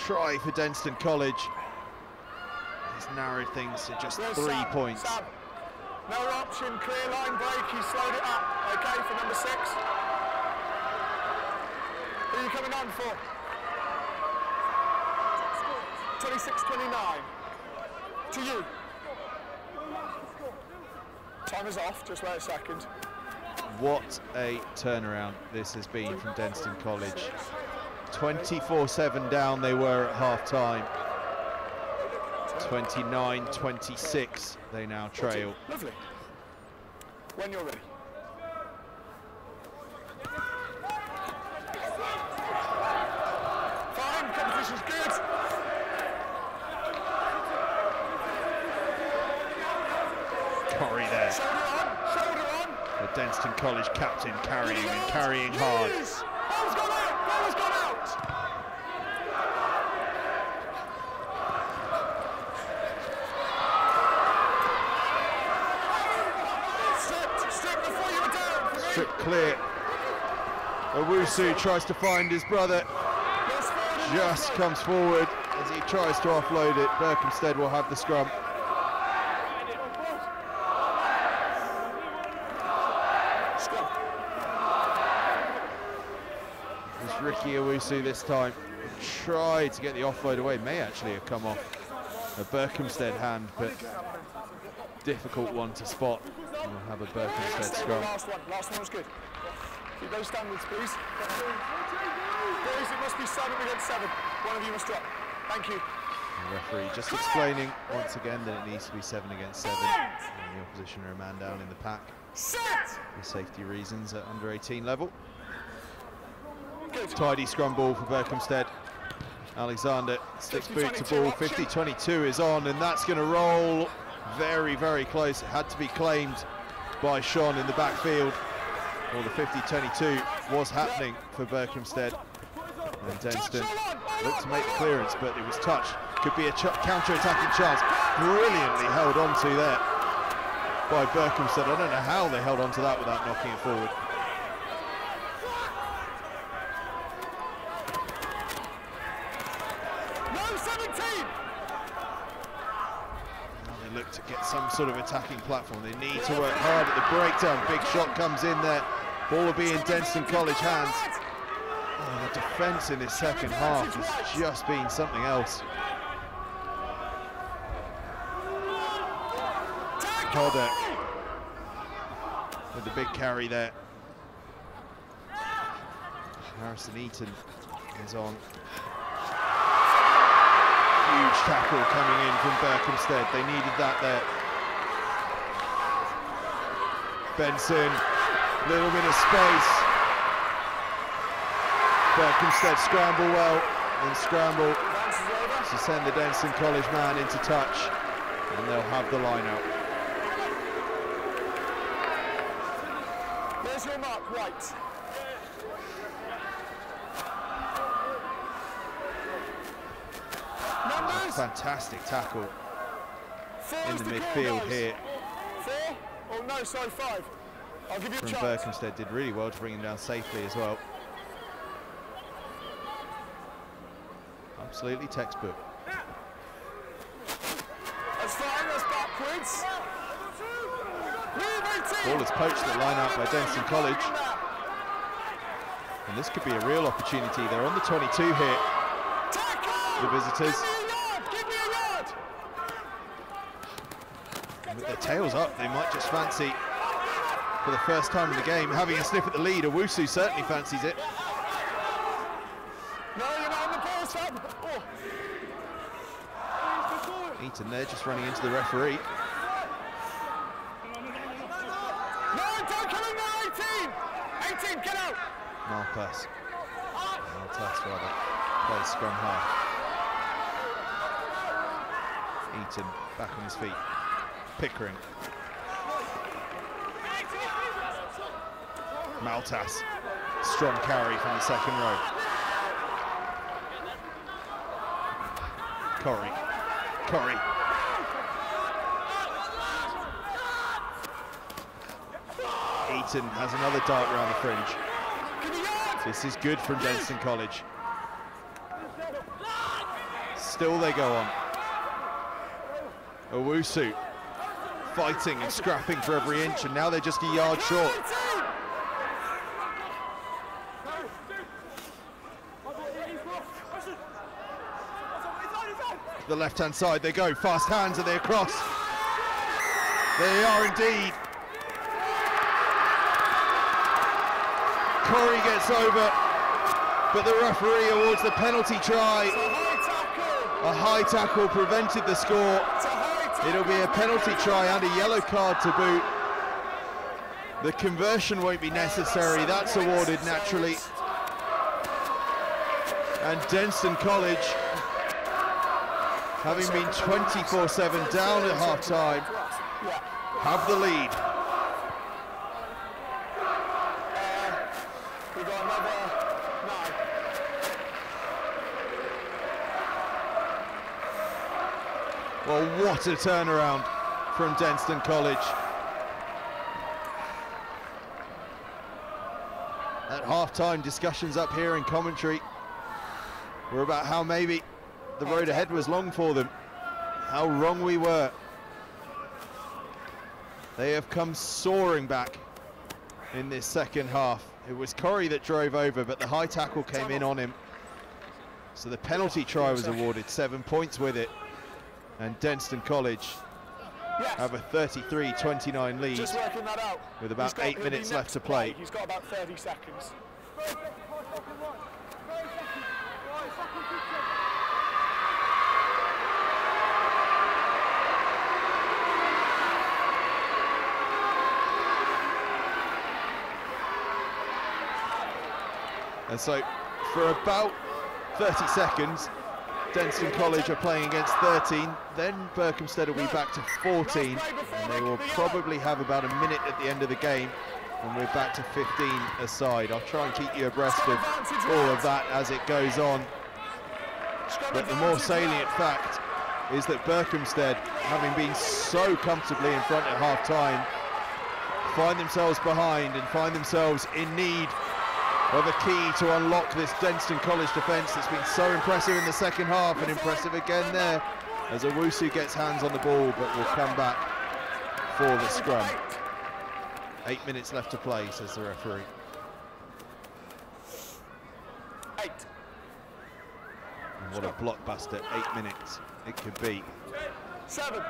try for Denstone College has narrowed things to just Where's three Sam? points. Sam. No option, clear line break. He slowed it up. Okay, for number six. Who are you coming on for? 26, 29. To you. Time is off. Just wait a second. What a turnaround this has been from Denstone College. 24-7 down they were at half time. 29-26 they now trail. Lovely. When you're ready. Fine, competition's good. Corrie there. Shoulder on, shoulder on. The Denstone College captain carrying and carrying hard. Yes! Ball's gone out, ball's gone out. Stripped, stripped before you were down. for me. Strip clear. Owusu tries to find his brother. Just comes forward as he tries to offload it. Berkhamsted will have the scrum. It's Ricky Owusu this time. Tried to get the offload away. May actually have come off a Berkhamsted hand, but difficult one to spot. We'll have a Berkhamsted scrum. last one. Last one was good. Keep those standards, please. Boys, it must be seven against seven. One of you must drop. Thank you. The referee just explaining once again that it needs to be seven against seven. And the opposition are a man down in the pack Set. for safety reasons at under 18 level. Good. Tidy scrum ball for Berkhamsted. Alexander sticks boot to ball. 50-22 is on, and that's going to roll very, very close. It had to be claimed by Sean in the backfield. Well, the 50-22 was happening for Berkhamsted. And Denstone looked to make the clearance, but it was touched. Could be a counter-attacking chance. Brilliantly held on to there by Berkhamsted. I don't know how they held on to that without knocking it forward. No, 17. Now they look to get some sort of attacking platform. They need to work hard at the breakdown. Big shot comes in there. Ball will be in Denstone College hands. Oh, the defence in this second half has just been something else. Kodek with the big carry there. Harrison Eaton is on. Huge tackle coming in from Berkhamsted. They needed that there. Benson, little bit of space. Berkhamsted scramble well, and scramble to send the Denstone College man into touch, and they'll have the line out. There's your mark, White. Numbers. Fantastic tackle in the midfield here no, sorry, five. I'll give you a from chance. Berkhamsted. Did really well to bring him down safely as well. Absolutely textbook. That's fine, that's backwards. Ball is poached at line out by Denstone College. And this could be a real opportunity. They're on the 22 here, the visitors. Give me a yard. With their tails up, they might just fancy, for the first time in the game, having a sniff at the lead. Owusu certainly fancies it. No, you're not on the ball, Sam. Oh. Eaton there just running into the referee. No, don't come in there, 18. 18, get out. Malpass. Malpass rather. Plays scrum half. Eaton back on his feet. Pickering. Maltas. Strong carry from the second row. Corey. Corey. Eaton has another dart round the fringe. This is good from Denstone College. Still they go on. Owusu fighting and scrapping for every inch, and now they're just a yard short. The left-hand side they go, fast hands and they across. They are indeed. Corey gets over, but the referee awards the penalty try. A high tackle prevented the score. It'll be a penalty try and a yellow card to boot. The conversion won't be necessary. That's awarded naturally. And Denstone College, having been 24-7 down at half-time, have the lead. We got another nine. Well, what a turnaround from Denstone College. At half-time, discussions up here in commentary were about how maybe the road ahead was long for them. How wrong we were. They have come soaring back in this second half. It was Corey that drove over, but the high tackle came in on him. So the penalty try was awarded, seven points with it. And Denstone College have a 33-29 lead Just working that out. with about got- eight minutes left to play. He's got about 30 seconds. And so for about 30 seconds, Denstone College are playing against 13, then Berkhamsted will be back to 14, and they will probably have about a minute at the end of the game, and we're back to 15 aside. I'll try and keep you abreast of all of that as it goes on. But the more salient fact is that Berkhamsted, having been so comfortably in front at half-time, find themselves behind and find themselves in need of a key to unlock this Denstone College defence that's been so impressive in the second half and impressive again there as Owusu gets hands on the ball but will come back for the scrum. Eight minutes left to play, says the referee. Eight. And what a blockbuster eight minutes it could be. Seven.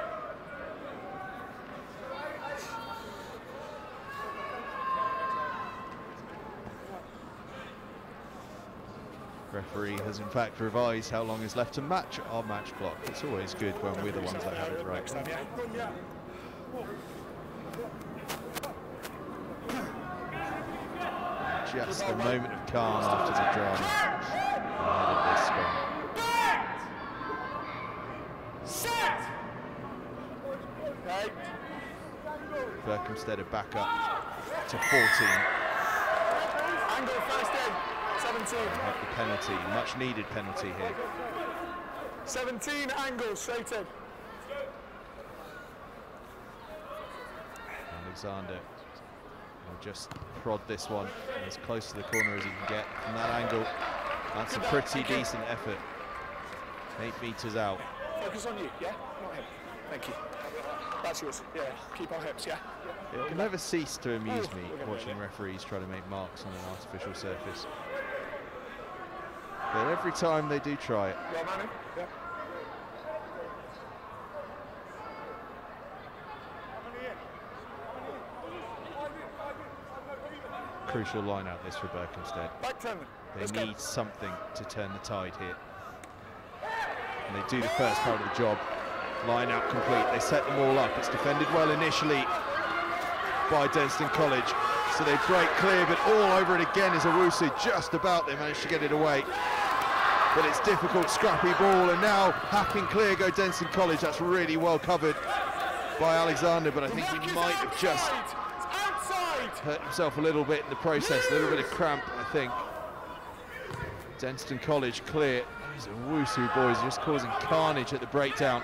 Referee has in fact revised how long is left to match our match clock. It's always good when we're the ones that have it right. just a moment of calm after the drama. Berkhamsted are back up to 14. Angle 17. Have the penalty, much needed penalty here. 17 angles straight in. Alexander will just prod this one as close to the corner as he can get from that angle. That's a pretty decent effort. Eight metres out. Focus on you, yeah? Not him. Thank you. That's yours. Yeah. Keep our hips, yeah? It never cease to amuse me watching referees try to make marks on an artificial surface. But every time they do try it? Yeah. crucial line out this for Berkhamsted. 10. Let's They go. need something to turn the tide here. And they do the first part of the job. Line out complete. They set them all up. It's defended well initially by Denstone College. So they break clear, but all over it again is Owusu. Just about they managed to get it away. But it's difficult, scrappy ball, and now hacking clear go Denstone College. That's really well covered by Alexander, but I think he might have just hurt himself a little bit in the process, a little bit of cramp, I think. Denstone College clear. These Owusu boys just causing carnage at the breakdown.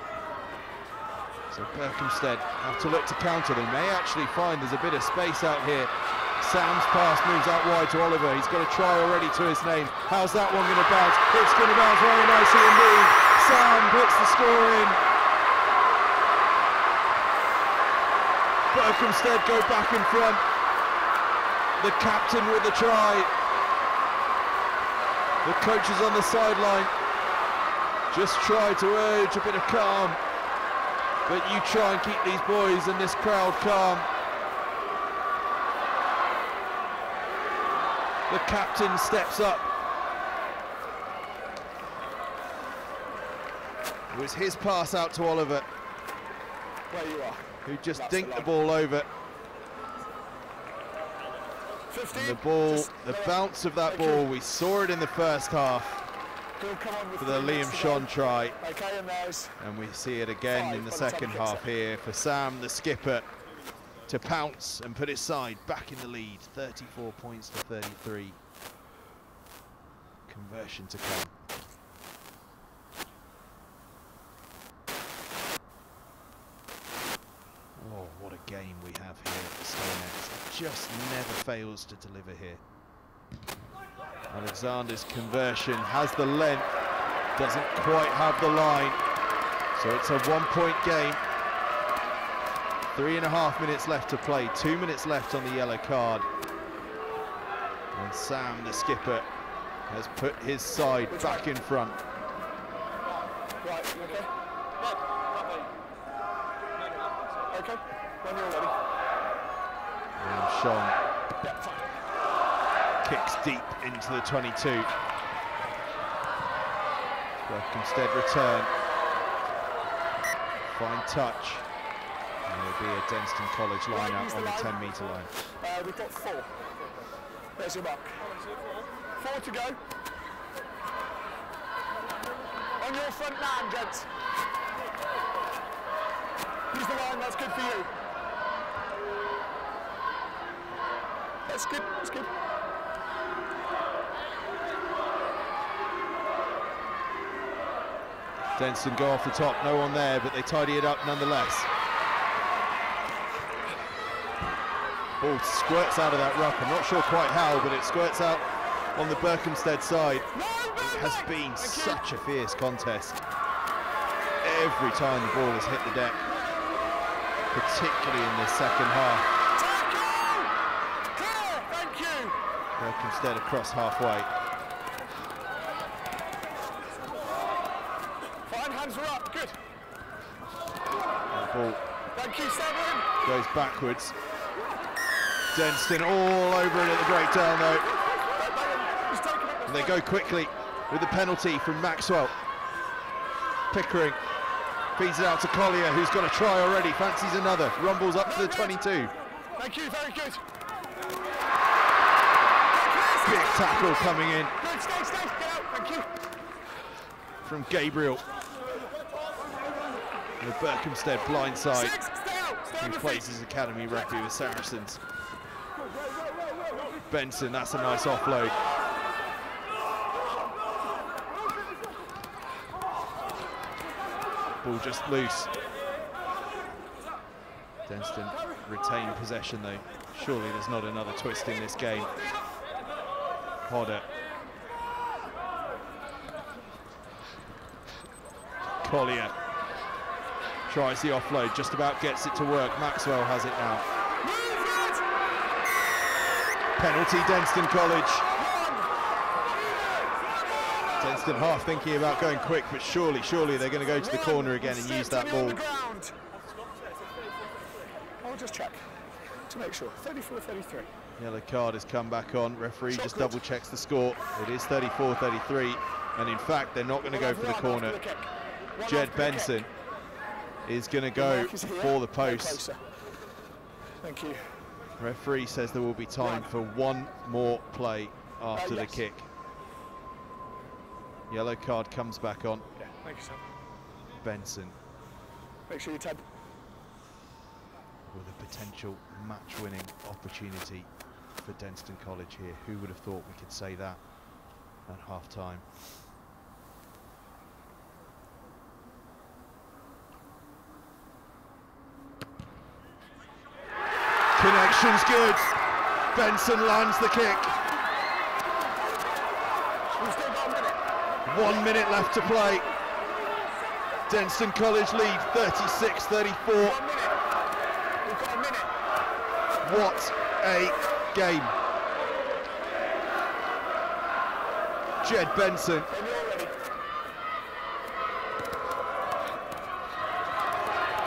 So Berkhamsted have to look to counter. They may actually find there's a bit of space out here. Sam's pass moves out wide to Oliver. He's got a try already to his name. How's that one going to bounce? It's going to bounce very nicely indeed. Sam puts the score in. Berkhamsted go back in front. The captain with the try. The coaches on the sideline just try to urge a bit of calm. But you try and keep these boys and this crowd calm. The captain steps up. It was his pass out to Oliver, Where you are. who just That's dinked the line. ball over. 15. And the ball, the bounce of that Thank you. ball, we saw it in the first half Good, come on with for the Liam Sean try. Okay, and And we see it again Five in the the second half here for Sam, the skipper, to pounce and put his side back in the lead. 34 points to 33. Conversion to come. Oh, what a game we have here at the StoneX. Just never fails to deliver here. Alexander's conversion has the length, doesn't quite have the line. So it's a one-point game. Three and a half minutes left to play. Two minutes left on the yellow card. And Sam, the skipper, has put his side back in front. Okay. And Sean kicks deep into the 22. Berkhamsted return. Fine touch. And it'll be a Denstone College lineup on the 10 metre line. Uh, we've got four. There's your mark. Four to go. On your front man, gents. Use the line, that's good for you. That's good, that's good. Denstone go off the top, no one there, but they tidy it up nonetheless. Ball squirts out of that ruck. I'm not sure quite how, but it squirts out on the Berkhamsted side. It has been such a fierce contest. Every time the ball has hit the deck, particularly in this second half. Berkhamsted across halfway. Fine, hands are up, good. The ball Thank you, Severin. goes backwards. Denstone all over it at the breakdown though. And they go quickly with the penalty from Maxwell. Pickering feeds it out to Collier, who's got a try already, fancies another, rumbles up to the 22. Thank you, very good. Big tackle coming in Good, stay, stay, thank you. from Gabriel. The Berkhamsted blindside, Six, stay out, stay who plays his academy rugby with Saracens. Benson, that's a nice offload. Ball just loose. Denstone retain possession though. Surely there's not another twist in this game. Hodder. Collier tries the offload, just about gets it to work. Maxwell has it now. Penalty, Denstone College. Denstone half thinking about going quick, but surely, surely they're going to go to the corner again and use that ball. I'll just check to make sure. 34, 33. Yellow card has come back on. Referee just double checks the score. It is 34-33, and in fact, they're not going to go for the corner. Jed Benson is going to go for the post. Thank you. Referee says there will be time for one more play after oh, the yes. kick. Yellow card comes back on. Yeah, thank you, Sam. Benson Make sure you tab. with a potential match-winning opportunity for Denstone College here. Who would have thought we could say that at half-time? Connection's good. Benson lands the kick. One minute left to play. Denstone College lead 36-34. One minute. We've got a minute. What a game. Jed Benson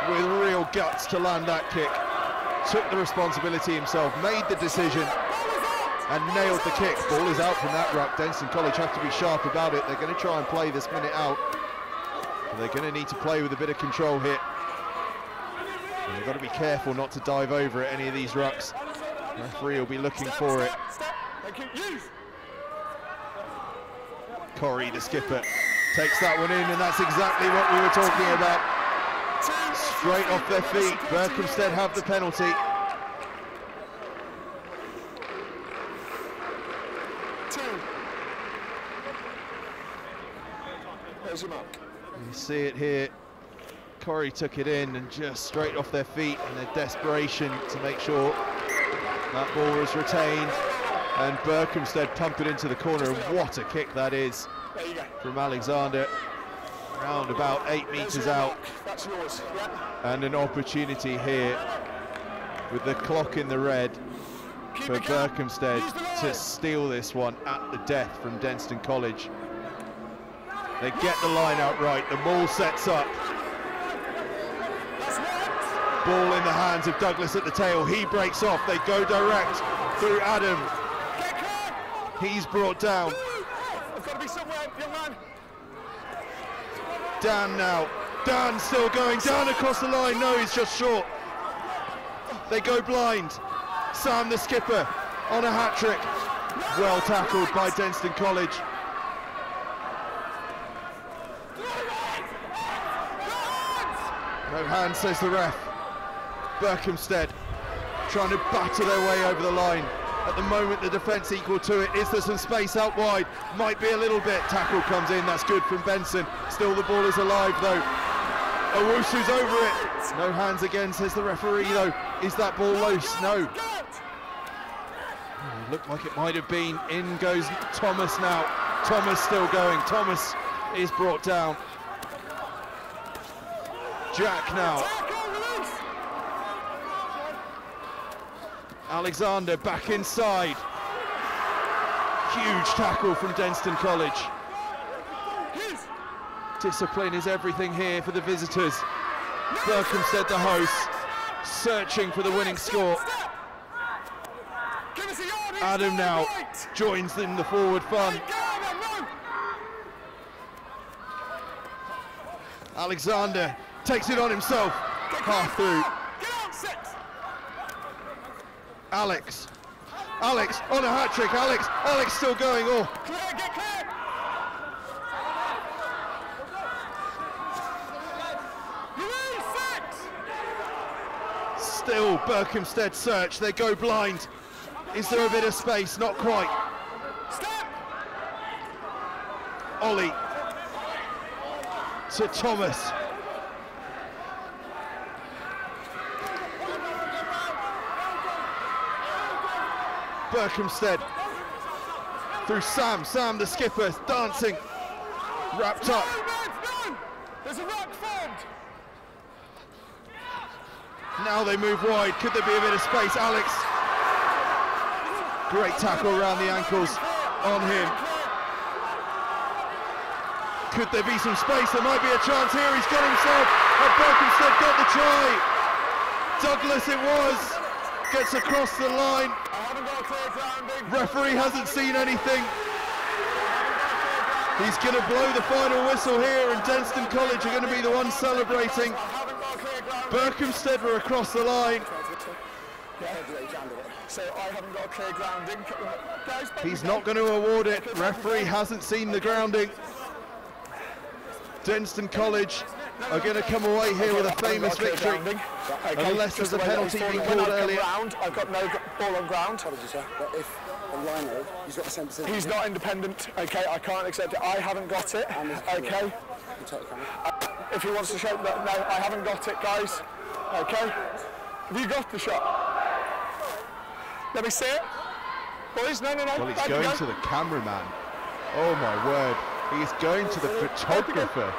with real guts to land that kick. Took the responsibility himself, made the decision and nailed the kick. Ball is out from that ruck. Denstone College have to be sharp about it. They're going to try and play this minute out. They're going to need to play with a bit of control here. And they've got to be careful not to dive over at any of these rucks. Referee will be looking for it. Step, step. Thank you. Use. Corey, the skipper, takes that one in, and that's exactly what we were talking about. Straight off their feet, Berkhamsted have the penalty. Two. There's your mark. You see it here. Corey took it in and just straight off their feet in their desperation to make sure that ball was retained. And Berkhamsted pumped it into the corner, and what a kick that is There you go. from Alexander. Round about eight metres out. mark. That's yours. Yeah. and an opportunity here with the clock in the red for. Berkhamsted Use the line. to steal this one at the death from Denstone College. They get the line out right, the ball sets up, ball in the hands of Douglas at the tail, he breaks off, they go direct through Adam, he's brought down, I've got to be somewhere, young man. Dan now, Dan still going, down across the line, no he's just short. They go blind, Sam the skipper on a hat-trick, well tackled by Denstone College. No hand, says the ref. Berkhamsted trying to batter their way over the line. At the moment, the defence equal to it. Is there some space out wide? Might be a little bit. Tackle comes in. That's good from Benson. Still, the ball is alive though. Owusu's over it. No hands again, says the referee though. Is that ball loose? No. Oh, looked like it might have been. In goes Thomas now. Thomas still going. Thomas is brought down. Jack now. Alexander back inside. Huge tackle from Denstone College. Discipline is everything here for the visitors. Berkhamsted the hosts, searching for the winning score. Adam now joins in the forward fun. Alexander takes it on himself, half through. Get out, six. Alex Alex on a hat trick. Alex, Alex still going. Oh, Clear, get clear! Still Berkhamsted search. They go blind. Is there a bit of space? Not quite. Step! Ollie to Thomas. Berkhamsted through Sam. Sam, the skipper, dancing, wrapped up. There's a rock formed! Now they move wide. Could there be a bit of space? Alex. Great tackle around the ankles on him. Could there be some space? There might be a chance here. He's got himself. And Berkhamsted got the try. Douglas it was. Gets across the line. I haven't got a clear grounding. Referee hasn't seen anything. He's going to blow the final whistle here, and Denstone College are going to be the ones celebrating. I haven't got a clear grounding. Berkhamsted were across the line. So I haven't got a clear grounding. He's not going to award it. Referee hasn't seen the grounding. Denstone College are going to come away here with a famous victory. Unless there's a penalty being called earlier. I've got no ball on ground. Apologies, sir, but if a lino, he's got the same position. He's not independent. Okay, I can't accept it. I haven't got it. Okay. You take the camera. Uh, if he wants to show that, no, I haven't got it, guys. Okay. Have you got the shot? Let me see it. Boys, no, no, no. Well, he's Back going again. to the cameraman. Oh my word. He's going to the photographer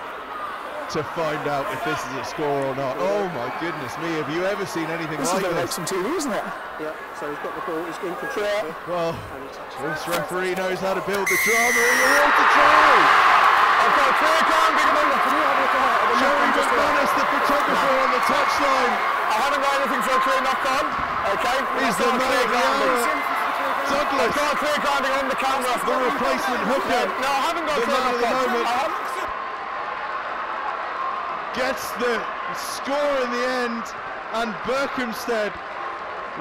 to find out if this is a score or not. Oh my goodness me, have you ever seen anything This like going to make this? some TV, isn't it? Yeah, so he's got the ball, he's in control. Yeah. Well, And he touches it. this referee knows how to build the drama. He awards the try! I've got a clear grounding. Can you have a look at that? Jerry McManus, the photographer on the touchline. I haven't got anything for a clear knock on. Okay. He's I've the got a man clear of the grounding. hour. I've Douglas, got a clear grounding on the camera. the replacement hooker, No, I haven't got a the clear man of knock the on. Gets the score in the end, and Berkhamsted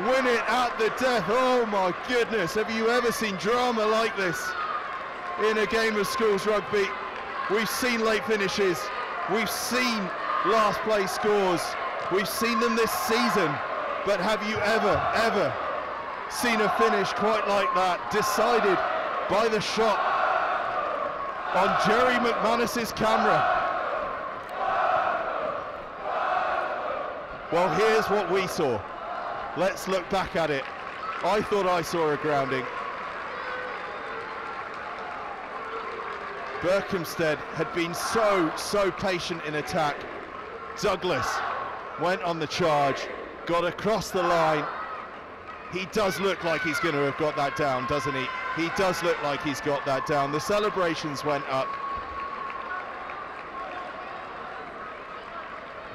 win it at the death. Oh my goodness, have you ever seen drama like this in a game of schools rugby? We've seen late finishes, we've seen last place scores, we've seen them this season, but have you ever, ever seen a finish quite like that, decided by the shot on Jerry McManus's camera? Well, here's what we saw. Let's look back at it. I thought I saw a grounding. Berkhamsted had been so, so patient in attack. Douglas went on the charge, got across the line. He does look like he's going to have got that down, doesn't he? He does look like he's got that down. The celebrations went up.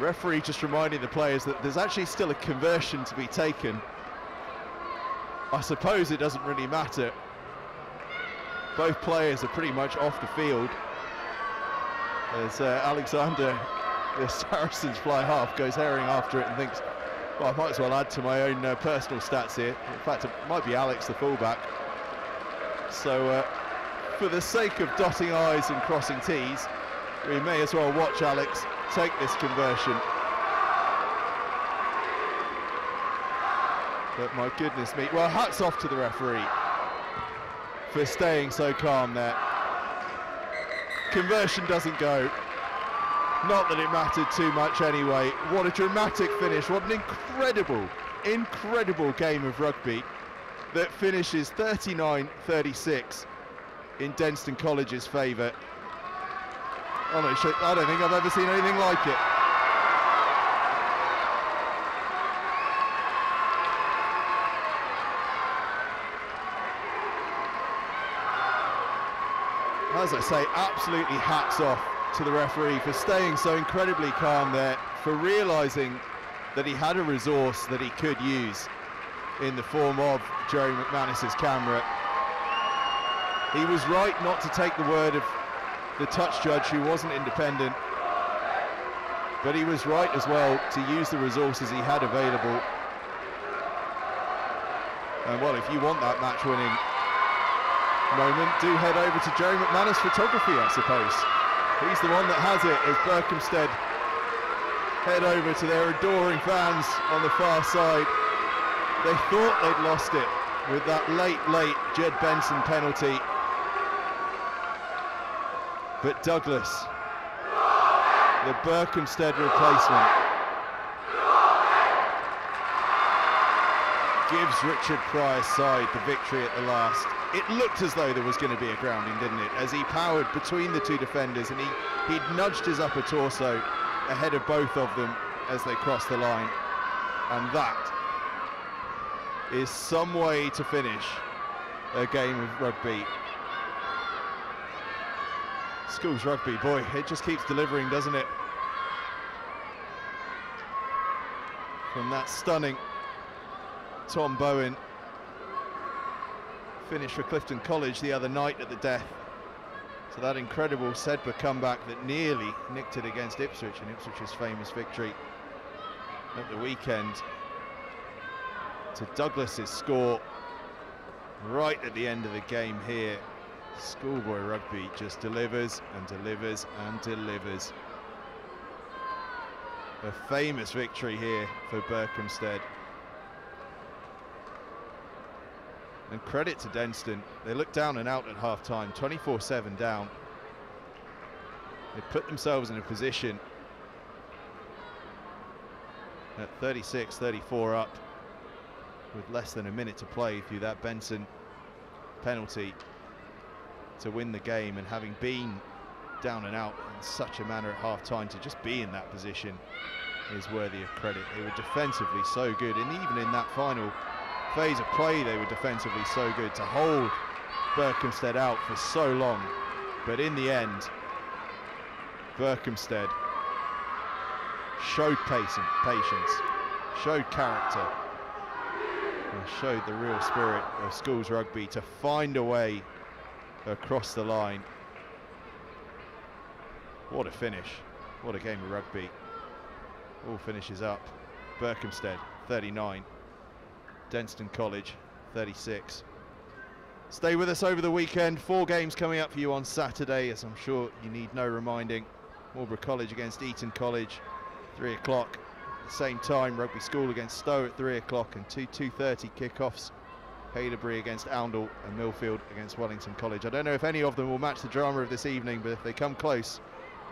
Referee just reminding the players that there's actually still a conversion to be taken. I suppose it doesn't really matter. Both players are pretty much off the field. As uh, Alexander, [laughs] the Saracens fly half, goes herring after it and thinks, well, I might as well add to my own uh, personal stats here. In fact, it might be Alex, the fullback. So, uh, for the sake of dotting I's and crossing T's, we may as well watch Alex take this conversion. But my goodness me, well, hats off to the referee for staying so calm there. Conversion doesn't go. Not that it mattered too much anyway. What a dramatic finish. What an incredible, incredible game of rugby that finishes 39-36 in Denstone College's favour. Shit, I don't think I've ever seen anything like it. As I say, absolutely hats off to the referee for staying so incredibly calm there, for realising that he had a resource that he could use in the form of Jerry McManus's camera. He was right not to take the word of the touch judge who wasn't independent, but he was right as well to use the resources he had available. And well, if you want that match-winning moment, do head over to Jerry McManus Photography, I suppose. He's the one that has it as Berkhamsted head over to their adoring fans on the far side. They thought they'd lost it with that late, late Jed Benson penalty. But Douglas, the Berkhamsted replacement, gives Richard Pryor's side the victory at the last. It looked as though there was going to be a grounding, didn't it? As he powered between the two defenders and he, he'd nudged his upper torso ahead of both of them as they crossed the line. And that is some way to finish a game of rugby. Schools rugby, boy, it just keeps delivering, doesn't it? From that stunning Tom Bowen finish for Clifton College the other night at the death. So that incredible Sedbergh comeback that nearly nicked it against Ipswich and Ipswich's famous victory at the weekend. To Douglas's score right at the end of the game here. Schoolboy Rugby just delivers and delivers and delivers. A famous victory here for Berkhamsted. And credit to Denstone, they looked down and out at half time, 24-7 down. They put themselves in a position at 36, 34 up with less than a minute to play through that Benson penalty to win the game and having been down and out in such a manner at half time to just be in that position is worthy of credit. They were defensively so good and even in that final phase of play they were defensively so good to hold Berkhamsted out for so long but in the end Berkhamsted showed and patience showed character and showed the real spirit of schools rugby to find a way across the line what a finish what a game of rugby all finishes up Berkhamsted 39 Denstone College 36. Stay with us over the weekend. Four games coming up for you on Saturday, as I'm sure you need no reminding. Marlborough College against Eton College, 3 o'clock. Same time, Rugby School against Stowe at 3 o'clock and two 2.30 kickoffs. Haileybury against Oundle and Millfield against Wellington College. I don't know if any of them will match the drama of this evening, but if they come close,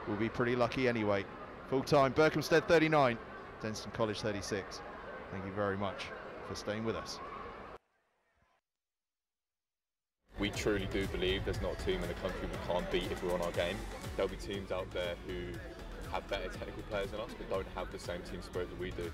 we'll be pretty lucky anyway. Full time, Berkhamsted 39, Denstone College 36. Thank you very much for staying with us. We truly do believe there's not a team in the country we can't beat if we're on our game. There'll be teams out there who have better technical players than us but don't have the same team spirit that we do.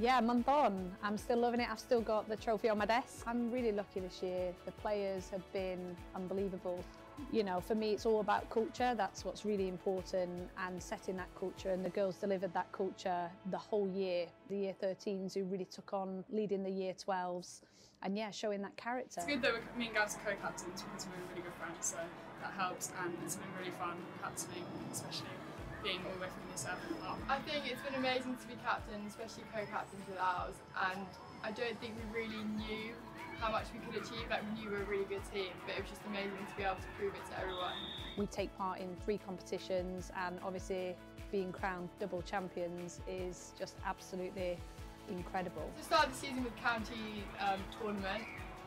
Yeah, month on. I'm still loving it. I've still got the trophy on my desk. I'm really lucky this year. The players have been unbelievable. You know, for me, it's all about culture. That's what's really important and setting that culture. And the girls delivered that culture the whole year. The year 13s who really took on leading the year 12s and yeah, showing that character. It's good that me and Gaz are co-captains because we're really good friends, so that helps. And it's been really fun captaining, especially being all the way from year seven up. I think it's been amazing to be captain, especially co-captains with ours, and I don't think we really knew how much we could achieve. Like we knew we were a really good team, but it was just amazing to be able to prove it to everyone. We take part in three competitions, and obviously being crowned double champions is just absolutely incredible. So we started the season with county um, tournament,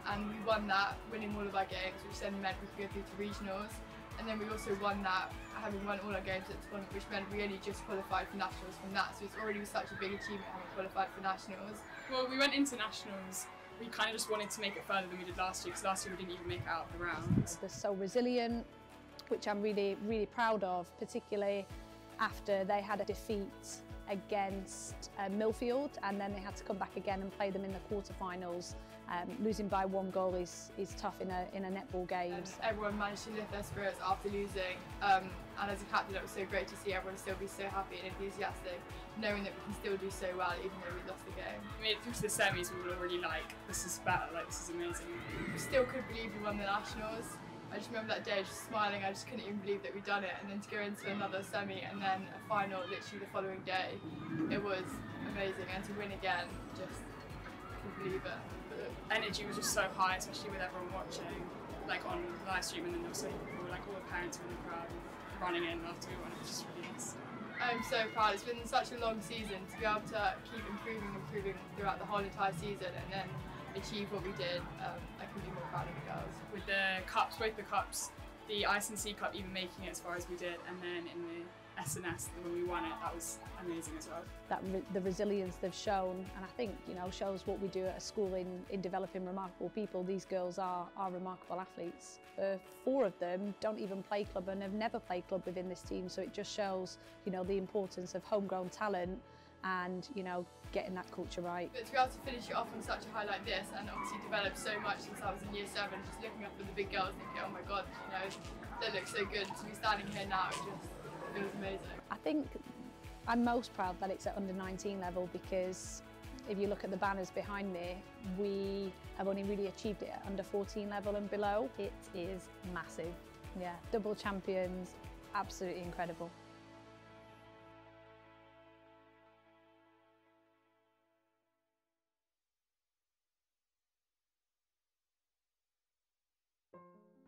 and we won that, winning all of our games, which then meant we could go through to regionals. And then we also won that, having won all our games at the tournament, which meant we only just qualified for nationals from that. So it's already such a big achievement having qualified for nationals. Well, we went into nationals. We kind of just wanted to make it further than we did last year because last year we didn't even make it out of the rounds. They're so resilient, which I'm really, really proud of, particularly after they had a defeat against uh, Millfield and then they had to come back again and play them in the quarterfinals. Um, losing by one goal is, is tough in a, in a netball game. And everyone managed to lift their spirits after losing um, and as a captain it was so great to see everyone still be so happy and enthusiastic knowing that we can still do so well even though we lost the game. We made it through to the semis we were already like this is better, like this is amazing. We still couldn't believe we won the nationals. I just remember that day just smiling, I just couldn't even believe that we'd done it and then to go into another semi and then a final literally the following day, it was amazing and to win again, just couldn't believe it. The energy was just so high, especially with everyone watching, like on live stream and then also people, like all the parents were in the crowd running in after we won, it was just really nice. I'm so proud. It's been such a long season to be able to keep improving and improving throughout the whole entire season and then achieve what we did. Um, I couldn't be more proud of the girls. With the cups, both the cups, the Ice and Sea Cup even making it as far as we did, and then in the SNS when we won it, that was amazing as well. That re the resilience they've shown, and I think you know shows what we do at a school in, in developing remarkable people. These girls are are remarkable athletes. Uh, four of them don't even play club and have never played club within this team, so it just shows you know the importance of homegrown talent and you know getting that culture right. But to be able to finish it off on such a high like this and obviously develop so much since I was in year seven, just looking up at the big girls and thinking, oh my god, you know, they look so good. To be standing here now, just amazing. I think I'm most proud that it's at under 19 level because if you look at the banners behind me, we have only really achieved it at under 14 level and below. It is massive. Yeah, double champions, absolutely incredible.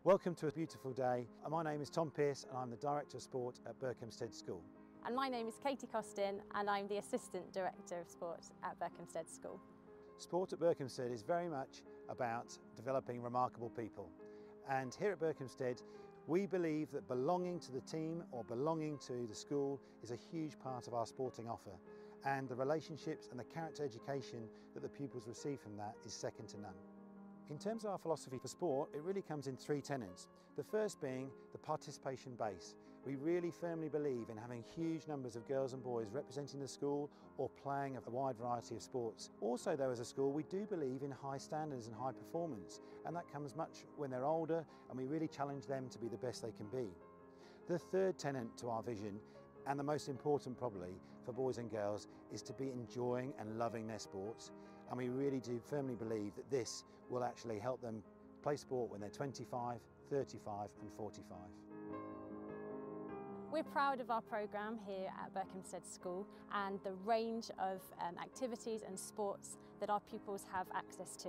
Welcome to a beautiful day. Uh, my name is Tom Pearce and I'm the Director of Sport at Berkhamsted School. And my name is Katie Costin and I'm the Assistant Director of Sport at Berkhamsted School. Sport at Berkhamsted is very much about developing remarkable people. And here at Berkhamsted, we believe that belonging to the team or belonging to the school is a huge part of our sporting offer. And the relationships and the character education that the pupils receive from that is second to none. In terms of our philosophy for sport, it really comes in three tenets. The first being the participation base. We really firmly believe in having huge numbers of girls and boys representing the school or playing a wide variety of sports. Also though as a school we do believe in high standards and high performance and that comes much when they're older and we really challenge them to be the best they can be. The third tenet to our vision and the most important probably for boys and girls is to be enjoying and loving their sports and we really do firmly believe that this will actually help them play sport when they're 25, 35 and 45. We're proud of our programme here at Berkhamsted School and the range of um, activities and sports that our pupils have access to.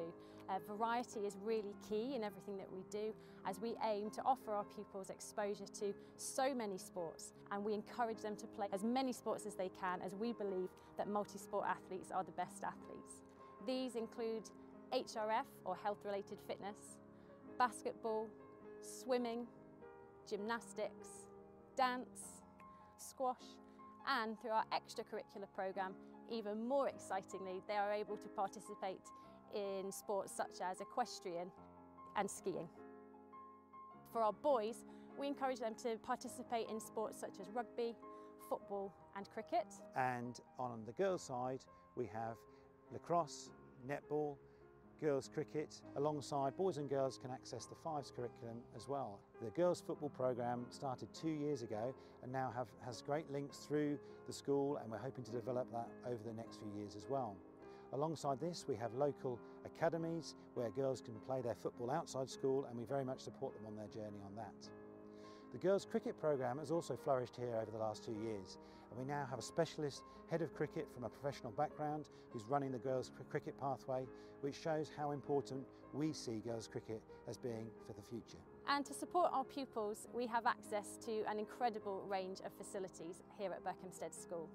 Uh, variety is really key in everything that we do as we aim to offer our pupils exposure to so many sports and we encourage them to play as many sports as they can as we believe that multi-sport athletes are the best athletes. These include HRF or health related fitness, basketball, swimming, gymnastics, dance, squash, and through our extracurricular programme, even more excitingly, they are able to participate in sports such as equestrian and skiing. For our boys, we encourage them to participate in sports such as rugby, football and cricket. And on the girls' side, we have lacrosse, netball, girls cricket, alongside boys and girls can access the Fives curriculum as well. The girls football programme started two years ago and now have, has great links through the school and we're hoping to develop that over the next few years as well. Alongside this we have local academies where girls can play their football outside school and we very much support them on their journey on that. The girls cricket programme has also flourished here over the last two years we now have a specialist head of cricket from a professional background who's running the girls cricket pathway which shows how important we see girls cricket as being for the future. And to support our pupils we have access to an incredible range of facilities here at Berkhamsted School.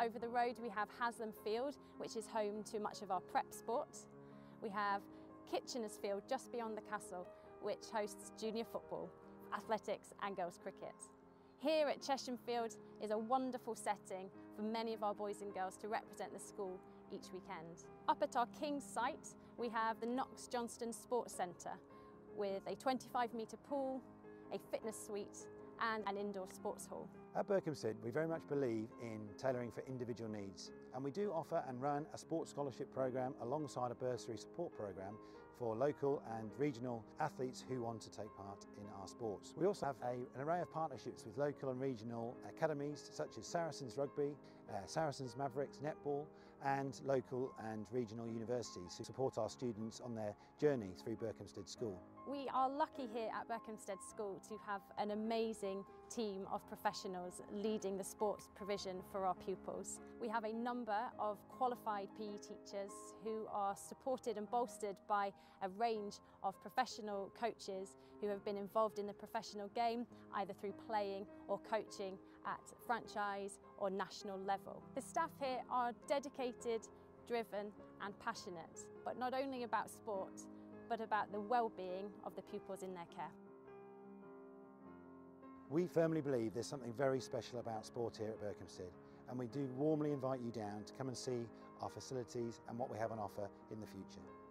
Over the road we have Haslam Field which is home to much of our prep sport. We have Kitchener's Field just beyond the castle which hosts junior football athletics and girls cricket. Here at Chesham Field is a wonderful setting for many of our boys and girls to represent the school each weekend. Up at our King's site we have the Knox Johnston Sports Centre with a 25 metre pool, a fitness suite and an indoor sports hall. At Berkhamsted, we very much believe in tailoring for individual needs and we do offer and run a sports scholarship programme alongside a bursary support programme for local and regional athletes who want to take part in our sports. We also have a, an array of partnerships with local and regional academies such as Saracens Rugby, uh, Saracens Mavericks Netball and local and regional universities who support our students on their journey through Berkhamsted School. We are lucky here at Berkhamsted School to have an amazing team of professionals leading the sports provision for our pupils. We have a number of qualified PE teachers who are supported and bolstered by a range of professional coaches who have been involved in the professional game either through playing or coaching at franchise or national level. The staff here are dedicated, driven and passionate, but not only about sport, but about the well-being of the pupils in their care. We firmly believe there's something very special about sport here at Berkhamsted and we do warmly invite you down to come and see our facilities and what we have on offer in the future.